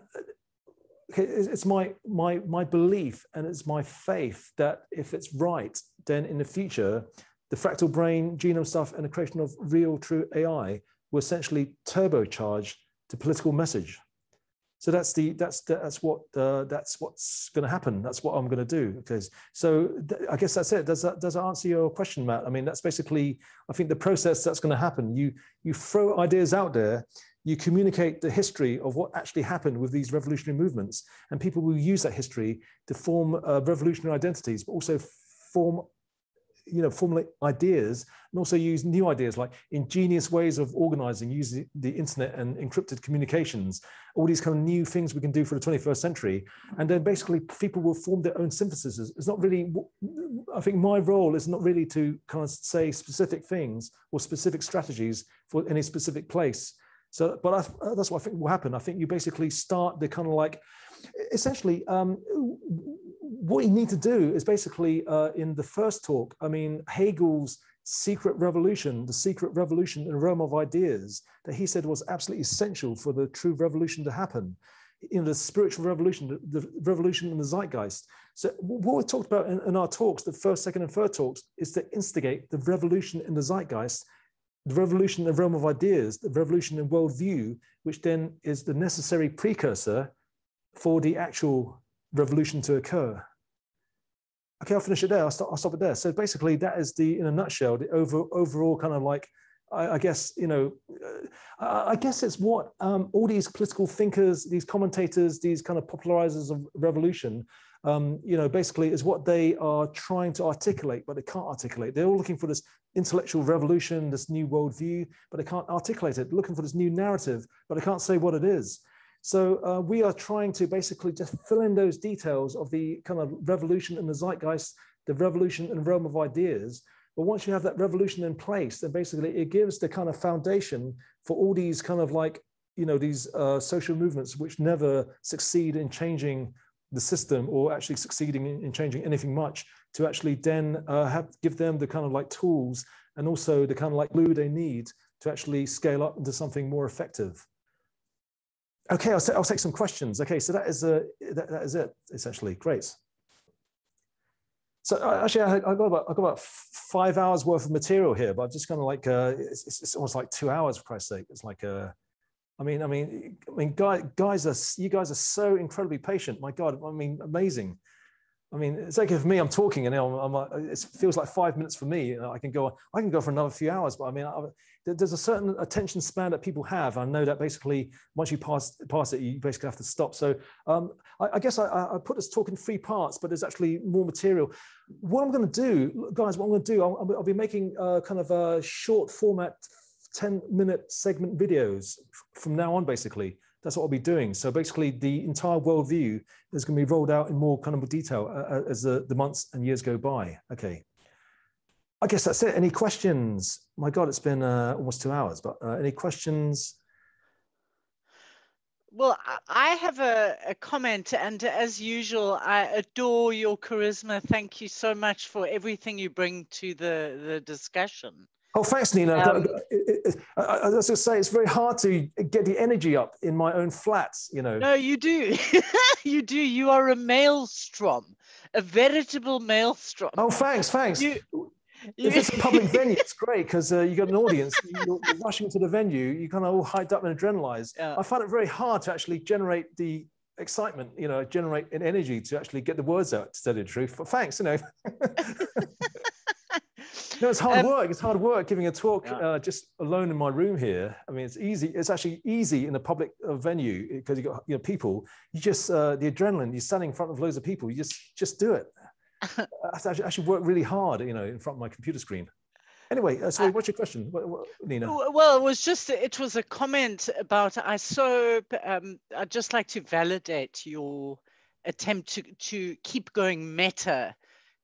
it's my my my belief and it's my faith that if it's right, then in the future, the fractal brain, genome stuff, and the creation of real, true AI will essentially turbocharge the political message. So that's the that's that's what uh, that's what's going to happen. That's what I'm going to do. Because so th- I guess that's it. Does that does that answer your question, Matt? I mean, that's basically I think the process that's going to happen. You you throw ideas out there. You communicate the history of what actually happened with these revolutionary movements, and people will use that history to form uh, revolutionary identities, but also form you know, formulate ideas and also use new ideas like ingenious ways of organizing using the internet and encrypted communications, all these kind of new things we can do for the 21st century. And then basically people will form their own syntheses. It's not really, I think my role is not really to kind of say specific things or specific strategies for any specific place. So, but I, that's what I think will happen. I think you basically start the kind of like, essentially, um, what you need to do is basically uh, in the first talk, I mean, Hegel's secret revolution, the secret revolution in the realm of ideas that he said was absolutely essential for the true revolution to happen. In the spiritual revolution, the, the revolution in the zeitgeist. So what we talked about in, in our talks, the first, second, and third talks, is to instigate the revolution in the zeitgeist, the revolution in the realm of ideas, the revolution in worldview, which then is the necessary precursor for the actual revolution to occur. Okay, I'll finish it there. I'll stop, I'll stop it there. So basically, that is the, in a nutshell, the over, overall kind of like, I, I guess, you know, uh, I guess it's what um, all these political thinkers, these commentators, these kind of popularizers of revolution, um, you know, basically is what they are trying to articulate, but they can't articulate. They're all looking for this intellectual revolution, this new worldview, but they can't articulate it. Looking for this new narrative, but they can't say what it is. So uh, we are trying to basically just fill in those details of the kind of revolution in the zeitgeist, the revolution in the realm of ideas. But once you have that revolution in place, then basically it gives the kind of foundation for all these kind of like, you know, these uh, social movements which never succeed in changing the system or actually succeeding in, in changing anything much to actually then uh, have give them the kind of like tools and also the kind of like glue they need to actually scale up into something more effective. Okay, I'll, I'll take some questions. Okay, so that is, uh, that, that is it, essentially. Great. So uh, actually, I, I, got about I got about five hours worth of material here, but I'm just kind of like uh, it's, it's, almost like two hours for Christ's sake. It's like uh, I mean, I mean, I mean, guys, guys are you guys are so incredibly patient. My God, I mean, amazing. I mean, it's okay for me. I'm talking, and I'm, I'm, it feels like five minutes for me. I can go. I can go for another few hours, but I mean, I, there's a certain attention span that people have. I know that basically once you pass pass it, you basically have to stop. So um, I, I, guess I, I, put this talk in three parts, but there's actually more material. What I'm going to do, guys, what I'm going to do, I'll, I'll be making uh, kind of a short format, 10 minute segment videos from now on, basically that's what I'll be doing. So basically, the entire worldview is going to be rolled out in more kind of detail uh, uh, as the, the months and years go by. Okay. I guess that's it. Any questions? My God, it's been uh, almost two hours, but uh, any questions? Well, I have a, a, comment, and as usual, I adore your charisma. Thank you so much for everything you bring to the, the discussion. Oh, thanks, Nina. Um, I, I, was going to say, it's very hard to get the energy up in my own flats, you know. No, you do. you do. You are a maelstrom, a veritable maelstrom. Oh, thanks, thanks. You, if it's a public venue, it's great because uh, you got an audience. You're, you're, rushing to the venue. You kind of all hyped up and adrenalized. Yeah. I find it very hard to actually generate the excitement, you know, generate an energy to actually get the words out to tell you the truth. But thanks, you know. no, it's hard um, work. It's hard work giving a talk yeah. uh, just alone in my room here. I mean, it's easy. It's actually easy in a public uh, venue because you got you know people. You just uh, the adrenaline. You're standing in front of loads of people. You just just do it. I actually, work really hard, you know, in front of my computer screen. Anyway, uh, so what's your question, what, what, Nina? Well, it was just it was a comment about I so um, I'd just like to validate your attempt to to keep going meta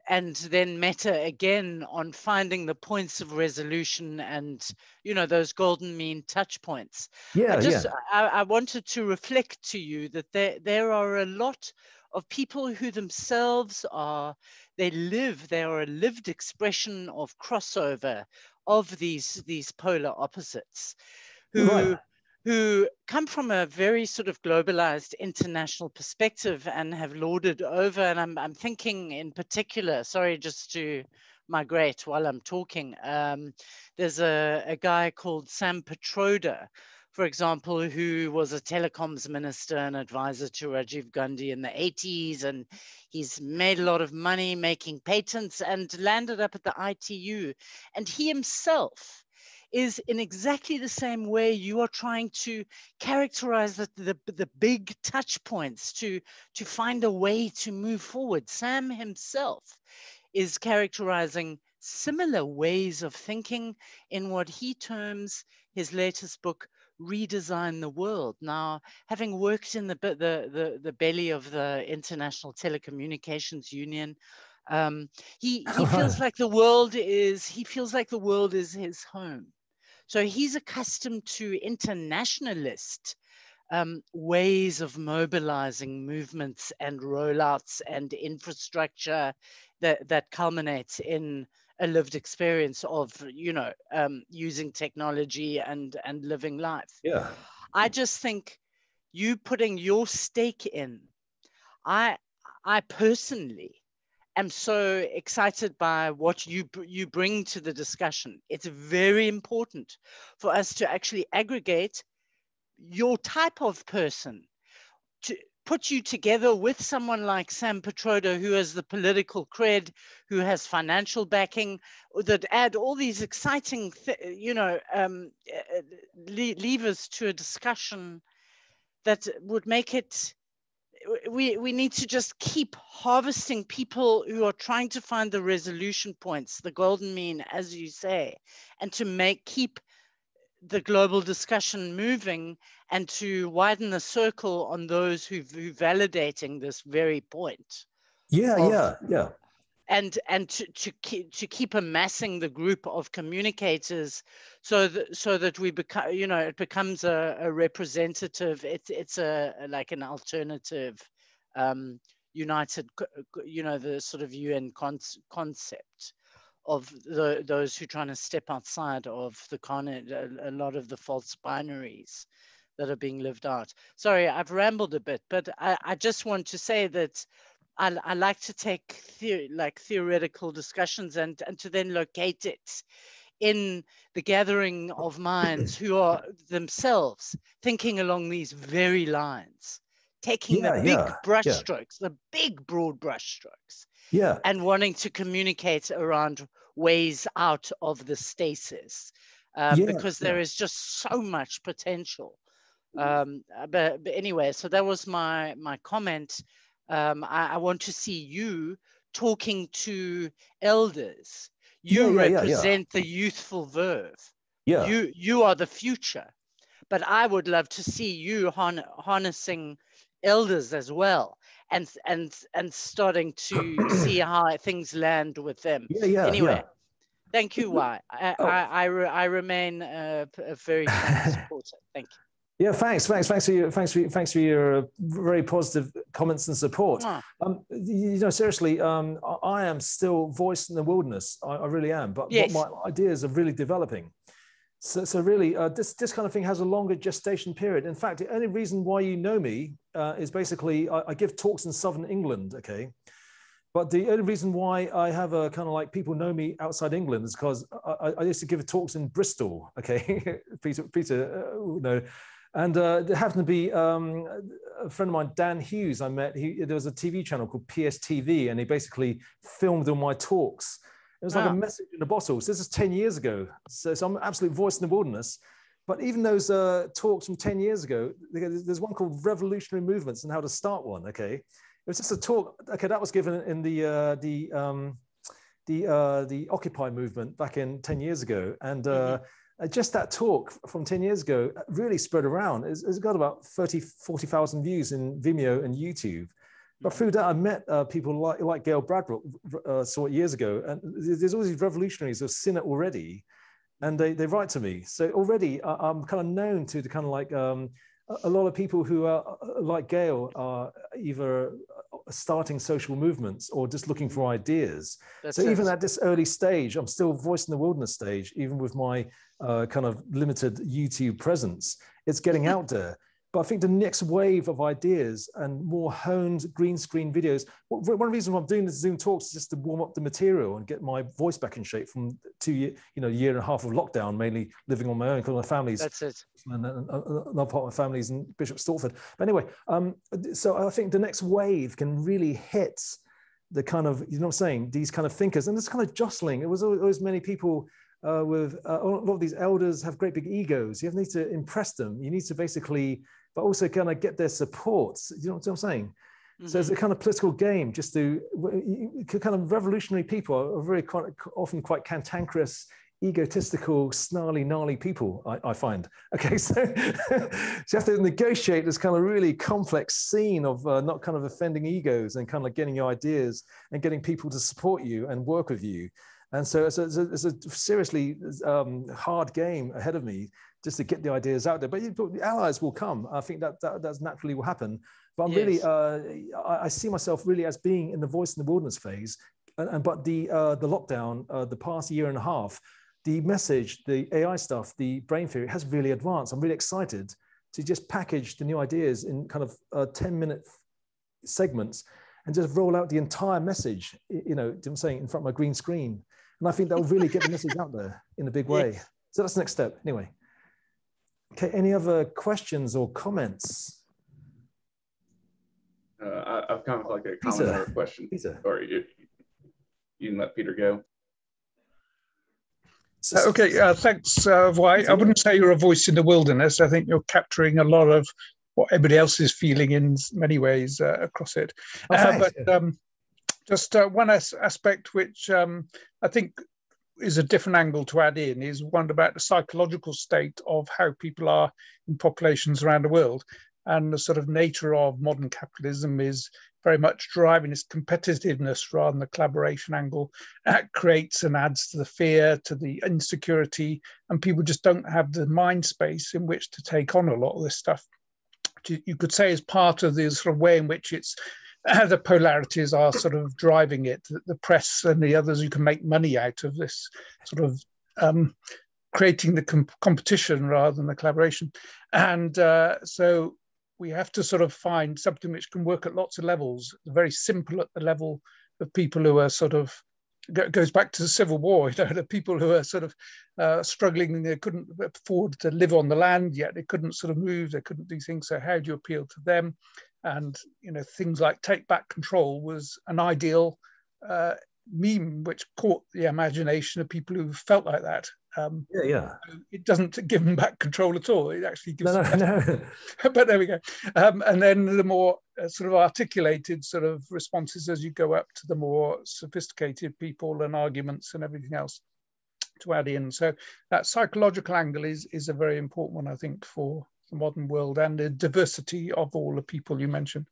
and then meta again on finding the points of resolution and you know those golden mean touch points yeah I just yeah. I, I wanted to reflect to you that there there are a lot of people who themselves are they live they are a lived expression of crossover of these these polar opposites who Right. Who come from a very sort of globalized international perspective and have lorded over. And I'm, I'm thinking in particular, sorry, just to migrate while I'm talking, um, there's a, a guy called Sam Pitroda, for example, who was a telecoms minister and advisor to Rajiv Gandhi in the 80s. And he's made a lot of money making patents and landed up at the ITU. And he himself is in exactly the same way you are trying to characterize the, the, the big touch points to, to find a way to move forward. Sam himself is characterizing similar ways of thinking in what he terms his latest book, Redesign the World. Now, having worked in the, the, the, the belly of the International Telecommunications Union, um, he, he feels like the world is, he feels like the world is his home. So he's accustomed to internationalist um, ways of mobilizing movements and rollouts and infrastructure that, that culminates in a lived experience of, you know, um, using technology and, and living life. yeah I just think you putting your stake in, I, I personally am so excited by what you you bring to the discussion. It's very important for us to actually aggregate your type of person to put you together with someone like Sam Pitroda, who has the political cred, who has financial backing, that add all these exciting, you know, um, le levers to a discussion that would make it we we need to just keep harvesting people who are trying to find the resolution points the golden mean as you say and to make keep the global discussion moving and to widen the circle on those who who validating this very point yeah of- yeah yeah and and to to keep to keep amassing the group of communicators so that so that we become you know it becomes a, a representative it's it's a like an alternative um united you know the sort of un con- concept of the, those who trying to step outside of the con a, a lot of the false binaries that are being lived out. Sorry i've rambled a bit but i, I just want to say that I, I like to take the, like theoretical discussions and, and to then locate it in the gathering of minds who are themselves thinking along these very lines, taking Yeah, the big yeah, brush yeah. strokes, the big broad brush strokes, yeah and wanting to communicate around ways out of the stasis. Um, because there is just so much potential. Um, uh, but, but anyway, so that was my my comment um, I, I want to see you talking to elders. You Yeah, yeah, yeah, yeah. represent the youthful verve. yeah You you are the future. But I would love to see you harn- harnessing elders as well, and and and starting to see how things land with them. yeah yeah anyway, thank you. Why I Oh. I I, re- I remain uh, a very supporter. Thank you. Yeah, thanks, thanks, thanks for your, thanks for, thanks for your uh, very positive comments and support. Mwah. Um, you know, seriously, um, I, I am still voice in the wilderness. I, I really am. But Yes. my ideas are really developing. So, so really, uh, this this kind of thing has a longer gestation period. In fact, the only reason why you know me uh, is basically I, I give talks in southern England. Okay. But the only reason why I have a kind of like people know me outside England is because I, I- I used to give talks in Bristol. Okay, Peter, Peter, uh, you know, and uh, there happened to be um, a friend of mine, Dan Hughes. I met. He there was a TV channel called PSTV, and he basically filmed all my talks. It was like Wow. a message in a bottle. So this is ten years ago. So, so I'm an absolute voice in the wilderness. But even those uh, talks from 10 years ago, there's one called Revolutionary Movements and How to Start One. Okay. It was just a talk. Okay, that was given in the uh, the um, the uh, the Occupy movement back in 10 years ago. And uh, uh, just that talk from 10 years ago really spread around. It's, it's got about 30, 40,000 views in Vimeo and YouTube. But through that, I met uh, people like, like Gail Bradbrook uh, saw it years ago. And there's all these revolutionaries who've seen it already. And they, they write to me. So already uh, I'm kind of known to the kind of like um, a lot of people who are uh, like Gail are either uh, starting social movements or just looking for ideas. That's so even at this early stage, I'm still voicing the wilderness stage, even with my uh, kind of limited YouTube presence. It's getting out there. But I think the next wave of ideas and more honed green screen videos. One reason reasons I'm doing the Zoom talks is just to warm up the material and get my voice back in shape from two year, you know, year and a half of lockdown, mainly living on my own because my family's. That's it. And another part of my family's in Bishop Stortford. But anyway, um, so I think the next wave can really hit the kind of, you know what I'm saying, these kind of thinkers. And this kind of jostling. It was always many people uh, with uh, a lot of these elders have great big egos. You have need to impress them. You need to basically but also kind of get their support. You know what I'm saying? Mm-hmm. So it's a mm-hmm. kind of political game just to kind of revolutionary people are very quite, often quite cantankerous, egotistical, snarly, gnarly people, I, I find. Okay, so, so, you have to negotiate this kind of really complex scene of uh, not kind of offending egos and kind of like getting your ideas and getting people to support you and work with you. And so it's a, it's a, seriously um, hard game ahead of me just to get the ideas out there. But, but the allies will come. I think that, that that's naturally will happen. But I'm yes. really, uh, I, I, see myself really as being in the voice in the wilderness phase. And, and but the uh, the lockdown, uh, the past year and a half, the message, the AI stuff, the brain theory has really advanced. I'm really excited to just package the new ideas in kind of uh, 10 minute segments and just roll out the entire message, you know, I'm saying in front of my green screen. And I think that will really get the message out there in a big way. Yes. So that's the next step. Anyway. Okay, any other questions or comments? Uh, I, have kind of like a comment or a question. Peter. Or you, you can let Peter go. Uh, okay, uh, thanks, uh, Wai. I wouldn't say you're a voice in the wilderness. I think you're capturing a lot of what everybody else is feeling in many ways uh, across it. Oh, uh, but um, just uh, one as aspect which um, I think is a different angle to add in is one about the psychological state of how people are in populations around the world. And the sort of nature of modern capitalism is very much driving its competitiveness rather than the collaboration angle. That creates and adds to the fear, to the insecurity, and people just don't have the mind space in which to take on a lot of this stuff. You could say is part of the sort of way in which it's the polarities are sort of driving it. The press and the others who can make money out of this sort of um, creating the com competition rather than the collaboration. And uh, so we have to sort of find something which can work at lots of levels, very simple at the level of people who are sort of goes back to the Civil War. You know, the people who are sort of uh, struggling, they couldn't afford to live on the land yet. They couldn't sort of move. They couldn't do things. So how do you appeal to them? And you know things like take back control was an ideal uh, meme which caught the imagination of people who felt like that. Um, yeah yeah. it doesn't give them back control at all. It actually gives no, no, no. but there we go. Um, and then the more uh, sort of articulated sort of responses as you go up to the more sophisticated people and arguments and everything else to add in. So that psychological angle is is a very important one i think for the modern world and the diversity of all the people you mentioned.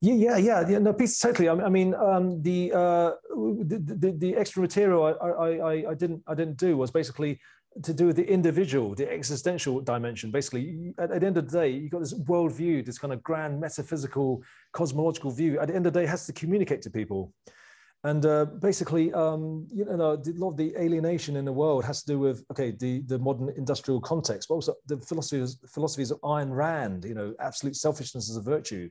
Yeah, yeah, yeah. no, piece totally. I mean, um, the, uh, the, the, the extra material I, I, I didn't I didn't do was basically to do with the individual, the existential dimension. Basically, at, at, the end of the day, you've got this worldview, this kind of grand metaphysical, cosmological view. At the end of the day, has to communicate to people. And uh, basically, um, you know, a lot of the alienation in the world has to do with okay, the, the modern industrial context, but also the philosophies philosophies of Ayn Rand. You know, absolute selfishness is a virtue,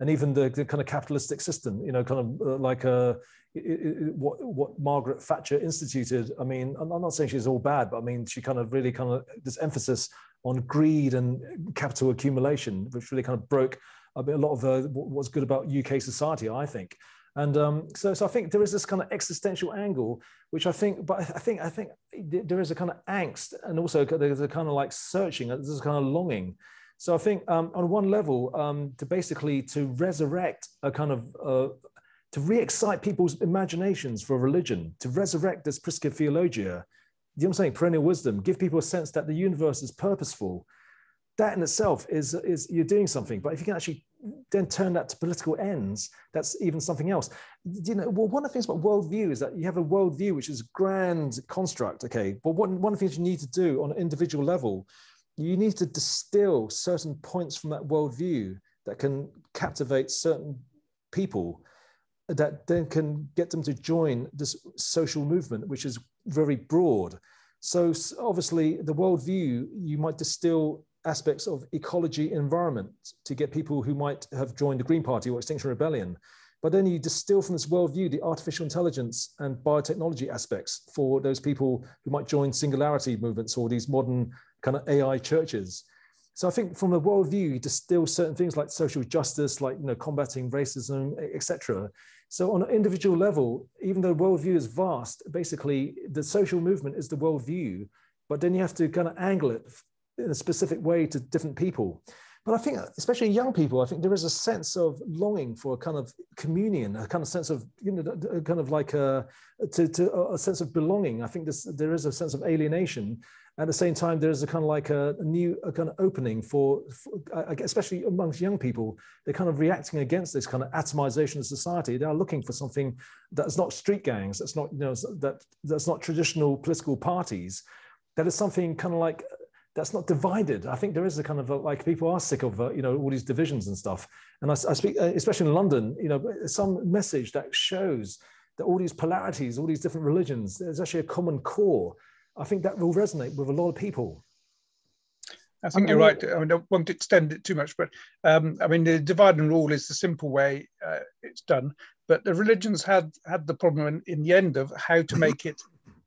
and even the, the kind of capitalistic system. You know, kind of uh, like uh, it, it, what what Margaret Thatcher instituted. I mean, I'm, I'm not saying she's all bad, but I mean, she kind of really kind of this emphasis on greed and capital accumulation, which really kind of broke a, bit, a lot of uh, what's good about UK society, I think. And um, so, so I think there is this kind of existential angle, which I think, but I think, I think there is a kind of angst, and also there's a kind of like searching, there's a kind of longing. So I think um, on one level, um, to basically to resurrect a kind of uh, to re-excite people's imaginations for religion, to resurrect this Prisca theologia, you know what I'm saying, perennial wisdom, give people a sense that the universe is purposeful. That in itself is, is you're doing something. But if you can actually then turn that to political ends, that's even something else. You know, well, one of the things about worldview is that you have a worldview which is a grand construct, okay? But one, one of the things you need to do on an individual level, you need to distill certain points from that worldview that can captivate certain people that then can get them to join this social movement, which is very broad. So obviously, the worldview you might distill aspects of ecology environment to get people who might have joined the Green Party or Extinction Rebellion. But then you distill from this worldview the artificial intelligence and biotechnology aspects for those people who might join singularity movements or these modern kind of AI churches. So I think from a worldview, you distill certain things like social justice, like you know, combating racism, etc. So on an individual level, even though worldview is vast, basically the social movement is the worldview, but then you have to kind of angle it in a specific way to different people. But I think, especially young people, I think there is a sense of longing for a kind of communion, a kind of sense of, you know, kind of like a, to, to a sense of belonging. I think this, there is a sense of alienation. At the same time, there's a kind of like a, a new a kind of opening for, for, especially amongst young people, they're kind of reacting against this kind of atomization of society. They are looking for something that's not street gangs, that's not, you know, that, that's not traditional political parties, that is something kind of like that's not divided. I think there is a kind of a, like people are sick of uh, you know all these divisions and stuff. And I, I, speak uh, especially in London, you know, some message that shows that all these polarities, all these different religions, there's actually a common core. I think that will resonate with a lot of people. I think you're right. I, mean, I won't extend it too much, but um, I mean, the divide and rule is the simple way uh, it's done. But the religions had had the problem in, in the end of how to make it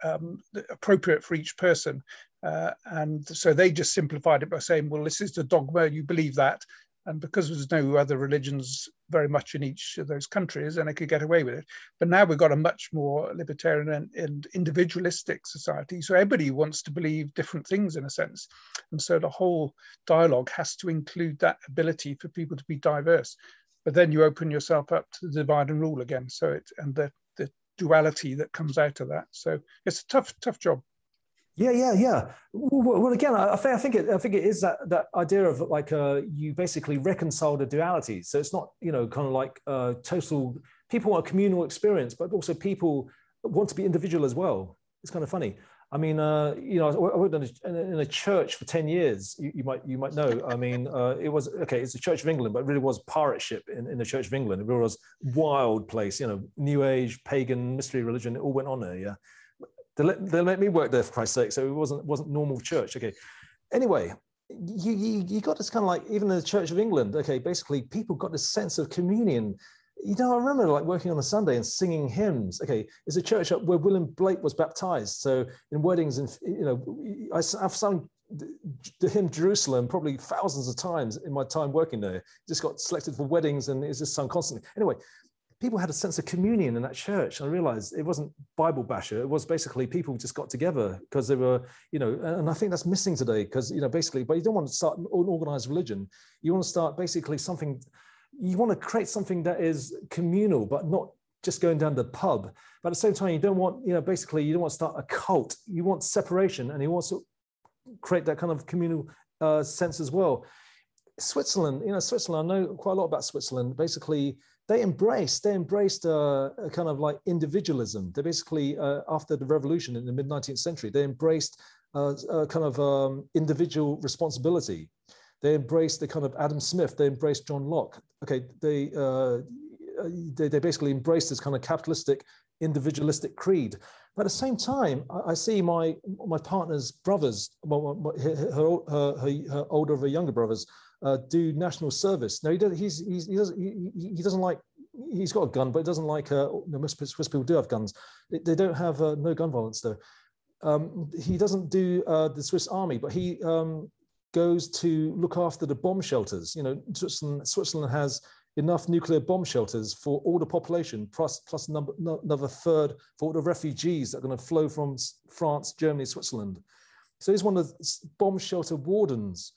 um, appropriate for each person. Uh, and so they just simplified it by saying, well, this is the dogma, you believe that. And because there's no other religions very much in each of those countries, and they could get away with it. But now we've got a much more libertarian and, and individualistic society. So everybody wants to believe different things in a sense. And so the whole dialogue has to include that ability for people to be diverse. But then you open yourself up to the divide and rule again. So it and the, the duality that comes out of that. So it's a tough, tough job. Yeah, yeah, yeah. Well, again, I think I think it, I think it is that that idea of like uh, you basically reconcile the duality. So it's not you know kind of like uh, total. People want a communal experience, but also people want to be individual as well. It's kind of funny. I mean, uh, you know, I worked in a, in a, church for ten years. You, you might you might know. I mean, uh, it was okay. It's the Church of England, but it really was pirate ship in, in the Church of England. It really was wild place. You know, New Age, pagan, mystery religion. It all went on there. Yeah. They let, they let me work there for Christ's sake. So it wasn't wasn't normal church. Okay. Anyway, you, you, you got this kind of like even in the Church of England. Okay, basically people got this sense of communion. You know, I remember like working on a Sunday and singing hymns. Okay, it's a church where William Blake was baptized. So in weddings and you know, I, I've sung the hymn Jerusalem probably thousands of times in my time working there. Just got selected for weddings and it's just sung constantly. Anyway, people had a sense of communion in that church. I realized it wasn't Bible basher. It was basically people just got together because they were, you know, and I think that's missing today because, you know, basically, but you don't want to start an organized religion. You want to start basically something, you want to create something that is communal, but not just going down the pub. But at the same time, you don't want, you know, basically, you don't want to start a cult. You want separation and you want to create that kind of communal uh, sense as well. Switzerland, you know, Switzerland, I know quite a lot about Switzerland. Basically, they embraced they embraced uh, a kind of like individualism. They basically uh, after the revolution in the mid 19th century, they embraced uh, a kind of um, individual responsibility. They embraced the kind of Adam Smith. They embraced John Locke. Okay, they uh, they, they basically embraced this kind of capitalistic individualistic creed. But at the same time, I, see my my partner's brothers, her, her, her, her older, her younger brothers, uh, do national service. No, he, does, he's, he's, he, doesn't, he, he, doesn't like, he's got a gun, but he doesn't like, uh, most Swiss people do have guns. They don't have uh, no gun violence though. Um, he doesn't do uh, the Swiss army, but he um, goes to look after the bomb shelters. You know, Switzerland, Switzerland has enough nuclear bomb shelters for all the population, plus, plus number, another third for all the refugees that are going to flow from France, Germany, Switzerland. So he's one of the bomb shelter wardens.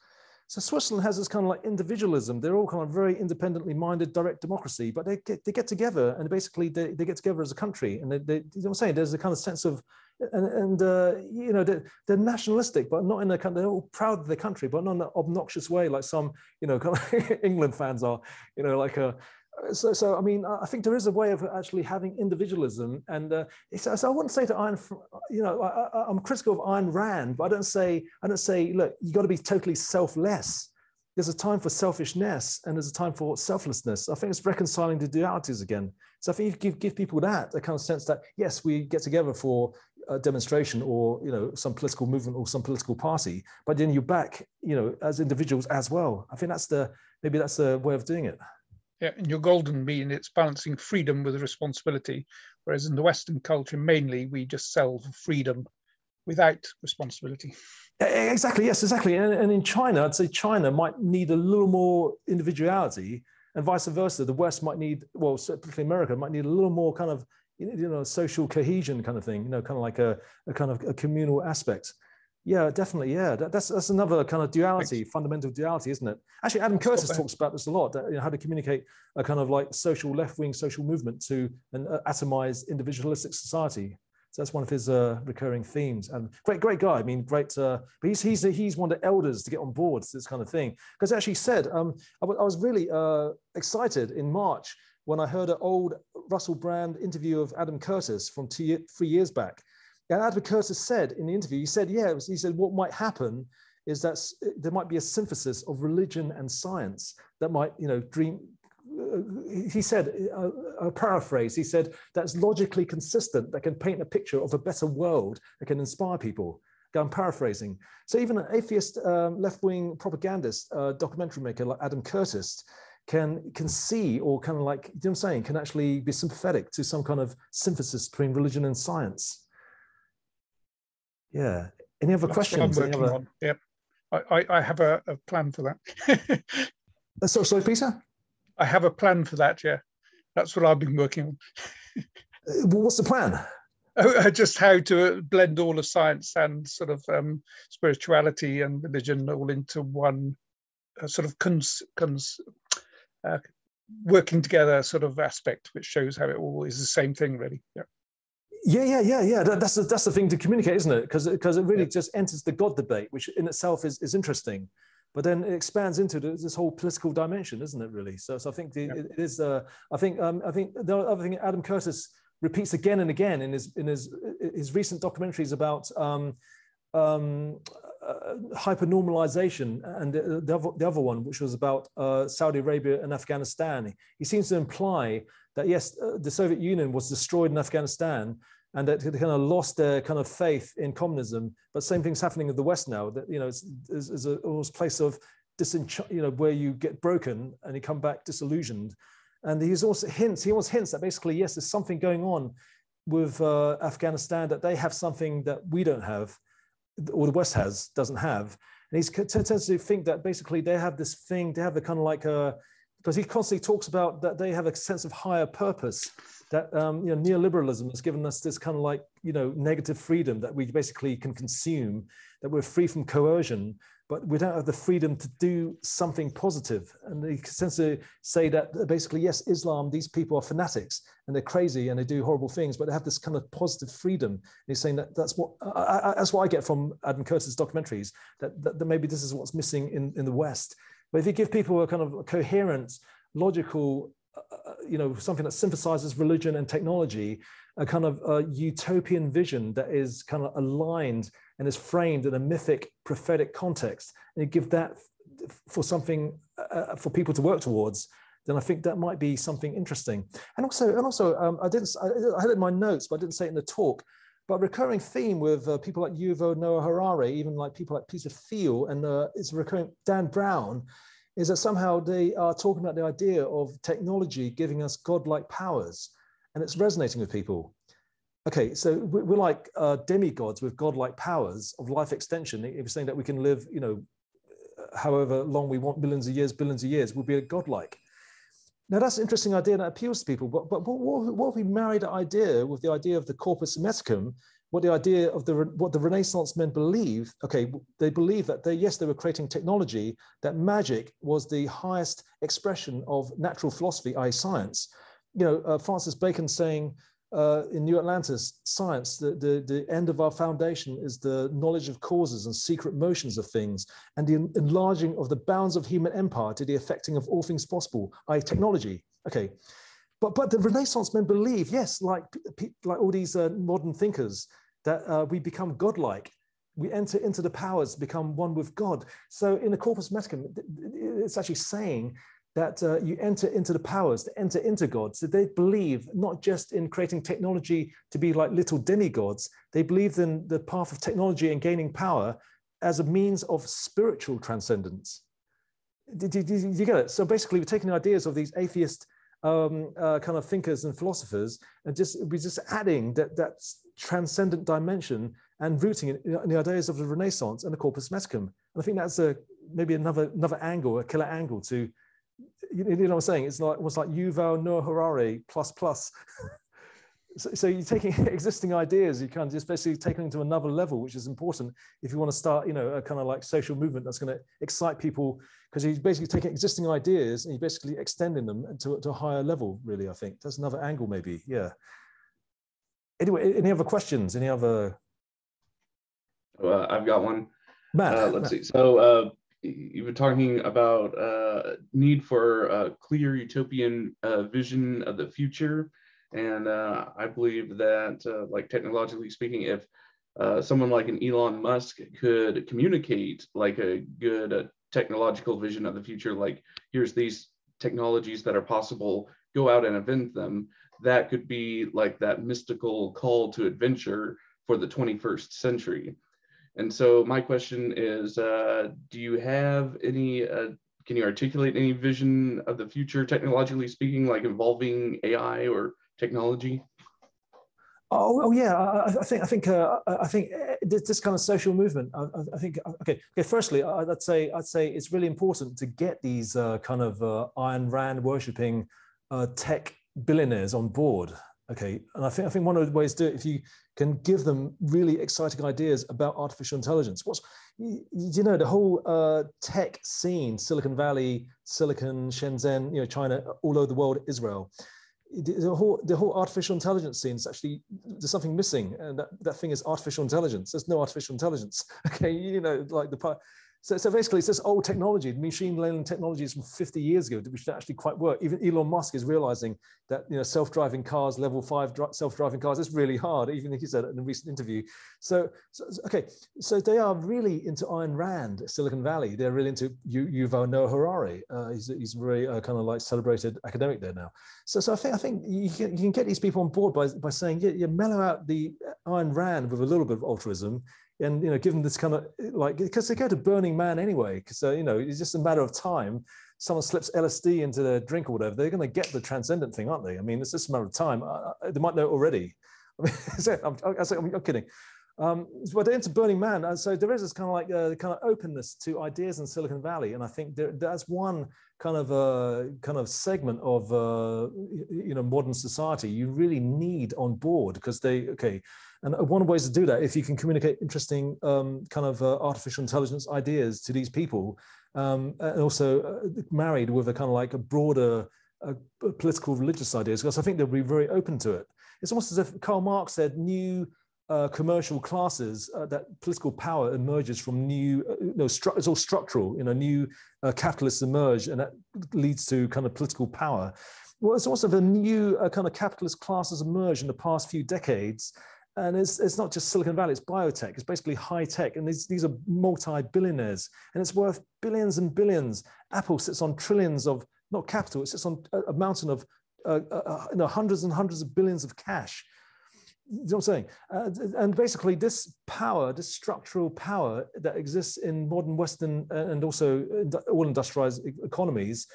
So Switzerland has this kind of like individualism. They're all kind of very independently minded, direct democracy, but they get, they get together and basically they, they get together as a country. And they, they, you know what I'm saying? There's a kind of sense of and, and uh, you know they're, they're, nationalistic, but not in a kind. They're all proud of their country, but not in an obnoxious way, like some you know kind of England fans are. You know, like a. So, so I mean, I think there is a way of actually having individualism, and uh, so, so I wouldn't say to Iron, you know, I, am critical of Ayn Rand, but I don't say, I don't say, look, you got to be totally selfless there's a time for selfishness and there's a time for selflessness. I think it's reconciling the dualities again. So I think you give, give people that, a kind of sense that, yes, we get together for a demonstration or, you know, some political movement or some political party, but then you're back, you know, as individuals as well. I think that's the, maybe that's the way of doing it. Yeah, in your golden mean, it's balancing freedom with responsibility. Whereas in the Western culture, mainly we just sell freedom without responsibility. Exactly. Yes, exactly. And, and in China, I'd say China might need a little more individuality, and vice versa. The West might need, well, particularly America, might need a little more kind of, you know, social cohesion kind of thing. You know, kind of like a, a kind of a communal aspect. Yeah, definitely. Yeah, that, that's that's another kind of duality, Thanks. fundamental duality, isn't it? Actually, Adam Curtis talks about this a lot. That, you know, how to communicate a kind of like social left-wing social movement to an atomized individualistic society. So that's one of his uh, recurring themes. And great, great guy. I mean, great. Uh, but he's he's he's one of the elders to get on board this kind of thing. Because actually said, um, I, was really uh, excited in March when I heard an old Russell Brand interview of Adam Curtis from two, three years back. And Adam Curtis said in the interview, he said, yeah, was, he said what might happen is that there might be a synthesis of religion and science that might, you know, dream, he said, a, a paraphrase, he said, that's logically consistent, that can paint a picture of a better world, that can inspire people. I'm paraphrasing. So even an atheist um, left-wing propagandist, uh, documentary maker like Adam Curtis, can can see or kind of like you know what I'm saying can actually be sympathetic to some kind of synthesis between religion and science. Yeah. Any other That's questions? Any other... Yep. I, I have a, a plan for that. uh, so, sorry, Peter. I have a plan for that. Yeah, that's what I've been working on. Uh, what's the plan? Oh, just how to blend all of science and sort of um, spirituality and religion all into one uh, sort of cons, cons uh, working together sort of aspect, which shows how it all is the same thing, really. Yeah. Yeah, yeah, yeah, yeah. That, that's the, that's the thing to communicate, isn't it? Because because it really yeah. just enters the God debate, which in itself is is interesting but then it expands into this whole political dimension, isn't it? Really. So, so I think the, yeah. it is. Uh, I think um, I think the other thing Adam Curtis repeats again and again in his in his his recent documentaries about um, um, uh, hypernormalization and the, the, other, the other one, which was about uh, Saudi Arabia and Afghanistan. He seems to imply that yes, uh, the Soviet Union was destroyed in Afghanistan, and that kind of lost their kind of faith in communism. But same thing's happening in the West now. That you know, it's, it's, it's a almost place of disenchant, you know, where you get broken and you come back disillusioned. And he's also hints. He almost hints that basically, yes, there's something going on with uh, Afghanistan that they have something that we don't have, or the West has doesn't have. And he tends to think that basically they have this thing. They have the kind of like a because he constantly talks about that they have a sense of higher purpose that um, you know neoliberalism has given us this kind of like you know negative freedom that we basically can consume that we're free from coercion but we don't have the freedom to do something positive. and they to say that basically yes islam these people are fanatics and they're crazy and they do horrible things but they have this kind of positive freedom and he's saying that that's what I, I, that's what i get from adam curtis documentaries that, that, that maybe this is what's missing in, in the west but if you give people a kind of coherent logical uh, you know, something that synthesizes religion and technology, a kind of utopian vision that is kind of aligned and is framed in a mythic prophetic context, and you give that for something uh, uh, for people to work towards, then I think that might be something interesting. And also, and also, um, I didn't, I, had it in my notes, but I didn't say it in the talk. But recurring theme with uh, people like Yuval Noah Harari, even like people like Peter Thiel, and uh, it's recurring Dan Brown, is that somehow they are talking about the idea of technology giving us godlike powers, and it's resonating with people. Okay, so we're like uh, demigods with godlike powers of life extension. If you're saying that we can live, you know, however long we want, billions of years, billions of years, we'll be godlike. Now that's an interesting idea that appeals to people, but, but what, what if we marry the idea with the idea of the corpus hermeticum what the idea of the what the Renaissance men believe. Okay, they believe that they yes they were creating technology that magic was the highest expression of natural philosophy, i.e., science. You know, uh, Francis Bacon saying uh, in New Atlantis, science, the, the, the end of our foundation is the knowledge of causes and secret motions of things, and the enlarging of the bounds of human empire to the affecting of all things possible, i.e. technology. Okay, but, but the Renaissance men believe, yes, like, like all these uh, modern thinkers, that uh, we become godlike. We enter into the powers, become one with God. So in the Corpus Mysticum, it's actually saying that uh, you enter into the powers, to enter into God. So they believe not just in creating technology to be like little demigods, they believe in the path of technology and gaining power as a means of spiritual transcendence. Did you, get it? So basically, we're taking ideas of these atheist um, uh, kind of thinkers and philosophers and just we're just adding that, that transcendent dimension and rooting it in the ideas of the Renaissance and the Corpus Mysticum. And I think that's a maybe another another angle, a killer angle to you, know what I'm saying? It's like almost like Yuval Noah Harari plus plus. so, so, you're taking existing ideas, you can just basically taking them to another level, which is important if you want to start, you know, a kind of like social movement that's going to excite people because you're basically taking existing ideas and you're basically extending them to, to a higher level. Really, I think that's another angle, maybe. Yeah. Anyway, any other questions? Any other? Uh, I've got one. Matt, uh, let's Matt. see. So uh, you were talking about uh, need for a clear utopian uh, vision of the future, and uh, I believe that, uh, like technologically speaking, if uh, someone like an Elon Musk could communicate like a good uh, technological vision of the future, like here's these technologies that are possible, go out and invent them. That could be like that mystical call to adventure for the 21st century. And so my question is, uh, do you have any, uh, can you articulate any vision of the future, technologically speaking, like involving AI or technology? Oh, oh yeah. I, I think I think uh, I think uh, this kind of social movement. I, I, think okay. Okay. Firstly, I'd say I'd say it's really important to get these uh, kind of uh, Ayn Rand worshipping uh, tech billionaires on board. Okay, and I think I think one of the ways to do it if you can give them really exciting ideas about artificial intelligence. What's you know the whole uh, tech scene, Silicon Valley, Silicon, Shenzhen, you know China, all over the world, Israel. The whole the whole artificial intelligence scene is actually there's something missing, and that, that thing is artificial intelligence. There's no artificial intelligence. Okay, you know like the so, so basically, it's this old technology, machine learning technologies from 50 years ago, which actually quite work. Even Elon Musk is realizing that you know self-driving cars, level five self-driving cars, is really hard. Even he said in a recent interview. So, so okay, so they are really into Ayn Rand, Silicon Valley. They're really into Yuval Noah Harari. Uh, he's he's very uh, kind of like celebrated academic there now. So, so I think I think you can, you can get these people on board by by saying yeah, you mellow out the Ayn Rand with a little bit of altruism and you know give them this kind of like because they go to burning man anyway because uh, you know it's just a matter of time. Someone slips lsd into their drink or whatever they're going to get the transcendent thing aren't they? I mean it's just a matter of time. Uh, they might know it already. I mean I'm, I'm, I'm, kidding. Um, but they're into Burning Man, so there is this kind of like uh, kind of openness to ideas in Silicon Valley, and I think there, that's one kind of uh, kind of segment of uh, you know modern society you really need on board because they okay and one of the ways to do that, if you can communicate interesting um, kind of uh, artificial intelligence ideas to these people, um, and also uh, married with a kind of like a broader uh, political religious ideas, because I think they'll be very open to it. It's almost as if Karl Marx said new uh, commercial classes, uh, that political power emerges from new, uh, you know, it's all structural, you know, new uh, capitalists emerge and that leads to kind of political power. Well, it's also the new uh, kind of capitalist classes emerge in the past few decades and it's, it's not just Silicon Valley, it's biotech, it's basically high tech. And these, these are multi billionaires and it's worth billions and billions. Apple sits on trillions of, not capital, it sits on a, mountain of uh, uh, uh you know, hundreds and hundreds of billions of cash. You know what I'm saying? Uh, and basically, this power, this structural power that exists in modern Western uh, and also all industrialized economies,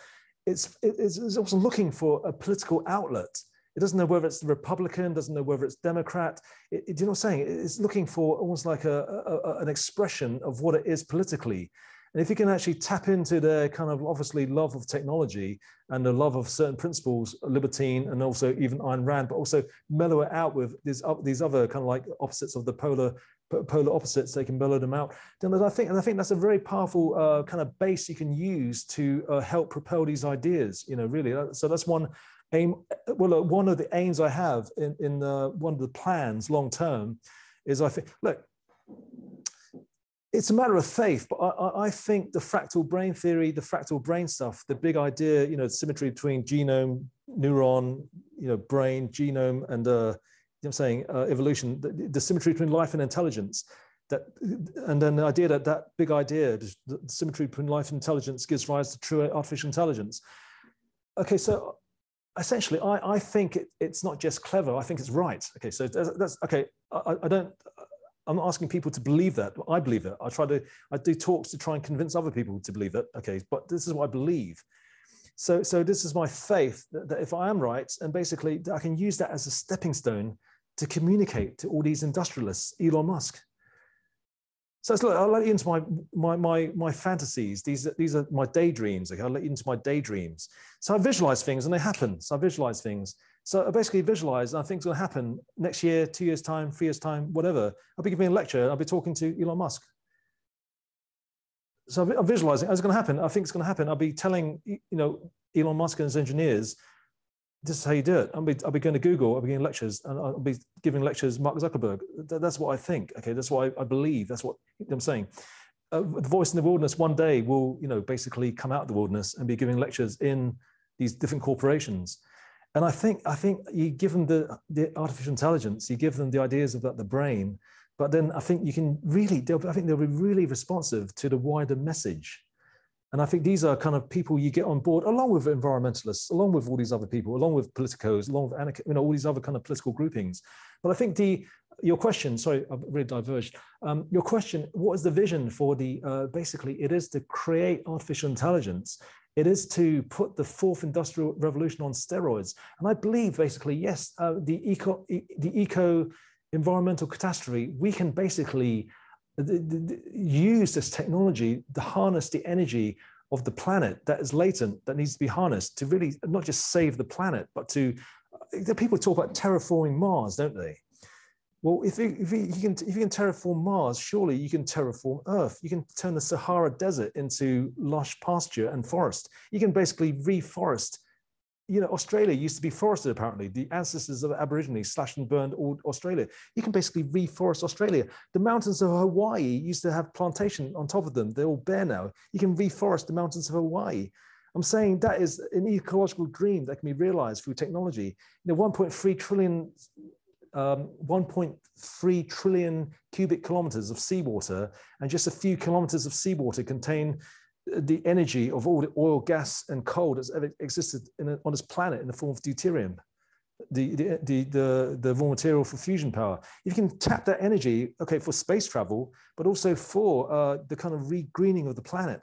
it's, it's also looking for a political outlet it doesn't know whether it's Republican, doesn't know whether it's Democrat. It, it, you know what I'm saying? It's looking for almost like a, a, an expression of what it is politically. And if you can actually tap into their kind of obviously love of technology and the love of certain principles, libertine and also even Ayn Rand, but also mellow it out with these, these other kind of like opposites of the polar polar opposites, they can mellow them out. Then I think, and I think that's a very powerful uh, kind of base you can use to uh, help propel these ideas. You know, really. So that's one aim, well, one of the aims I have in, in the, one of the plans long term is I think, look, it's a matter of faith, but I, I, think the fractal brain theory, the fractal brain stuff, the big idea, you know, symmetry between genome, neuron, you know, brain, genome, and uh, you know I'm saying uh, evolution, the, the, symmetry between life and intelligence, that, and then the idea that that big idea, the symmetry between life and intelligence, gives rise to true artificial intelligence. Okay, so essentially, I, I think it, it's not just clever. I think it's right. Okay, so that's, that's okay. I, I don't. I'm not asking people to believe that. I believe it. I try to. I do talks to try and convince other people to believe it. Okay, but this is what I believe. So, so this is my faith that, that if I am right, and basically I can use that as a stepping stone to communicate to all these industrialists, Elon Musk, so look, I'll let you into my my my my fantasies. These these are my daydreams. Okay, I'll let you into my daydreams. So I visualize things and they happen. So I visualize things. So I basically visualize and I think it's going to happen next year, two years time, three years time, whatever. I'll be giving a lecture. I'll be talking to Elon Musk. So I'm visualizing it's going to happen. I think it's going to happen. I'll be telling you know Elon Musk and his engineers this is how you do it. I'll be, I'll be going to Google, I'll be giving lectures, and I'll be giving lectures Mark Zuckerberg. That's what I think. Okay, that's what I, I believe. That's what I'm saying. Uh, the voice in the wilderness one day will, you know, basically come out of the wilderness and be giving lectures in these different corporations. And I think, I think you give them the, the artificial intelligence, you give them the ideas about the brain, but then I think you can really, I think they'll be really responsive to the wider message and I think these are kind of people you get on board, along with environmentalists, along with all these other people, along with politicos, along with you know all these other kind of political groupings. But I think the your question, sorry, I've really diverged. Um, your question, what is the vision for the? Uh, basically, it is to create artificial intelligence. It is to put the fourth industrial revolution on steroids. And I believe, basically, yes, uh, the eco the eco environmental catastrophe. We can basically use this technology to harness the energy of the planet that is latent, that needs to be harnessed to really not just save the planet, but to uh, the people talk about terraforming Mars, don't they? Well, if you, if, you, can, if you can terraform Mars, surely you can terraform Earth. You can turn the Sahara Desert into lush pasture and forest. You can basically reforest you know, Australia used to be forested, apparently. The ancestors of Aborigines slashed and burned all Australia. You can basically reforest Australia. The mountains of Hawaii used to have plantation on top of them. They're all bare now. You can reforest the mountains of Hawaii. I'm saying that is an ecological dream that can be realized through technology. You know, 1.3 trillion, um, 1.3 trillion cubic kilometers of seawater, and just a few kilometers of seawater contain the energy of all the oil, gas, and coal that's ever existed a, on this planet in the form of deuterium, the, the, the, the, the raw material for fusion power. If you can tap that energy, okay, for space travel, but also for uh, the kind of re-greening of the planet.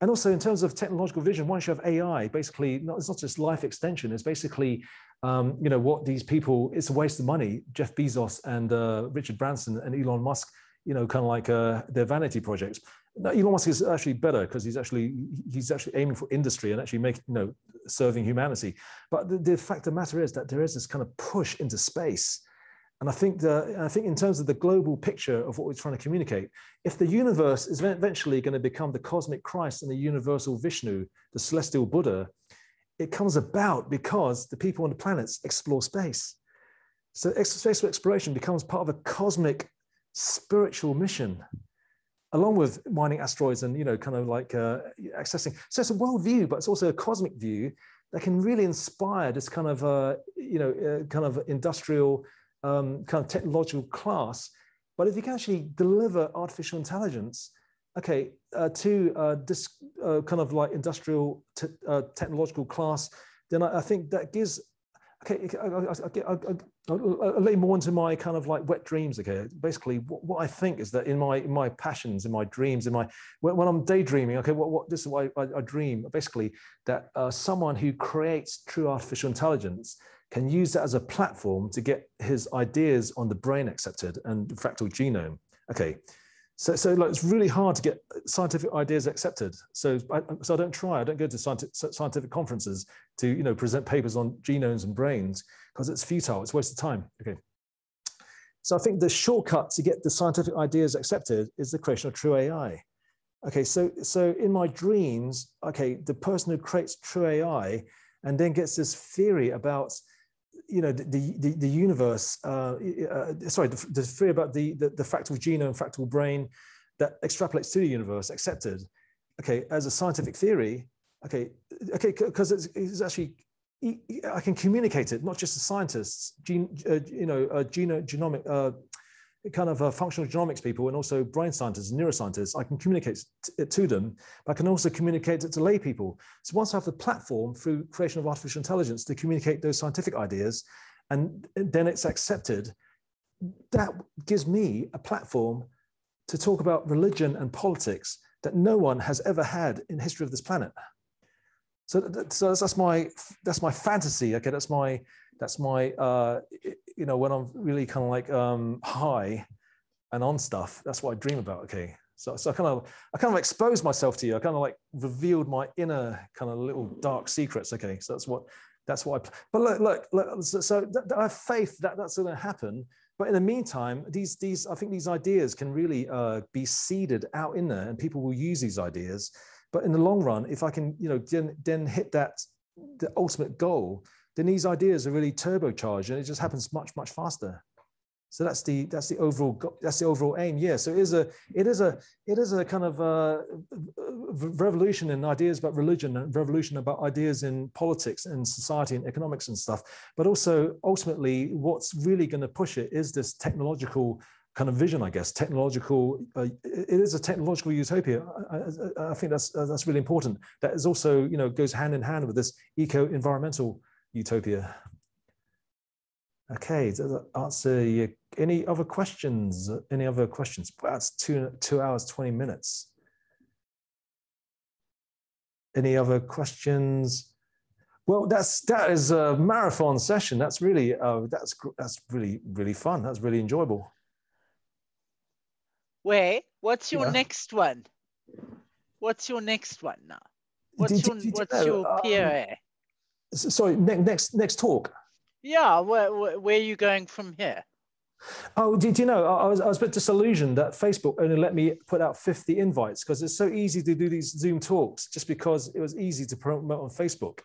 And also in terms of technological vision, once you have AI, basically, not, it's not just life extension, it's basically, um, you know, what these people, it's a waste of money. Jeff Bezos and uh, Richard Branson and Elon Musk, you know, kind of like uh, their vanity projects. No, Elon Musk is actually better because he's actually he's actually aiming for industry and actually making you know serving humanity. But the, the fact of the matter is that there is this kind of push into space. And I think the, I think in terms of the global picture of what we're trying to communicate, if the universe is eventually going to become the cosmic Christ and the universal Vishnu, the celestial Buddha, it comes about because the people on the planets explore space. So space exploration becomes part of a cosmic spiritual mission along with mining asteroids and you know kind of like uh, accessing. So it's a world view but it's also a cosmic view that can really inspire this kind of uh, you know uh, kind of industrial um, kind of technological class. But if you can actually deliver artificial intelligence okay uh, to uh, this uh, kind of like industrial technological class then I, I think that gives okay, I, I, I, will lay more into my kind of like wet dreams. Okay, basically, what, what, I think is that in my in my passions, in my dreams, in my when, when I'm daydreaming, okay, what, what this is what I, dream basically that uh, someone who creates true artificial intelligence can use that as a platform to get his ideas on the brain accepted and fractal genome. Okay, so, so like it's really hard to get scientific ideas accepted. So, I, so I don't try. I don't go to scientific, scientific conferences to you know present papers on genomes and brains because it's futile. It's a waste of time. Okay. So I think the shortcut to get the scientific ideas accepted is the creation of true AI. Okay, so so in my dreams, okay, the person who creates true AI and then gets this theory about you know the the, the universe uh, uh, sorry the, the, theory about the, the the fractal genome fractal brain that extrapolates to the universe accepted okay as a scientific theory okay okay because it's, it's, actually i can communicate it not just to scientists gene uh, you know uh, geno, genomic uh, kind of uh, functional genomics people and also brain scientists and neuroscientists, I can communicate it to them, but I can also communicate it to lay people. So once I have the platform through creation of artificial intelligence to communicate those scientific ideas, and then it's accepted, that gives me a platform to talk about religion and politics that no one has ever had in history of this planet. So, so that's my that's my fantasy. Okay, that's my that's my uh, you know when i'm really kind of like um, high and on stuff that's what i dream about okay? So, so i kind of i kind of exposed myself to you. I kind of like revealed my inner kind of little dark secrets okay? So that's what that's what i but look look, look so, so i have faith that that's going to happen. But in the meantime these these i think these ideas can really uh, be seeded out in there and people will use these ideas but in the long run if i can you know then, then hit that the ultimate goal then these ideas are really turbocharged and it just happens much, much faster. So that's the that's the overall that's the overall aim. Yeah. So it is a it is a it is a kind of uh, a revolution in ideas about religion and revolution about ideas in politics and society and economics and stuff. But also ultimately, what's really going to push it is this technological kind of vision, I guess. Technological. Uh, it is a technological utopia. I, I, I think that's uh, that's really important. That is also you know goes hand in hand with this eco environmental utopia. Okay, does that answer any other questions? Any other questions? Well, That's two, two hours, 20 minutes. Any other questions? Well, that's that is a marathon session. That's really uh, that's that's really really fun. That's really enjoyable. Wait, what's your yeah. next one? What's your next one now? What's did, your did, what's you know, your POA? Um, sorry, ne- next next talk. Yeah, where, where are you going from here? Oh, did you know? I was, I was a bit disillusioned that Facebook only let me put out 50 invites because it's so easy to do these Zoom talks just because it was easy to promote on Facebook.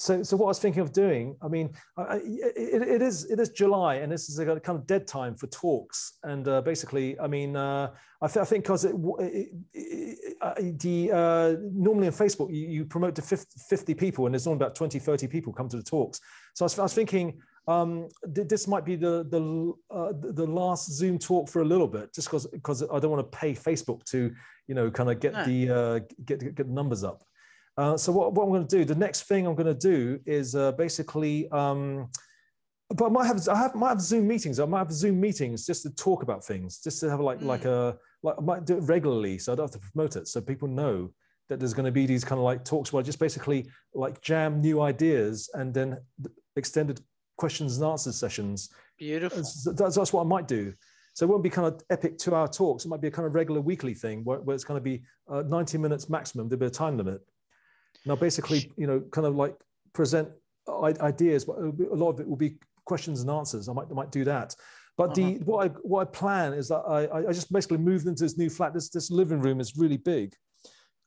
So, so what I was thinking of doing, I mean, I, it, it is it is July, and this is a kind of dead time for talks. And uh, basically, I mean, uh, I, th- I, think because it, it, it, uh, the uh, normally on Facebook you, you, promote to 50, 50, people, and there's only about 20, 30 people come to the talks. So I was, I was thinking um, this might be the the uh, the last Zoom talk for a little bit, just because because I don't want to pay Facebook to you know kind of get no. the uh, get get the numbers up. Uh, so what, what I'm going to do, the next thing I'm going to do is uh, basically, um, but I might have I have might have Zoom meetings. I might have Zoom meetings just to talk about things, just to have like mm. like a like I might do it regularly, so I don't have to promote it, so people know that there's going to be these kind of like talks where I just basically like jam new ideas and then extended questions and answers sessions. Beautiful. That's, that's what I might do. So it won't be kind of epic two hour talks. It might be a kind of regular weekly thing where, where it's going to be uh, 90 minutes maximum. There'll be a time limit. Now, basically, you know, kind of like present ideas, but a lot of it will be questions and answers. I might, I might do that. But the uh-huh. what I what I plan is that I, I just basically moved into this new flat. This this living room is really big,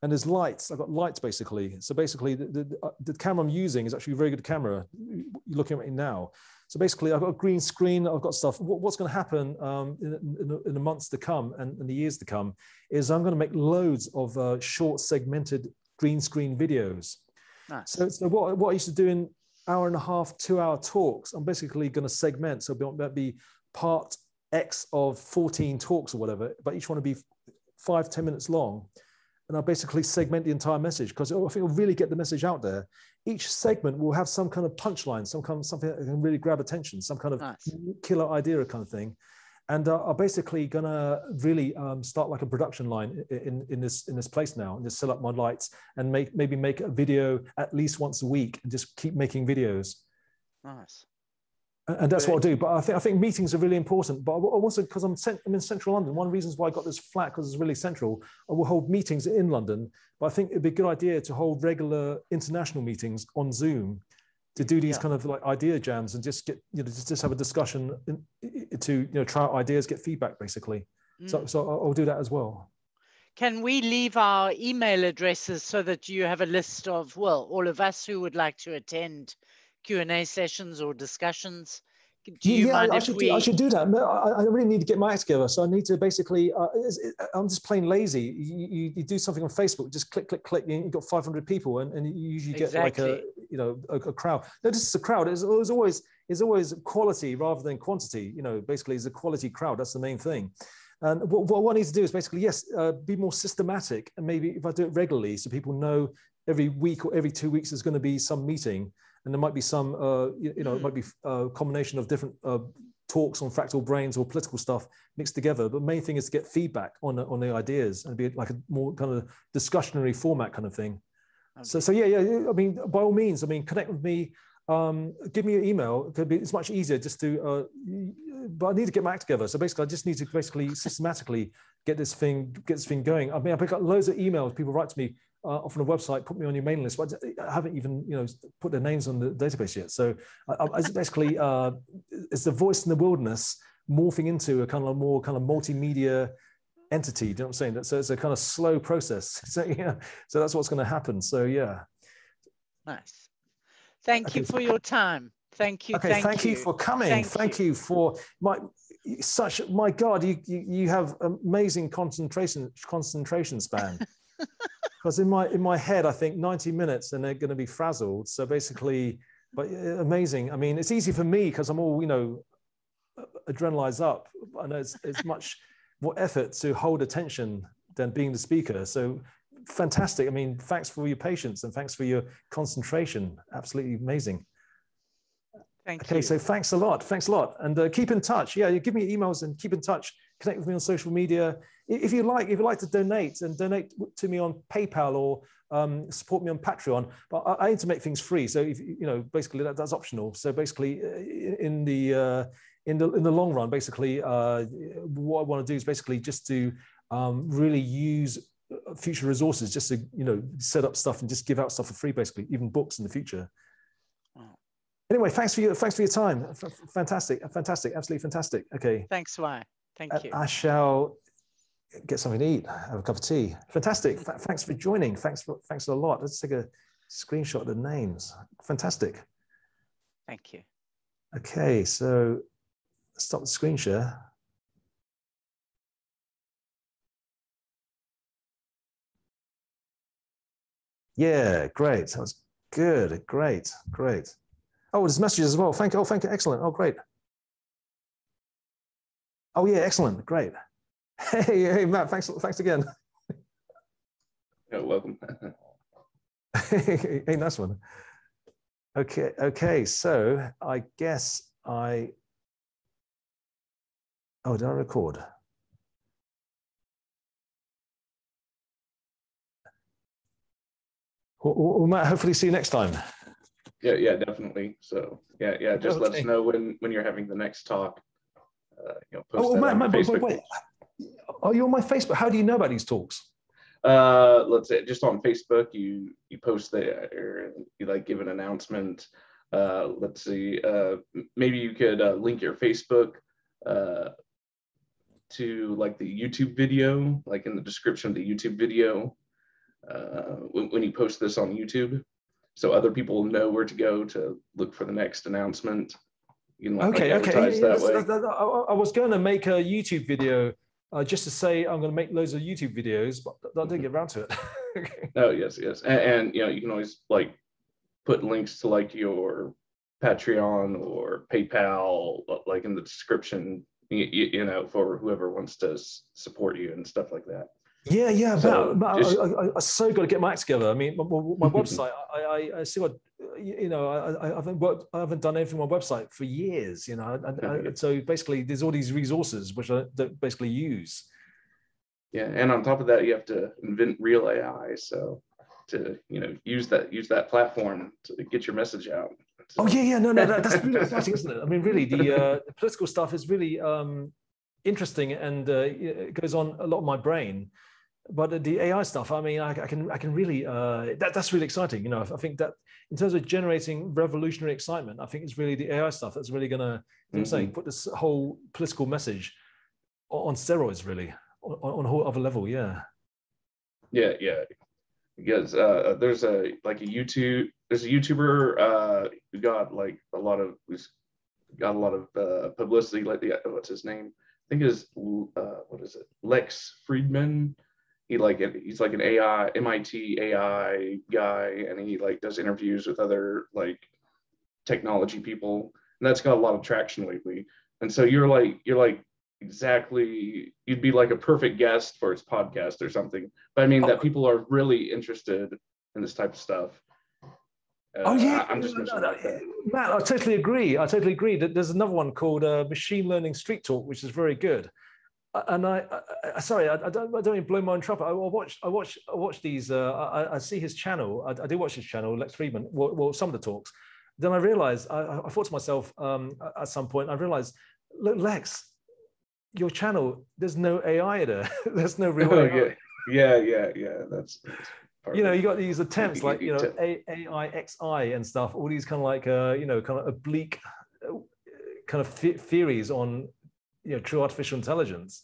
and there's lights. I've got lights basically. So basically, the, the, uh, the camera I'm using is actually a very good camera. You're looking at it now. So basically, I've got a green screen. I've got stuff. What, what's going to happen um, in, in, the, in, the, months to come and, in the years to come is I'm going to make loads of uh, short segmented green screen videos. Nice. So, so what, what I used to do in hour and a half, two hour talks, I'm basically going to segment. So that be part X of 14 talks or whatever, but each one will be five ten minutes long. And I'll basically segment the entire message because I think it'll really get the message out there. Each segment will have some kind of punchline, some kind of something that can really grab attention, some kind of nice. killer idea kind of thing and uh, are basically going to really um, start like a production line in, in this in this place now and just set up my lights and make maybe make a video at least once a week and just keep making videos nice and that's what I do. But I think I think meetings are really important. But also because I'm, I'm in central London, one of the reasons why I got this flat because it's really central. I will hold meetings in London, but I think it'd be a good idea to hold regular international meetings on Zoom to do these yeah. kind of like idea jams and just get you know just, just have a discussion in, to you know try out ideas get feedback basically mm. so so i'll do that as well can we leave our email addresses so that you have a list of, well, all of us who would like to attend Q&A sessions or discussions? Do you yeah, I should, we... I should do that. I, I, really need to get my act together. So I need to basically, uh, I'm just plain lazy. You, you, you, do something on Facebook, just click, click, click. You've got 500 people and, and you usually get exactly. like a, you know, a, a crowd. No, this is a crowd. It's, it's always, it's always quality rather than quantity. You know, basically it's a quality crowd. That's the main thing. And what, what I need to do is basically, yes, uh, be more systematic. And maybe if I do it regularly, so people know every week or every two weeks there's going to be some meeting and there might be some, uh, you, you, know, it might be a combination of different uh, talks on fractal brains or political stuff mixed together. But the main thing is to get feedback on on the ideas and be like a more kind of discussionary format kind of thing. Okay. So, so yeah, yeah. I mean, by all means, I mean, connect with me. Um, give me your email. It could be, it's much easier just to, uh, but I need to get my act together. So basically, I just need to basically systematically get this thing, get this thing going. I mean, I pick up loads of emails. People write to me, uh, off on a website, put me on your mailing list, but I haven't even you know put their names on the database yet. So I, I basically uh, it's the voice in the wilderness morphing into a kind of more kind of multimedia entity. Do you know what I'm saying? So it's a kind of slow process. So yeah, so that's what's going to happen. So yeah. Nice. Thank okay. you for your time. Thank you. Okay, thank, thank you. you. for coming. Thank, thank you. you. for my such. My God, you you, you have amazing concentration concentration span. because in my in my head, I think 90 minutes and they're going to be frazzled. So basically, but uh, amazing. I mean, it's easy for me because I'm all you know, adrenaline's up. I know it's, it's much more effort to hold attention than being the speaker. So fantastic. I mean, thanks for your patience and thanks for your concentration. Absolutely amazing. Thank okay, you. so thanks a lot. Thanks a lot. And uh, keep in touch. Yeah, you give me emails and keep in touch. Connect with me on social media if you like, if you like to donate and donate to me on PayPal or um, support me on Patreon, but I, I, aim to make things free. So if you know, basically that, that's optional. So basically, uh, in the uh, in the in the long run, basically, uh, what I want to do is basically just to um, really use Uh, future resources, just to you know set up stuff and just give out stuff for free, basically, even books in the future. Anyway, thanks for your thanks for your time. fantastic, fantastic, absolutely fantastic. Okay. Thanks, Wai. Thank you. I shall get something to eat, have a cup of tea. Fantastic. thanks for joining. Thanks for, thanks a lot. Let's take a screenshot of the names. Fantastic. Thank you. Okay, so stop the screen share. Yeah, great. That was good. Great, great. Oh, there's messages as well. Thank you. Oh, thank you. Excellent. Oh, great. Oh, yeah, excellent. Great. Hey, hey, Matt, thanks, thanks again. You're welcome. hey, nice one. Okay, okay, so I guess I, oh, did I record? Well, we might hopefully see you next time. Yeah, yeah, definitely. So yeah, yeah, just okay. let us know when when you're having the next talk. Uh, you know, post oh, Matt, Matt, wait, wait, are you on my Facebook? How do you know about these talks? Uh, let's say just on Facebook, you you post there, you like give an announcement. Uh, let's see, uh, maybe you could uh, link your Facebook uh, to like the YouTube video, like in the description of the YouTube video uh, when, when you post this on YouTube, so other people know where to go to look for the next announcement. You can like, okay, like okay. That way. I was going to make a YouTube video uh, just to say I'm going to make loads of YouTube videos, but I didn't get around to it. oh yes, yes, and, and, you know you can always like put links to like your Patreon or PayPal, like in the description, you, you know, for whoever wants to support you and stuff like that. Yeah, yeah, so but, but just, I, I, I, so got to get my act together. I mean, my, my website, I, I, I still got, you know, I, I haven't worked, I haven't done anything on my website for years, you know. So basically, there's all these resources which I don't basically use. Yeah, and on top of that, you have to invent real AI. So to you know use that use that platform to get your message out. So. Oh yeah, yeah, no, no, that, that's really exciting, isn't it? I mean, really, the, uh, the political stuff is really um, interesting and uh, it goes on a lot of my brain but the AI stuff, I mean, I, I can I can really uh, that that's really exciting. You know, I think that in terms of generating revolutionary excitement, I think it's really the AI stuff that's really going to, mm-hmm. I'm saying, put this whole political message on steroids, really, on, on a whole other level. Yeah. Yeah, yeah. Because uh, there's a like a YouTube there's a YouTuber uh, who got like a lot of who's got a lot of uh, publicity. Like the what's his name? I think is uh, what is it? Lex Fridman. He like he's like an AI MIT AI guy, and he like does interviews with other like technology people, and that's got a lot of traction lately. And so you're like you're like exactly you'd be like a perfect guest for its podcast or something. But I mean that people are really interested in this type of stuff. Uh, oh yeah, I'm just no, no, no, Matt. I totally agree. I totally agree. That there's another one called uh, Machine Learning Street Talk, which is very good. And I, I sorry, I, I, don't, I don't even blow my own trumpet. I, I watch, I watch, I watch these. Uh, I, I, see his channel. I, do watch his channel, Lex Fridman. Well, well some of the talks. Then I realized, I, I thought to myself um, at some point, I realized, look, Lex, your channel, there's no AI there. there's no real oh, AI. Yeah, yeah, yeah, yeah. That's, that's you know, you got these attempts like you know AIXI and stuff. All these kind of like uh, you know kind of oblique uh, kind of theories on you know true artificial intelligence,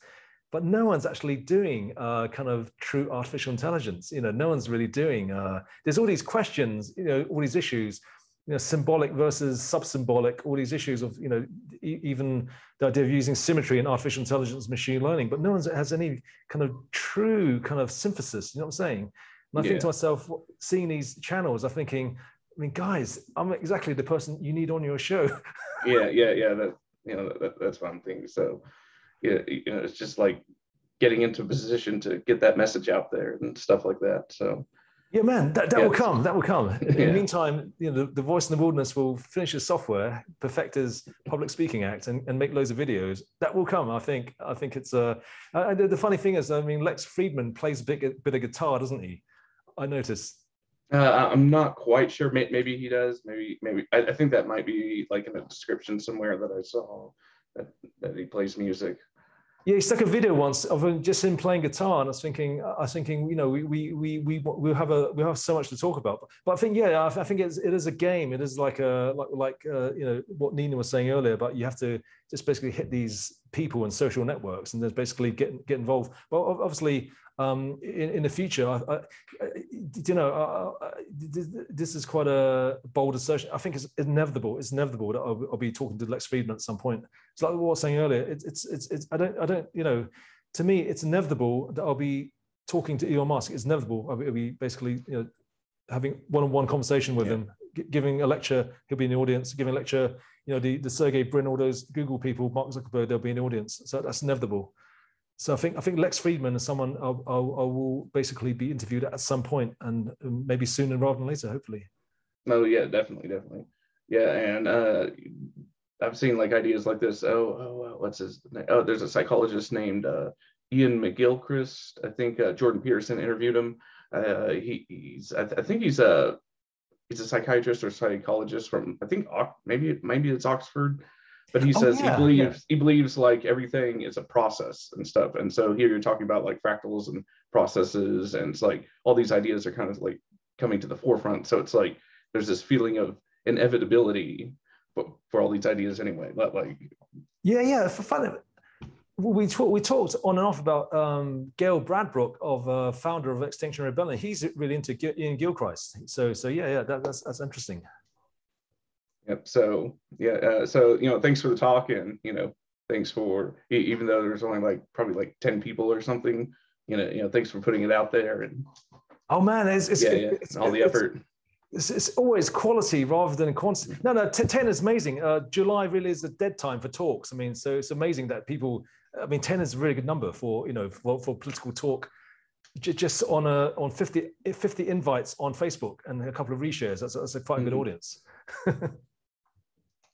but no one's actually doing uh, kind of true artificial intelligence. You know, no one's really doing. Uh, there's all these questions. You know, all these issues. You know, symbolic versus sub-symbolic. All these issues of you know e- even the idea of using symmetry in artificial intelligence, machine learning, but no one has any kind of true kind of synthesis. You know what I'm saying? And I yeah. think to myself, seeing these channels, I'm thinking, I mean, guys, I'm exactly the person you need on your show. yeah, yeah, yeah. That you know, that, that's one thing. So, yeah, you know, it's just like getting into a position to get that message out there and stuff like that. So, yeah, man, that, that yeah. will come. That will come. In yeah. the meantime, you know, the, the, voice in the wilderness will finish his software, perfect his public speaking act, and, and make loads of videos. That will come. I think. I think it's uh, the, funny thing is, I mean, Lex Fridman plays a bit, bit of guitar, doesn't he? I noticed. Uh, I'm not quite sure. Maybe he does. Maybe maybe I, I, think that might be like in a description somewhere that I saw that, that he plays music. Yeah, he stuck a video once of him just him playing guitar, and I was thinking, I was thinking, you know, we we we we we have a we have so much to talk about. But I think, yeah, I, think it's it is a game. It is like a like like uh, you know what Nina was saying earlier, but you have to just basically hit these people and social networks, and then basically get get involved. Well, obviously, um, in, in the future. I, I, you know, I, this is quite a bold assertion. I think it's inevitable. It's inevitable that I'll, I'll be talking to Lex Fridman at some point. It's like what I was saying earlier. It's, it's, it's, it's, I don't, I don't, you know, to me, it's inevitable that I'll be talking to Elon Musk. It's inevitable. I'll be, I'll be basically, you know, having one-on-one conversation with yeah. him, giving a lecture. He'll be in the audience. Giving a lecture. You know, the the Sergey Brin, all those Google people, Mark Zuckerberg, they'll be in the audience. So that's inevitable. So I think I think Lex Fridman is someone I, I, I will basically be interviewed at some point, and maybe sooner rather than later, hopefully. No, yeah, definitely, definitely, yeah. And uh, I've seen like ideas like this. Oh, oh, what's his name? Oh, there's a psychologist named uh, Iain McGilchrist. I think uh, Jordan Peterson interviewed him. Uh, he, he's I, th- I, think he's a he's a psychiatrist or psychologist from I think maybe maybe it's Oxford but he oh, says yeah, he believes yeah. he believes like everything is a process and stuff and so here you're talking about like fractals and processes and it's like all these ideas are kind of like coming to the forefront so it's like there's this feeling of inevitability for, for all these ideas anyway but like yeah yeah for fun we, talk, we talked on and off about um, Gail Bradbrook, of uh, founder of Extinction Rebellion. He's really into Iain Gilchrist. So, so yeah, yeah, that, that's that's interesting. Yep. So yeah. Uh, so you know, thanks for the talk, and you know, thanks for even though there's only like probably like ten people or something. You know, you know, thanks for putting it out there and. Oh man, it's, it's yeah, yeah. It's, all the effort. It's, it's, always quality rather than quantity. No, no, 10 is amazing. Uh, July really is a dead time for talks. I mean, so it's amazing that people, I mean, 10 is a really good number for, you know, for, for political talk just on a on 50, 50 invites on Facebook and a couple of reshares. That's, that's a quite a good mm-hmm. audience.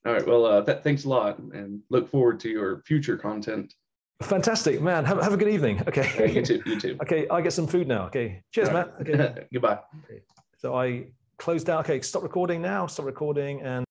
All right. Well, uh, th- thanks a lot, and look forward to your future content. Fantastic, man. Have, have a good evening. Okay. Yeah, you too. You too. okay. I get some food now. Okay. Cheers, right. Matt. Okay. Goodbye. Okay. So I closed down. Okay. Stop recording now. Stop recording and.